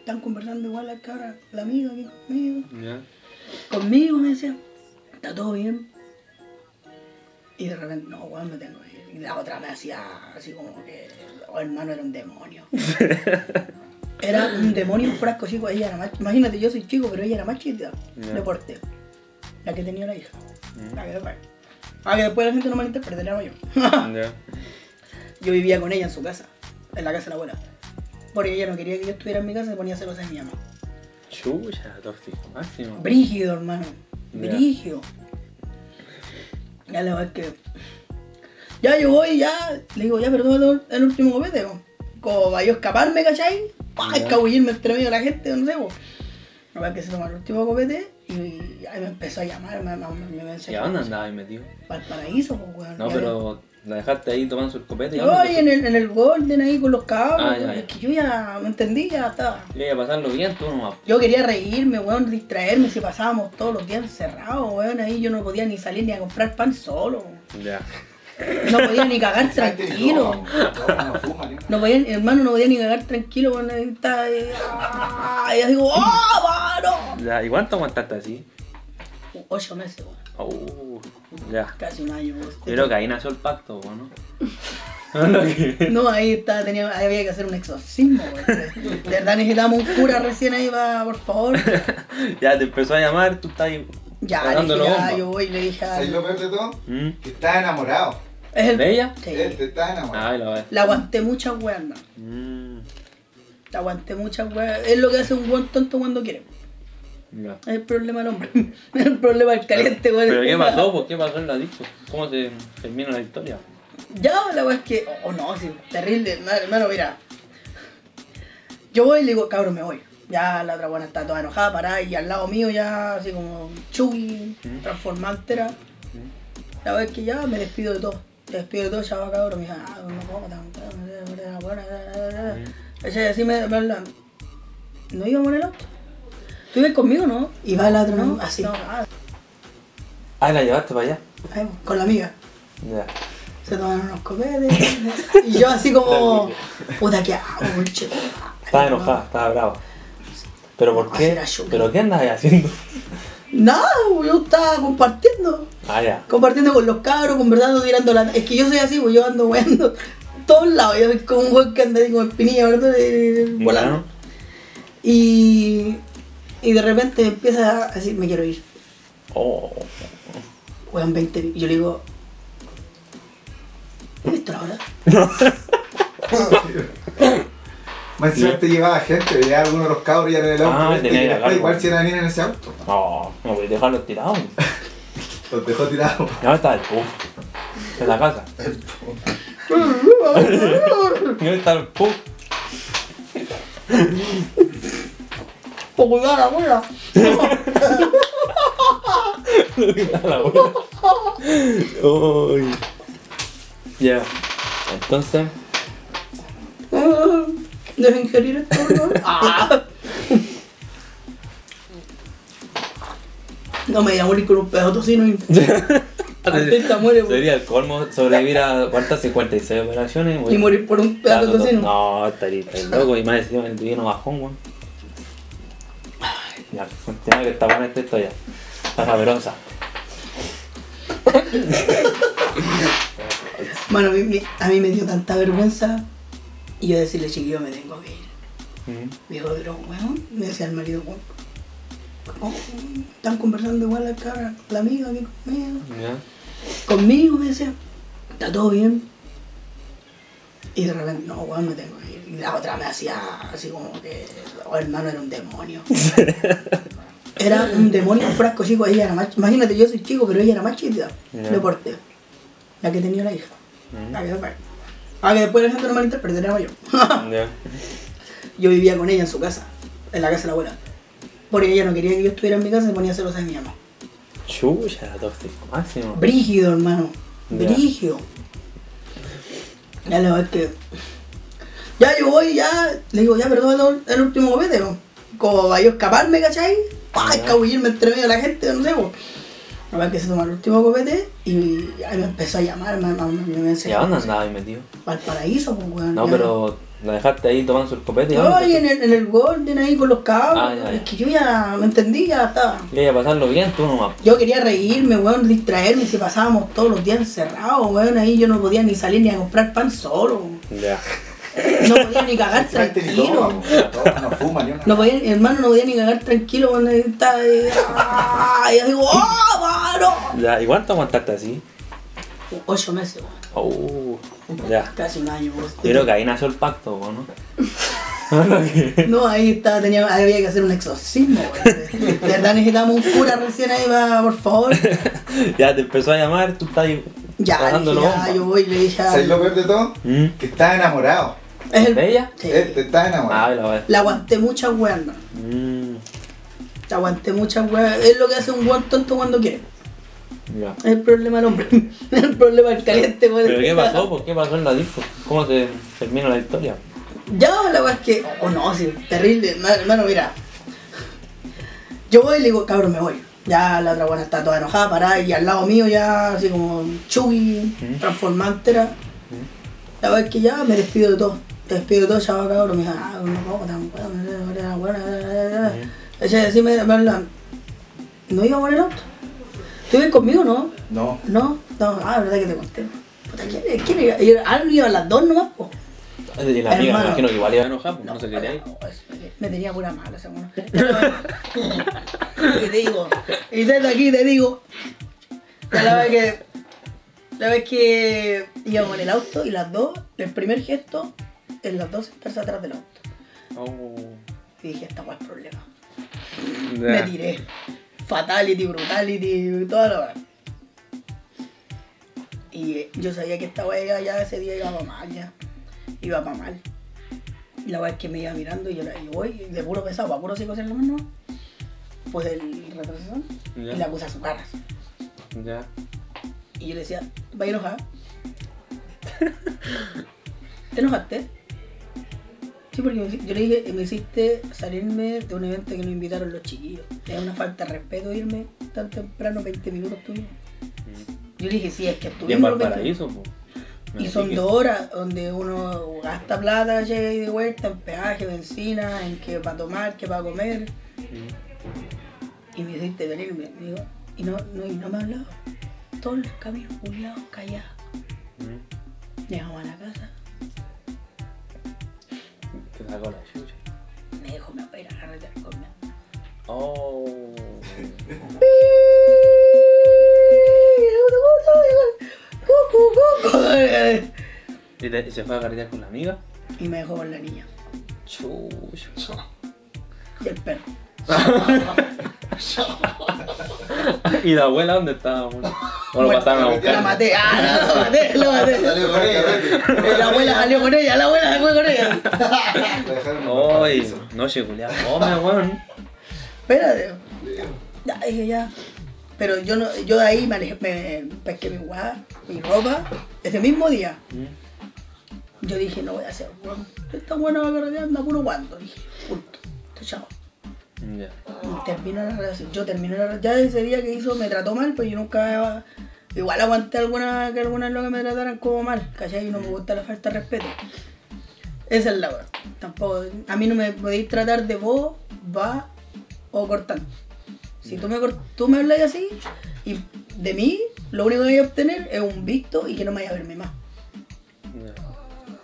Están conversando igual la cabra, la amiga aquí conmigo. Ya. Conmigo me decía, está todo bien. Y de repente, no, weón, me tengo que ir. Y la otra me hacía así como que, oh, hermano, era un demonio. era un demonio un frasco chico. Ella era más, imagínate, yo soy chico, pero ella era más chiquita. Ya. De porte. La que tenía la hija. Mm. La que después. Ah, que después la gente no malinterprete, era yo. Ya. yo vivía con ella en su casa, en la casa de la abuela. Porque ella no quería que yo estuviera en mi casa y ponía celosa en mi mamá. Chucha, tóxico máximo. Brígido, hermano. Brígido. Ya la verdad es que. Ya yo voy, ya. Le digo, ya, pero toma el último copete, po. Como para yo escaparme, ¿cachai? Ya. escabullirme entre medio de la gente, no sé, verdad es que se toma el último copete y ahí me empezó a llamar, me, me, me, ¿Y a dónde andabas ahí metido? Para el paraíso, pues, weón. No, pero la dejaste ahí tomando su escopeta y Yo dónde ahí te en el, en el Golden ahí con los cabros, Ah, ya, es que yo ya me entendí, ya estaba. Yo iba a pasarlo bien, tú nomás. Yo quería reírme, weón, distraerme si pasábamos todos los días encerrados, weón, ahí yo no podía ni salir ni a comprar pan solo. Ya. No podía ni cagar tranquilo. No, podía, hermano, no podía ni cagar tranquilo, weón, ahí, ah, y yo digo, ¡oh, mano! Ya, ¿y cuánto aguantaste así? Ocho meses, weón, Oh, ya. casi un año, weón. Yo creo que ahí nació el pacto, ¿no? No, No, ahí estaba, tenía, ahí había que hacer un exorcismo, weón. De verdad necesitábamos un cura recién ahí, va, por favor. ya te empezó a llamar, tú estás ahí. Ya, le dije, ya, yo voy y le dije a... ¿Sabes lo peor de todo? ¿Mm? Que estás enamorado. Es el... ¿De ella? Sí. Él te está enamorado. Ay, la ves. Le aguanté muchas weas, hermano. Mm, Le aguanté muchas weas. Es lo que hace un buen tonto cuando quiere. ya. Es el problema del hombre. Es el problema del caliente, weón. ¿Pero qué pasó? ¿Por qué pasó en la disco? ¿Cómo se termina la historia? Ya, la wea es que. Oh, no, sí, terrible, hermano, mira. Yo voy y le digo, cabrón, me voy. Ya la otra buena está toda enojada, parada, y al lado mío ya, así como Chucky, Mm. transformantera. La verdad es que ya me despido de todo. Me despido de todo, chaval, cabrón. Me dijo, ah, no como tan, tan, tan, tan, buena, tan, tan, tan". Mm. Así me, me habla. ¿No íbamos en el auto? ¿Tú ibas conmigo, no? Y va la otra, ¿no? Así. ah, Ah, la llevaste para allá. ahí, con la amiga. Ya. Se tomaron unos copetes. y yo así como, puta, ¿qué hago? Estaba enojada, estaba brava. ¿Pero por Ah, qué? ¿Pero qué andas haciendo? Nada, yo estaba compartiendo. Ah, ya. Compartiendo con los cabros, conversando, tirando la... Es que yo soy así, pues yo ando weando todos lados. Yo soy como un weón que anda ahí como espinilla, ¿verdad? Volando. Y, y de repente empieza a decir, me quiero ir. Oh. Weón, 20. Y yo le digo, ¿he visto la hora? Más encima te llevaba gente, veía algunos de los cabros ya en el auto. Ah, este, tenía y que después igual si era venir en ese auto. No, no voy a dejarlos tirados. Los dejó tirados. Ya está el puf. En la casa. Ya está el puf. Por cuidar a la abuela. la abuela. Uy. Ya. Entonces. Deja ingerir esto, ¿no? Ah. No me voy a morir con un pedazo de tocino y... Artista muere por- Sería el colmo sobrevivir a cuántas 56 operaciones, y güey. morir por un pedazo de tocino. No, estaría estaría loco y más encima el divino bajón, weón. Ya, continúa que está buena esta historia. Está sabrosa. Mano, a mí, a mí me dio tanta vergüenza y yo decirle, chiquillo, me tengo que ir. Me dijo, pero weón, me decía el marido. ¿cómo? Están conversando igual la cara, la amiga que conmigo. Conmigo me decía, está todo bien. Y de repente, no, weón, me tengo que ir. Y la otra me hacía así como que, oh, hermano, era un demonio. Era un demonio, frasco chico, ella era más, imagínate, yo soy chico, pero ella era más chiquita, Ya. de porte. La que tenía la hija. Mm. La que. Ah, que después la gente no malinterprete, era mayor. Ya. yo vivía con ella en su casa, en la casa de la abuela. Porque ella no quería que yo estuviera en mi casa y se ponía celosa de mi mamá. Chucha, tóxico máximo. Brígido, hermano. Brígido. Ya la verdad que. Ya yo voy, ya. Le digo, ya, perdón, el último copete, ¿no? Como para yo escaparme, ¿cachai? Ya. escabullirme entre medio de la gente, no sé. Es que se tomó el último copete y ahí me empezó a llamar, me, me, me, me ¿Y a dónde andaba ahí metido? Valparaíso, pues, weón. No, ya. pero la dejaste ahí tomando su escopeta y No, ahí en el, en el Golden, ahí con los cabros. Ah, ya, ya. Es que yo ya me entendí, ya estaba. Quería pasarlo bien, tú nomás. Yo quería reírme, weón, distraerme si pasábamos todos los días encerrados, weón, ahí yo no podía ni salir ni a comprar pan solo. Ya. No podía ni cagar tranquilo. no fuma ni una. No podía, hermano, no podía ni cagar tranquilo cuando estaba ahí. ¡ah! Y yo digo, ¡oh, mano! Ya, ¿y cuánto aguantaste así? Ocho meses, weón. Oh, ya. Casi un año, weón. Yo creo que ahí nació el pacto, po, ¿no? No, ahí estaba, tenía, había que hacer un exorcismo, weón. De verdad necesitamos un cura recién ahí, va, por favor. ya te empezó a llamar, tú estás ahí Ya, dije, ya, bomba. yo voy y le dije a... ¿Sabes lo peor de todo? ¿Mm? Que estaba enamorado. Es el- ¿De ella? Sí. Él estaba enamorado. Ah, la Le aguanté muchas weas, hermano. Mm, Le aguanté muchas weas. Es lo que hace un buen tonto cuando quiere. ya. Es el problema del hombre. Es el problema del caliente, weón. ¿Pero qué pasó? ¿Por qué pasó en la disco? ¿Cómo se termina la historia? Ya, la wea es que. Oh, no, sí, terrible. Hermano, hermano, mira. Yo voy y le digo, cabrón, me voy. Ya la otra buena está toda enojada, parada, y al lado mío ya, así como Chucky, ¿Mm? transformante era. La verdad es que ya me despido de todo. Te despido de todo, chaval, cabrón. Me dijo, ah, no puedo, tan bueno. Ella decía, me, me ¿no iba a poner auto? ¿Tú vienes conmigo, no? No. No, no, ah, verdad que te conté. Puta, ¿quién, quién iba? Y Ah, no iban las dos nomás, po. Y la amiga, me imagino que igual iba a enojar, pues no, se quería ir. no, Me tenía pura mala esa weón. Y te digo, y desde aquí te digo, la vez que, la vez que íbamos en el auto y las dos, el primer gesto, en las dos sentarse atrás del auto. Oh. Y dije, esta cuál es el problema. Me tiré. Fatality, brutality, toda la hora. Y yo sabía que esta wea ya ese día iba para mal, ya. Iba para mal. Y la wea es que me iba mirando y yo, la- y voy de puro pesado, para puro psico en la mano. Pues el retroceso y Ya. le acusa su cara. Ya. Y yo le decía, ¿va a enojar? ¿Te enojaste? Sí, porque yo le dije, me hiciste salirme de un evento que nos invitaron los chiquillos. Es una falta de respeto irme tan temprano, 20 minutos tuvimos. Yo le dije, sí, es que estuvimos. los 20 Valparaíso, y son dos horas donde uno gasta plata, llega y de vuelta, en peaje, benzina, en que para tomar, que para comer. Y me hiciste venirme, digo, y no, no, y no me hablaba. Todos los caminos culiados, callados. Llegamos a la casa, Te sacó la chucha. me dijo, me voy a ir a carretear con mi mamá". Oh. ¿Y, te- y se fue a carretear con la amiga? Y me dejó con la niña. Chucha. Y el perro. ¿Y la abuela dónde estaba? weón? ¿O lo Bueno, pasaron a La buscar? maté, ah, no, la maté, la maté. Salió con ella. La abuela salió con ella, la abuela salió con ella. Lo Ay, noche culiada. Come, weón. Espérate. Ya, dije ya. Pero yo no, yo de ahí me, alejé- me pesqué mi guada, mi ropa, ese mismo día. Yo dije, no voy a hacer, weón. Esta buena va a carretear, anda puro guando. Dije, punto. Chao. Y terminó la relación. Yo terminé la relación. Ya ese día que hizo me trató mal, pues yo nunca. Igual aguanté alguna, que algunas lo que me trataran como mal, ¿cachai? Y no me gusta la falta de respeto. Esa es la verdad. Tampoco. A mí no me podéis tratar de vos, va o cortando. Si tú me, tú me hablas así, y de mí, lo único que voy a obtener es un visto y que no me vaya a verme más.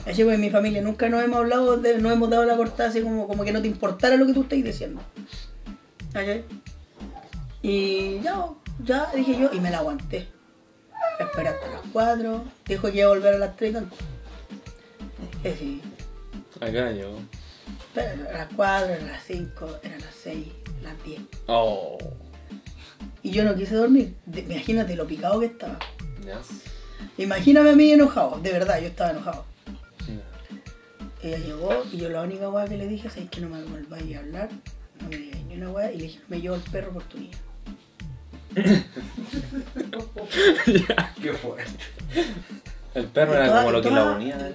Así pues en mi familia nunca nos hemos hablado, de, no hemos dado la cortada así como, como que no te importara lo que tú estás diciendo. ¿Cachai? Y ya, ya dije yo, y me la aguanté. Esperé hasta las 4, dijo que iba a volver a las 3 y tanto. Sí, Acá llegó. pero a las 4, a las 5, eran las 6, las 10. Oh. Y yo no quise dormir. Imagínate lo picado que estaba. Ya. Imagíname a mí enojado, de verdad, yo estaba enojado. Ella llegó y yo la única weá que le dije es que no me volváis a hablar, no me digáis ni una weá, y le dije, me llevo el perro por tu niña. Qué fuerte. El perro era Toda- como lo que toda- la unía. ¿eh?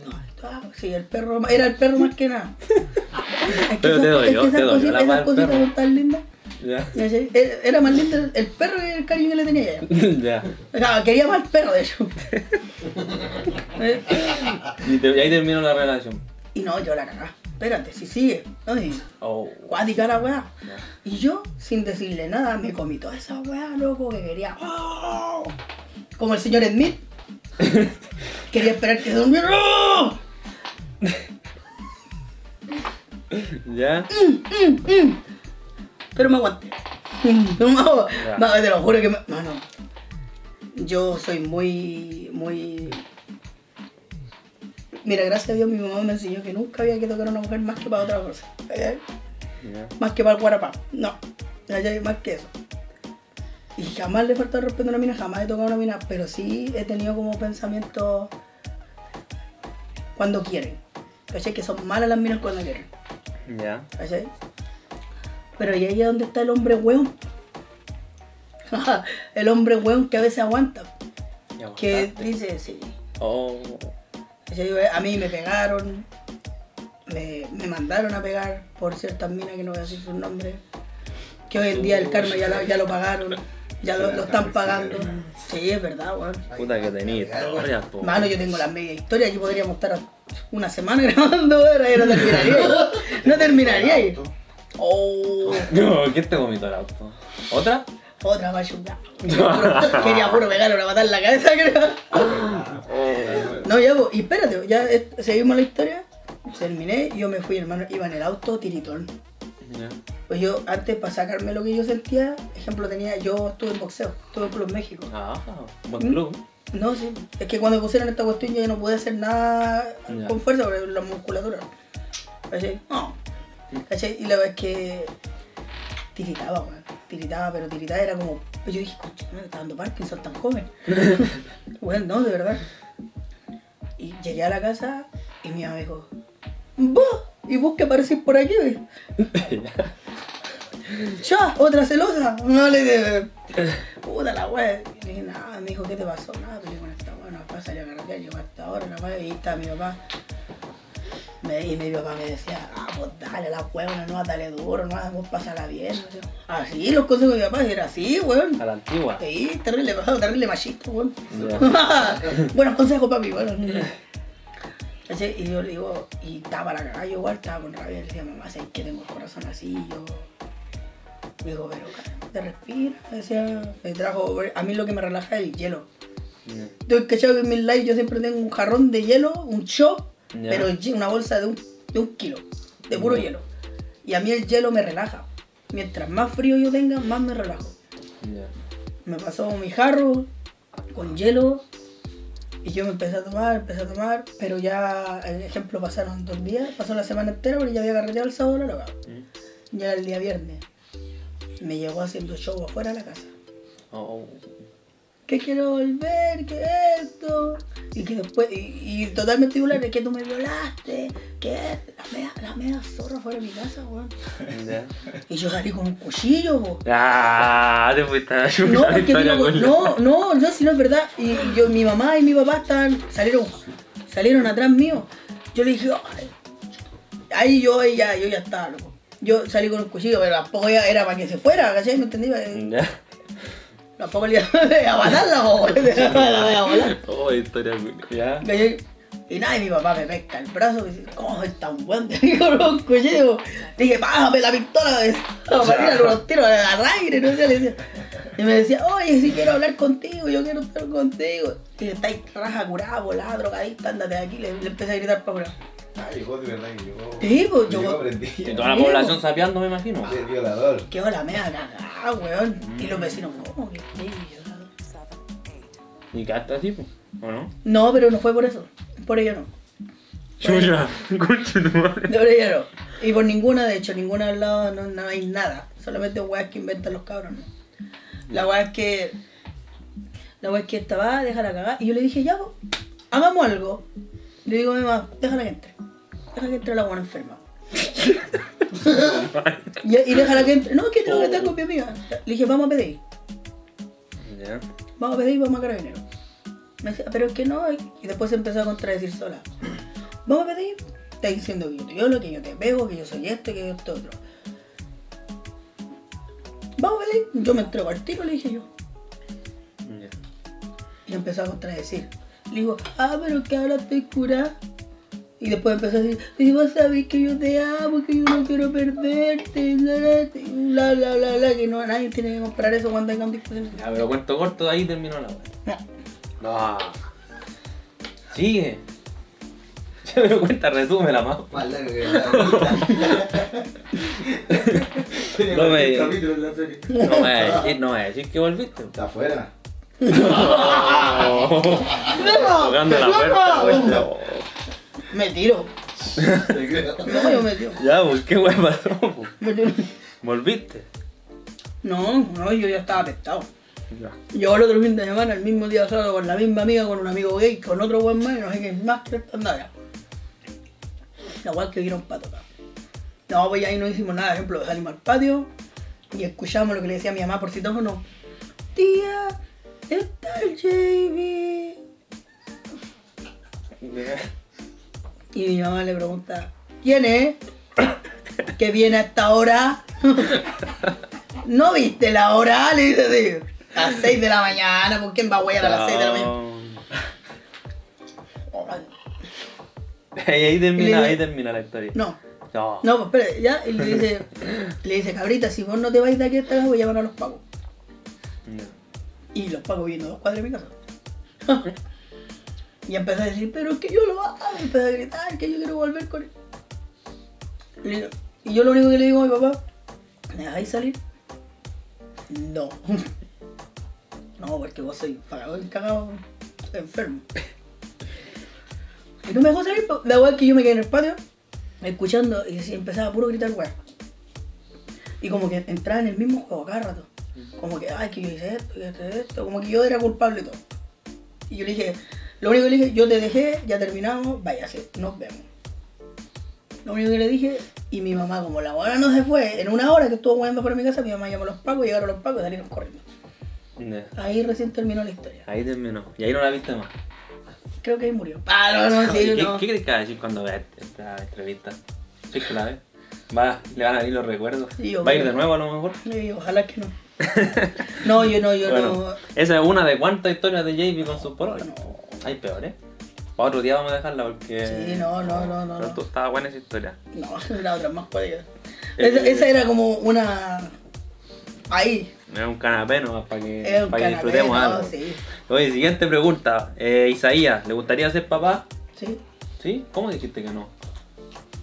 Sí, el perro, era el perro más que nada. Es que Pero te es que esas te la esas cositas son tan lindas. Ya. ¿cachai? Era más lindo el- el perro que el cariño que le tenía ella. sea, quería más el perro, de hecho. Y ahí terminó la relación. Y no, yo la cagá. Espérate, si sigue. ¿no? Y- Oh. cuática la weá. Y yo, sin decirle nada, me comí toda esa weá, loco, que quería. ¡oh! Como el señor Smith. quería esperar que se durmiera. ¡oh! Ya. Pero me aguanté. No, Ya. no, te lo juro que me. Mano, yo soy muy. muy. Mira, gracias a Dios mi mamá me enseñó que nunca había que tocar a una mujer más que para otra cosa. Más que para el guarapá. No. ¿cachai? Más que eso. Y jamás le falta el respeto a una mina, jamás he tocado a una mina, pero sí he tenido como pensamiento cuando quieren. ¿Cachai? Que son malas las minas cuando quieren. Ya. ¿Cachai? Pero y ahí es donde está el hombre weón. el hombre weón que a veces aguanta. Que dice, sí. Oh. ¿Cachai? A mí me pegaron, me, me mandaron a pegar por ciertas minas que no voy a decir sus nombres. Que hoy en día el karma ya lo, ya lo pagaron, ya lo, lo están pagando. Sí, es verdad, weón. Puta que tenía historias, po. Mano, yo tengo las media historias, aquí podríamos estar una semana grabando, weón, y no terminaría. No terminaría ahí. Oh, No, ¿quién te vomitó el auto? ¿Otra? Otra machuca. Quería puro pegarle una patada en la cabeza, creo. No, ya, pues, y espérate, ya eh, seguimos la historia. Terminé, yo me fui, hermano, iba en el auto tiritón. Pues yo, antes, para sacarme lo que yo sentía, ejemplo, tenía, yo estuve en boxeo, estuve en Club México. Ah, buen club. No, sí, es que cuando pusieron esta cuestión yo ya no pude hacer nada con fuerza por la musculatura. ¿Cachai? No. ¿Cachai? Y la verdad es que tiritaba, weón. Tiritaba, pero tiritaba era como. Yo dije, concha, me está dando Parkinson tan joven. bueno, no, de verdad. Y llegué a la casa y mi mamá me dijo, ¿vos? ¿Y vos que aparecís por aquí? ve?" ¡Ya! ¡Otra celosa! No le dije, puta la wea. Y le dije, nada, me dijo, ¿qué te pasó? Nada, peleé con esta wea, no pasa, salió a carretera, llegó hasta ahora, la wea, y ahí está mi papá. Me, y mi papá me decía, ah, pues dale la wea, no, dale duro, no, vos pásala bien. sé. Así, los consejos de mi papá, era así, weón. A la antigua. Sí, terrible, terrible machista, weón. Ya. Buenos consejos, papi, bueno. Y yo le digo, y estaba para la cagada, yo igual estaba con rabia, le decía, mamá, ¿sabes que tengo el corazón así? Yo digo, pero te respira, me decía, me trajo, a mí lo que me relaja es el hielo. Ya. Yo, ¿cachai? En mis lives yo siempre tengo un jarrón de hielo, un shot, Pero una bolsa de un, de un kilo, de puro Ya. hielo. Y a mí el hielo me relaja. Mientras más frío yo tenga, más me relajo. Me pasó mi jarro con hielo Y yo me empecé a tomar, empecé a tomar, pero ya, el ejemplo, pasaron dos días, pasó la semana entera porque ya había carreteado el sábado la loca. Mm. Ya era el día viernes. Me llegó haciendo show afuera de la casa. Oh. Que quiero volver, que esto. Y que después, y, y totalmente igual que tú me violaste, que la media, la media zorra fuera de mi casa, weón. Y yo salí con un cuchillo, po. Ah, te fuiste a No, porque no, no, no, no, si no es verdad. Y yo, mi mamá y mi papá estaban, salieron, salieron atrás mío. Yo le dije, "Ay". ahí yo, ya, yo ya estaba, loco. Yo salí con un cuchillo, pero tampoco ya era para que se fuera, ¿cachai? ¿Me entendí? Ya. Tampoco le iba a matarla, po, weón. la voy a volar. Oh, historia. Ya. Y nada, y mi papá me pesca el brazo y dice, ¿cómo es tan buen? Te digo, con un cuchillo. Le dije, bájame la pistola, para tirar unos tiros al aire, no sé, le decía. Y me decía, oye, si quiero hablar contigo, yo quiero estar contigo. Y estáis raja curada, volada, drogadicta, ándate de aquí. Le, le empecé a gritar para curar. Ah, llegó de verdad que llegó. Sí, pues, llegó yo- prendida. Y toda la población po. sapeando, me imagino. El violador. Quedó la media cagada, weón. Y los vecinos, ¿cómo que sí, yo- Y quedaste así, pues, ¿o no? No, pero no fue por eso. Por ello no. Chucha, concha tu madre. De por ello no. Y por ninguna, de hecho, ninguna al lado no, no hay nada. Solamente weas que inventan los cabros, ¿no? La wea es que. La wea es que estaba, déjala cagar. Y yo le dije, ya, pues, hagamos algo. Le digo a mi mamá, déjala que entre. Deja que entre la buena enferma. y, y déjala que entre. No, que tengo que estar con mi amiga. Le dije, vamos a pedir. Vamos a pedir, vamos a carabinero. Me decía, pero es que no. Y después se empezó a contradecir sola. Vamos a pedir. Está diciendo que yo te violo, que yo te pego, que yo soy este, que yo esto otro. Vamos a pedir. Yo me entrego al tiro, le dije yo. Y empezó a contradecir. Le digo, ah, pero que ahora estoy curada. Y después empezó a decir, y vos sabés que yo te amo, que yo no quiero perderte, bla, bla, bla, bla, que no, nadie tiene que comprar eso cuando hay discusión. Ya, pero cuento corto, ahí terminó la wea. No. No. Sigue. Ya me cuenta, resúmela más. Más largo que la No me- serie. No me decir, no me decir que volviste. Está afuera. Tocando la puerta. No. Me tiro. No, yo me tiro. Ya, pues, ¿qué pasó? pues? Me tiro. ¿Volviste? No, no, yo ya estaba apestado. Ya. Yo el otro fin de semana, el mismo día solo, con la misma amiga, con un amigo gay, con otro buen más, y no sé qué más que andaba. La cual que vieron para tocar. No, pues ahí no hicimos nada, por ejemplo, salimos al patio y escuchamos lo que le decía mi mamá por citófono. Tía, está el JB. Y mi mamá le pregunta, ¿quién es? ¿Que viene a esta hora? ¿No viste la hora? Le dice. A las 6 de la mañana, ¿por quién va a huear a las 6 de la mañana? Y ahí termina, ahí termina la historia. No, No. no, pues espera, ya, y le dice, le dice, cabrita, si vos no te vais de aquí a esta casa, voy a llamar a los pagos. Ya. Y los pagos viendo dos cuadras de mi casa. y empezó a decir, pero es que yo lo hago. Y empezó a gritar que yo quiero volver con él. Le Y yo lo único que le digo a mi papá, ¿me dejáis salir? No. no, porque vos soy pagado y cagado, enfermo. Y no me dejó salir, la weá que yo me quedé en el patio, escuchando, y así empezaba a puro gritar weá. Y como que entraba en el mismo juego cada rato. Como que, ay, que yo hice esto, que hice esto, como que yo era culpable de todo. Y yo le dije, lo único que le dije, yo te dejé, ya terminamos, váyase, nos vemos. Lo único que le dije, y mi mamá, como la hora no se fue, en una hora que estuvo jugando por mi casa, mi mamá llamó a los pacos, llegaron los pacos y salieron corriendo. Ahí recién terminó la historia. Ahí terminó. Y ahí no la viste más. Creo que ahí murió. Ah, no, no, sí, ¿Qué, no. ¿Qué crees que va a decir cuando vea esta entrevista? Sí que la ve. Va, le van a venir los recuerdos. Sí, Va a ir de nuevo a lo mejor. Sí, ojalá que no. No, yo no, yo Bueno, esa es una de cuántas historias de JB con sus porolas. Hay peores. Para otro día vamos a dejarla porque. Sí, no, no, no, no, no. estaba buena esa historia. No, no, la otra más podía. Eh, Esa, esa era como una. Ahí. Es un canapé nomás para que, un para que canapé, disfrutemos no, algo. Sí, Oye, siguiente pregunta. Eh, Isaías, ¿le gustaría ser papá? sí. ¿Sí? ¿Cómo dijiste que no?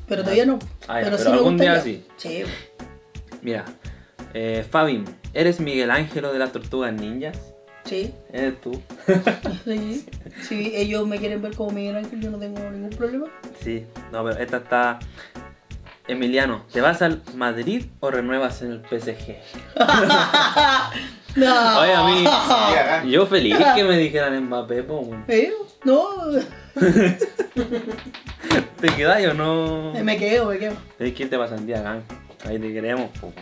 Pero todavía no. Ah, pero pero sí me algún día gustaría. Sí. Mira, eh, Fabim, ¿eres Miguel Ángelo de las Tortugas Ninjas? Sí, Eres tú. sí. Si ellos me quieren ver como Miguel Ángel, yo no tengo ningún problema. Sí, no, pero esta está. Emiliano, ¿te vas al Madrid o renuevas en el PSG? No. Oye, a mí. Yo feliz que me dijeran Mbappé, po. ¿Eh? No, ¿Te quedas o no? me quedo, me quedo. Tienes que irte para Santiago, ahí te queremos, po.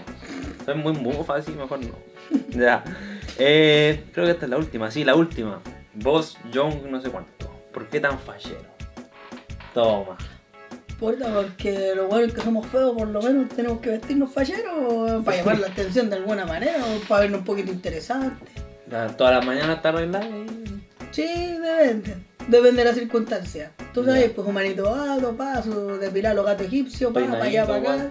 Soy muy mufa, así mejor no. ya. Eh, creo que esta es la última, sí, la última. Vos, John, no sé cuánto. ¿Por qué tan fallero? Toma. Puta, porque lo bueno es que somos feos, por lo menos tenemos que vestirnos falleros para llamar la atención de alguna manera, o para vernos un poquito interesantes. Todas las mañanas está arreglada y... Sí, depende. Depende de las circunstancias. Tú sabes, Ya. pues humanito gato, paso, depilar los gatos egipcios, pa, para allá, para acá.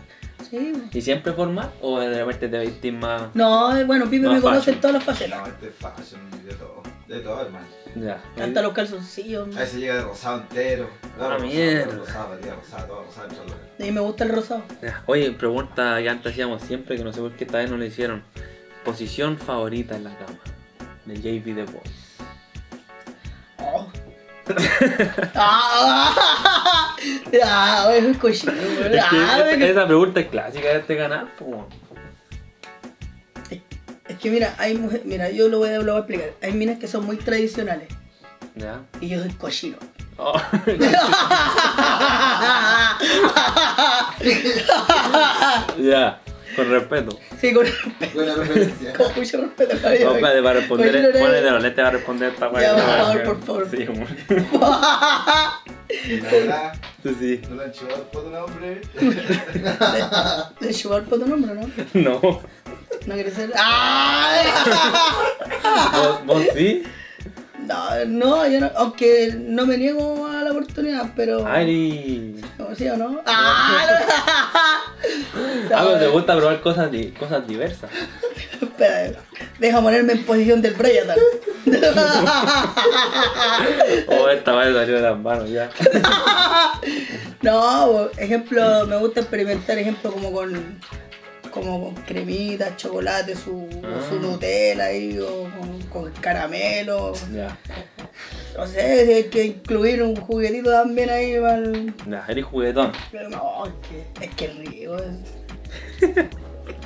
Sí. ¿Y siempre formal o de repente te vestís más...? No, eh, bueno, Pipe No, me conoce fashion. en todas las facetas. No, este es fashion, de todo. De todo, hermano. Ya. Hasta los calzoncillos. A veces llega de rosado entero. Ah, rosado, mierda. Rosado, tía, rosado, todo rosado, todo. A mí me gusta el rosado. Ya. Oye, pregunta que antes hacíamos siempre, que no sé por qué esta vez no le hicieron. Posición favorita en la cama de JP The Boys. Oh. ah, ah, es cochino, Es que ah, esa pregunta es clásica de este canal, po. Es que mira, hay mujeres, mira, yo lo voy, a, lo voy a explicar. Hay minas que son muy tradicionales Ya. y yo soy cochino. Oh. ya, con respeto. Sí, con respeto, Buena referencia. con mucho respeto. Javier. No, espérate, para responder, no ponete es- los lentes para responder esta Ya, por favor, por favor. Sí, amor. La verdad, Sí, sí. no le han chivado por un hombre. ¿Le chupar por tu nombre, no? No. ¿No quieres ser? ¡Ah! ¿Vos, vos sí? No, no, yo no, aunque no me niego a la oportunidad, pero... Ay. ¿Cómo sí o no? ¡Ah! Ah, pero te gusta probar cosas, di- cosas diversas. Espera, deja ponerme en posición del Brian. Oh, esta vez salió de las manos ya. No, ejemplo, me gusta experimentar, ejemplo, como con como con cremitas, chocolate, su, Ah. su Nutella ahí, o con, con caramelo. Ya. No sé, si hay que incluir un juguetito también ahí para el... Ya, eres juguetón. Pero no, es que es, que rico. Es,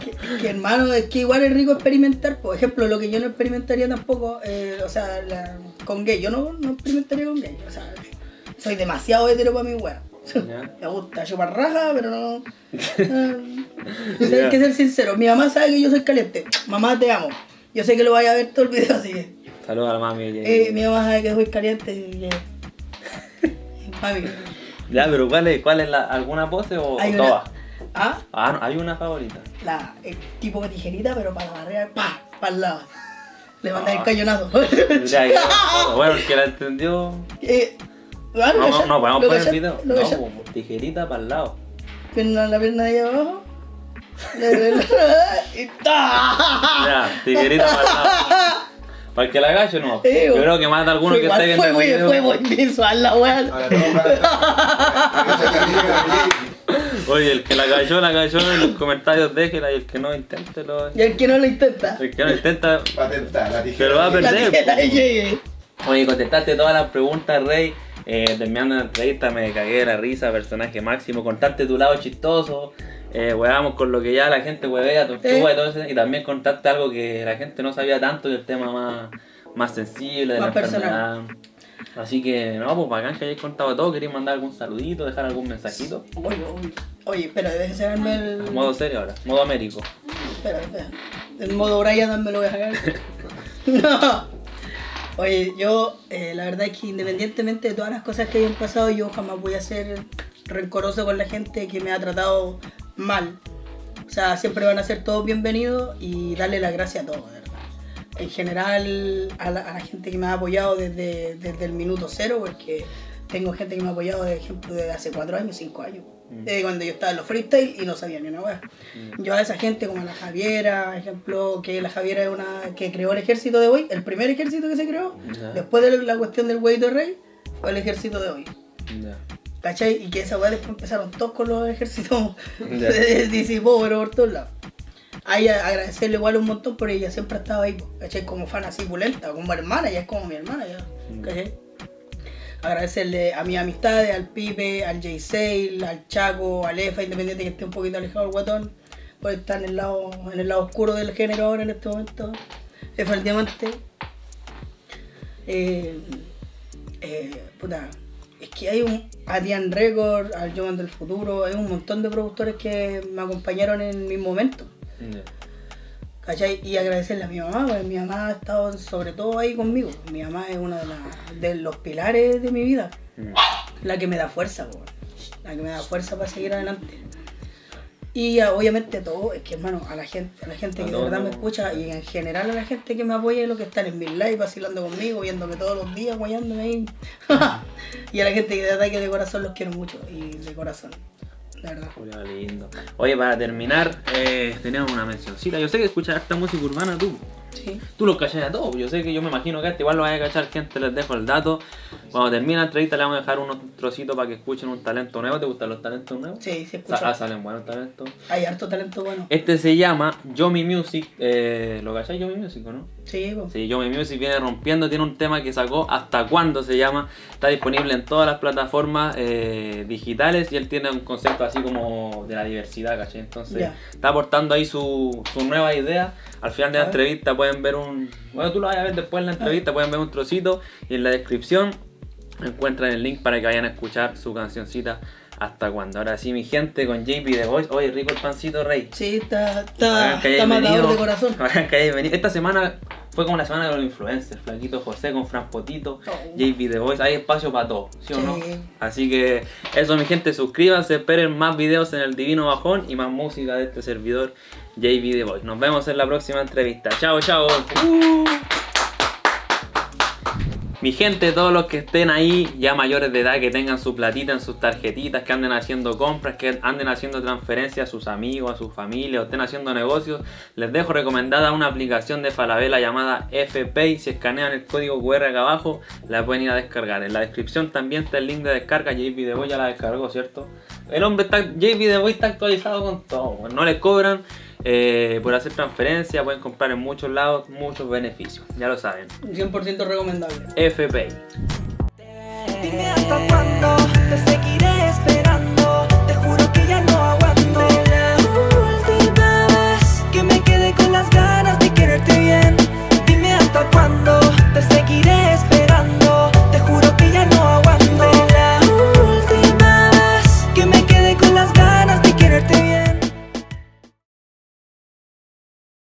que, que, hermano, es que igual es rico experimentar. Por ejemplo, lo que yo no experimentaría tampoco, eh, o sea, la- con gay. Yo no, no experimentaría con gay. O sea, soy demasiado hetero para mi wea. Ya. Me gusta chupar raja, pero no. eh, Hay que ser sincero. Mi mamá sabe que yo soy caliente. Mamá, te amo. Yo sé que lo vaya a ver todo el video, así que. Saludos a la mami. Eh, mi mamá sabe que soy caliente. y que- Mami. Ya, pero ¿cuál es, cuál es la, alguna pose o, todas? Ah, Ah, no, hay una favorita. la, el tipo de tijerita, pero para la barrera, pa, para el lado. Le mandé Ah. el cañonazo. Ya, ya. Bueno, el que la entendió. eh, No, no, no, podemos lo poner el video. lo No, como tijerita para el lado. pierna- la pierna ahí abajo. Y ¡ta! Ya, tijerita para el lado. Para el que la agache, no. Eh, Yo creo que más de alguno que esté viendo fue el muy, video. fue muy visual la weá. Oye, el que la cayó, la cayó en los comentarios déjela y el que no, inténtelo. Y el que no lo intenta. El que no intenta, Patentar, la Se tijera. lo va a La perder. tijera. Oye, contestaste todas las preguntas, Rey. Eh, terminando la entrevista me cagué de la risa, personaje máximo. Contaste tu lado chistoso. Eh, huevamos con lo que ya la gente huevea, tortuga y todo eso. Y también contaste algo que la gente no sabía tanto y el tema más, más sensible de Más la personal. enfermedad. Así que, no, pues bacán que hayáis contado todo. ¿Queréis mandar algún saludito, dejar algún mensajito? Oye, oye, oye, espera, déjame sacarme el. Modo serio ahora, modo Américo. Espera, espera. El modo Brian me lo voy a sacar. no. Oye, yo, eh, la verdad es que independientemente de todas las cosas que hayan pasado, yo jamás voy a ser rencoroso con la gente que me ha tratado mal. O sea, siempre van a ser todos bienvenidos y darle las gracias a todos, verdad. En general, a la, a la gente que me ha apoyado desde, desde el minuto cero, porque tengo gente que me ha apoyado, de ejemplo, desde hace cuatro años, cinco años. Mm. Desde cuando yo estaba en los freestyle y no sabía ni una wea. Yo a esa gente como la Javiera, ejemplo, que la Javiera es una que creó el ejército de hoy, el primer ejército que se creó, después de la cuestión del güey de rey, fue el ejército de hoy. Ya. ¿Cachai? Y que esa weá después empezaron todos con los ejércitos, Ya. se disipó pero por todos lados. Ahí agradecerle igual un montón porque ella siempre ha estado ahí, ¿cachai? Como fan así pulenta, como hermana, ella es como mi hermana, ya, ¿cachai? Agradecerle a mis amistades, al Pipe, al Jay Sale, al Chaco, al Efa, independiente que esté un poquito alejado del guatón, por estar en el lado, en el lado oscuro del género ahora en este momento. Efa el diamante. Eh, eh, puta, es que hay un Adrian Record, al Jovan del Futuro, hay un montón de productores que me acompañaron en mis momentos. ¿Cachai? Y agradecerle a mi mamá, porque mi mamá ha estado sobre todo ahí conmigo. Mi mamá es uno de, los pilares de mi vida, la que me da fuerza, po, la que me da fuerza para seguir adelante. Y obviamente todo, es que hermano, a la gente, a la gente A que de verdad me los- escucha y en general a la gente que me apoya y lo que están en mis live vacilando conmigo, viéndome todos los días, guayándome ahí. y a la gente que de verdad que de corazón los quiero mucho y de corazón, Julio, lindo. Oye, para terminar, eh, tenemos una mencioncita. Yo sé que escuchas esta música urbana tú. Sí. Tú los cachas a todos. Yo sé que yo me imagino que este igual lo vas a cachar, gente. Les dejo el dato. Cuando termine la entrevista, le vamos a dejar unos trocitos para que escuchen un talento nuevo. ¿Te gustan los talentos nuevos? Sí, sí, escucho. ah, salen buenos talentos. Hay harto talento bueno. Este se llama Yomi Music. Eh, ¿Lo cachai Yomi Music o no? Sí, po. Sí, Yomi Music viene rompiendo, tiene un tema que sacó Hasta Cuándo se llama, está disponible en todas las plataformas eh, digitales y él tiene un concepto así como de la diversidad, ¿cachai? Entonces Ya. está aportando ahí su, su nueva idea. Al final de la entrevista pueden ver un... Bueno, tú lo vas a ver después en la entrevista, pueden ver un trocito y en la descripción encuentran el link para que vayan a escuchar su cancioncita Hasta Cuándo. Ahora sí, mi gente, con JP The Voice. Oye, rico el pancito, rey. Sí, está, está, está matador de corazón. Venido. Esta semana fue como la semana de los influencers. Flaquito José con Fran Potito, Oh. JP The Voice. Hay espacio para todo, ¿sí o no? Sí. Así que eso, mi gente, suscríbanse, esperen más videos en el Divino Bajón y más música de este servidor, JP The Voice. Nos vemos en la próxima entrevista. Chao, chao. Mi gente, todos los que estén ahí, ya mayores de edad, que tengan su platita en sus tarjetitas, que anden haciendo compras, que anden haciendo transferencias a sus amigos, a su familia, o estén haciendo negocios, les dejo recomendada una aplicación de Falabella llamada FPay. Si escanean el código QR acá abajo, la pueden ir a descargar. En la descripción también está el link de descarga. JP The Boy ya la descargó, ¿cierto? El hombre está, JP The Boy está actualizado con todo. No le cobran eh, por hacer transferencias, pueden comprar en muchos lados muchos beneficios, ya lo saben. 100% recomendable. FPI. Dime hasta cuándo te seguiré esperando.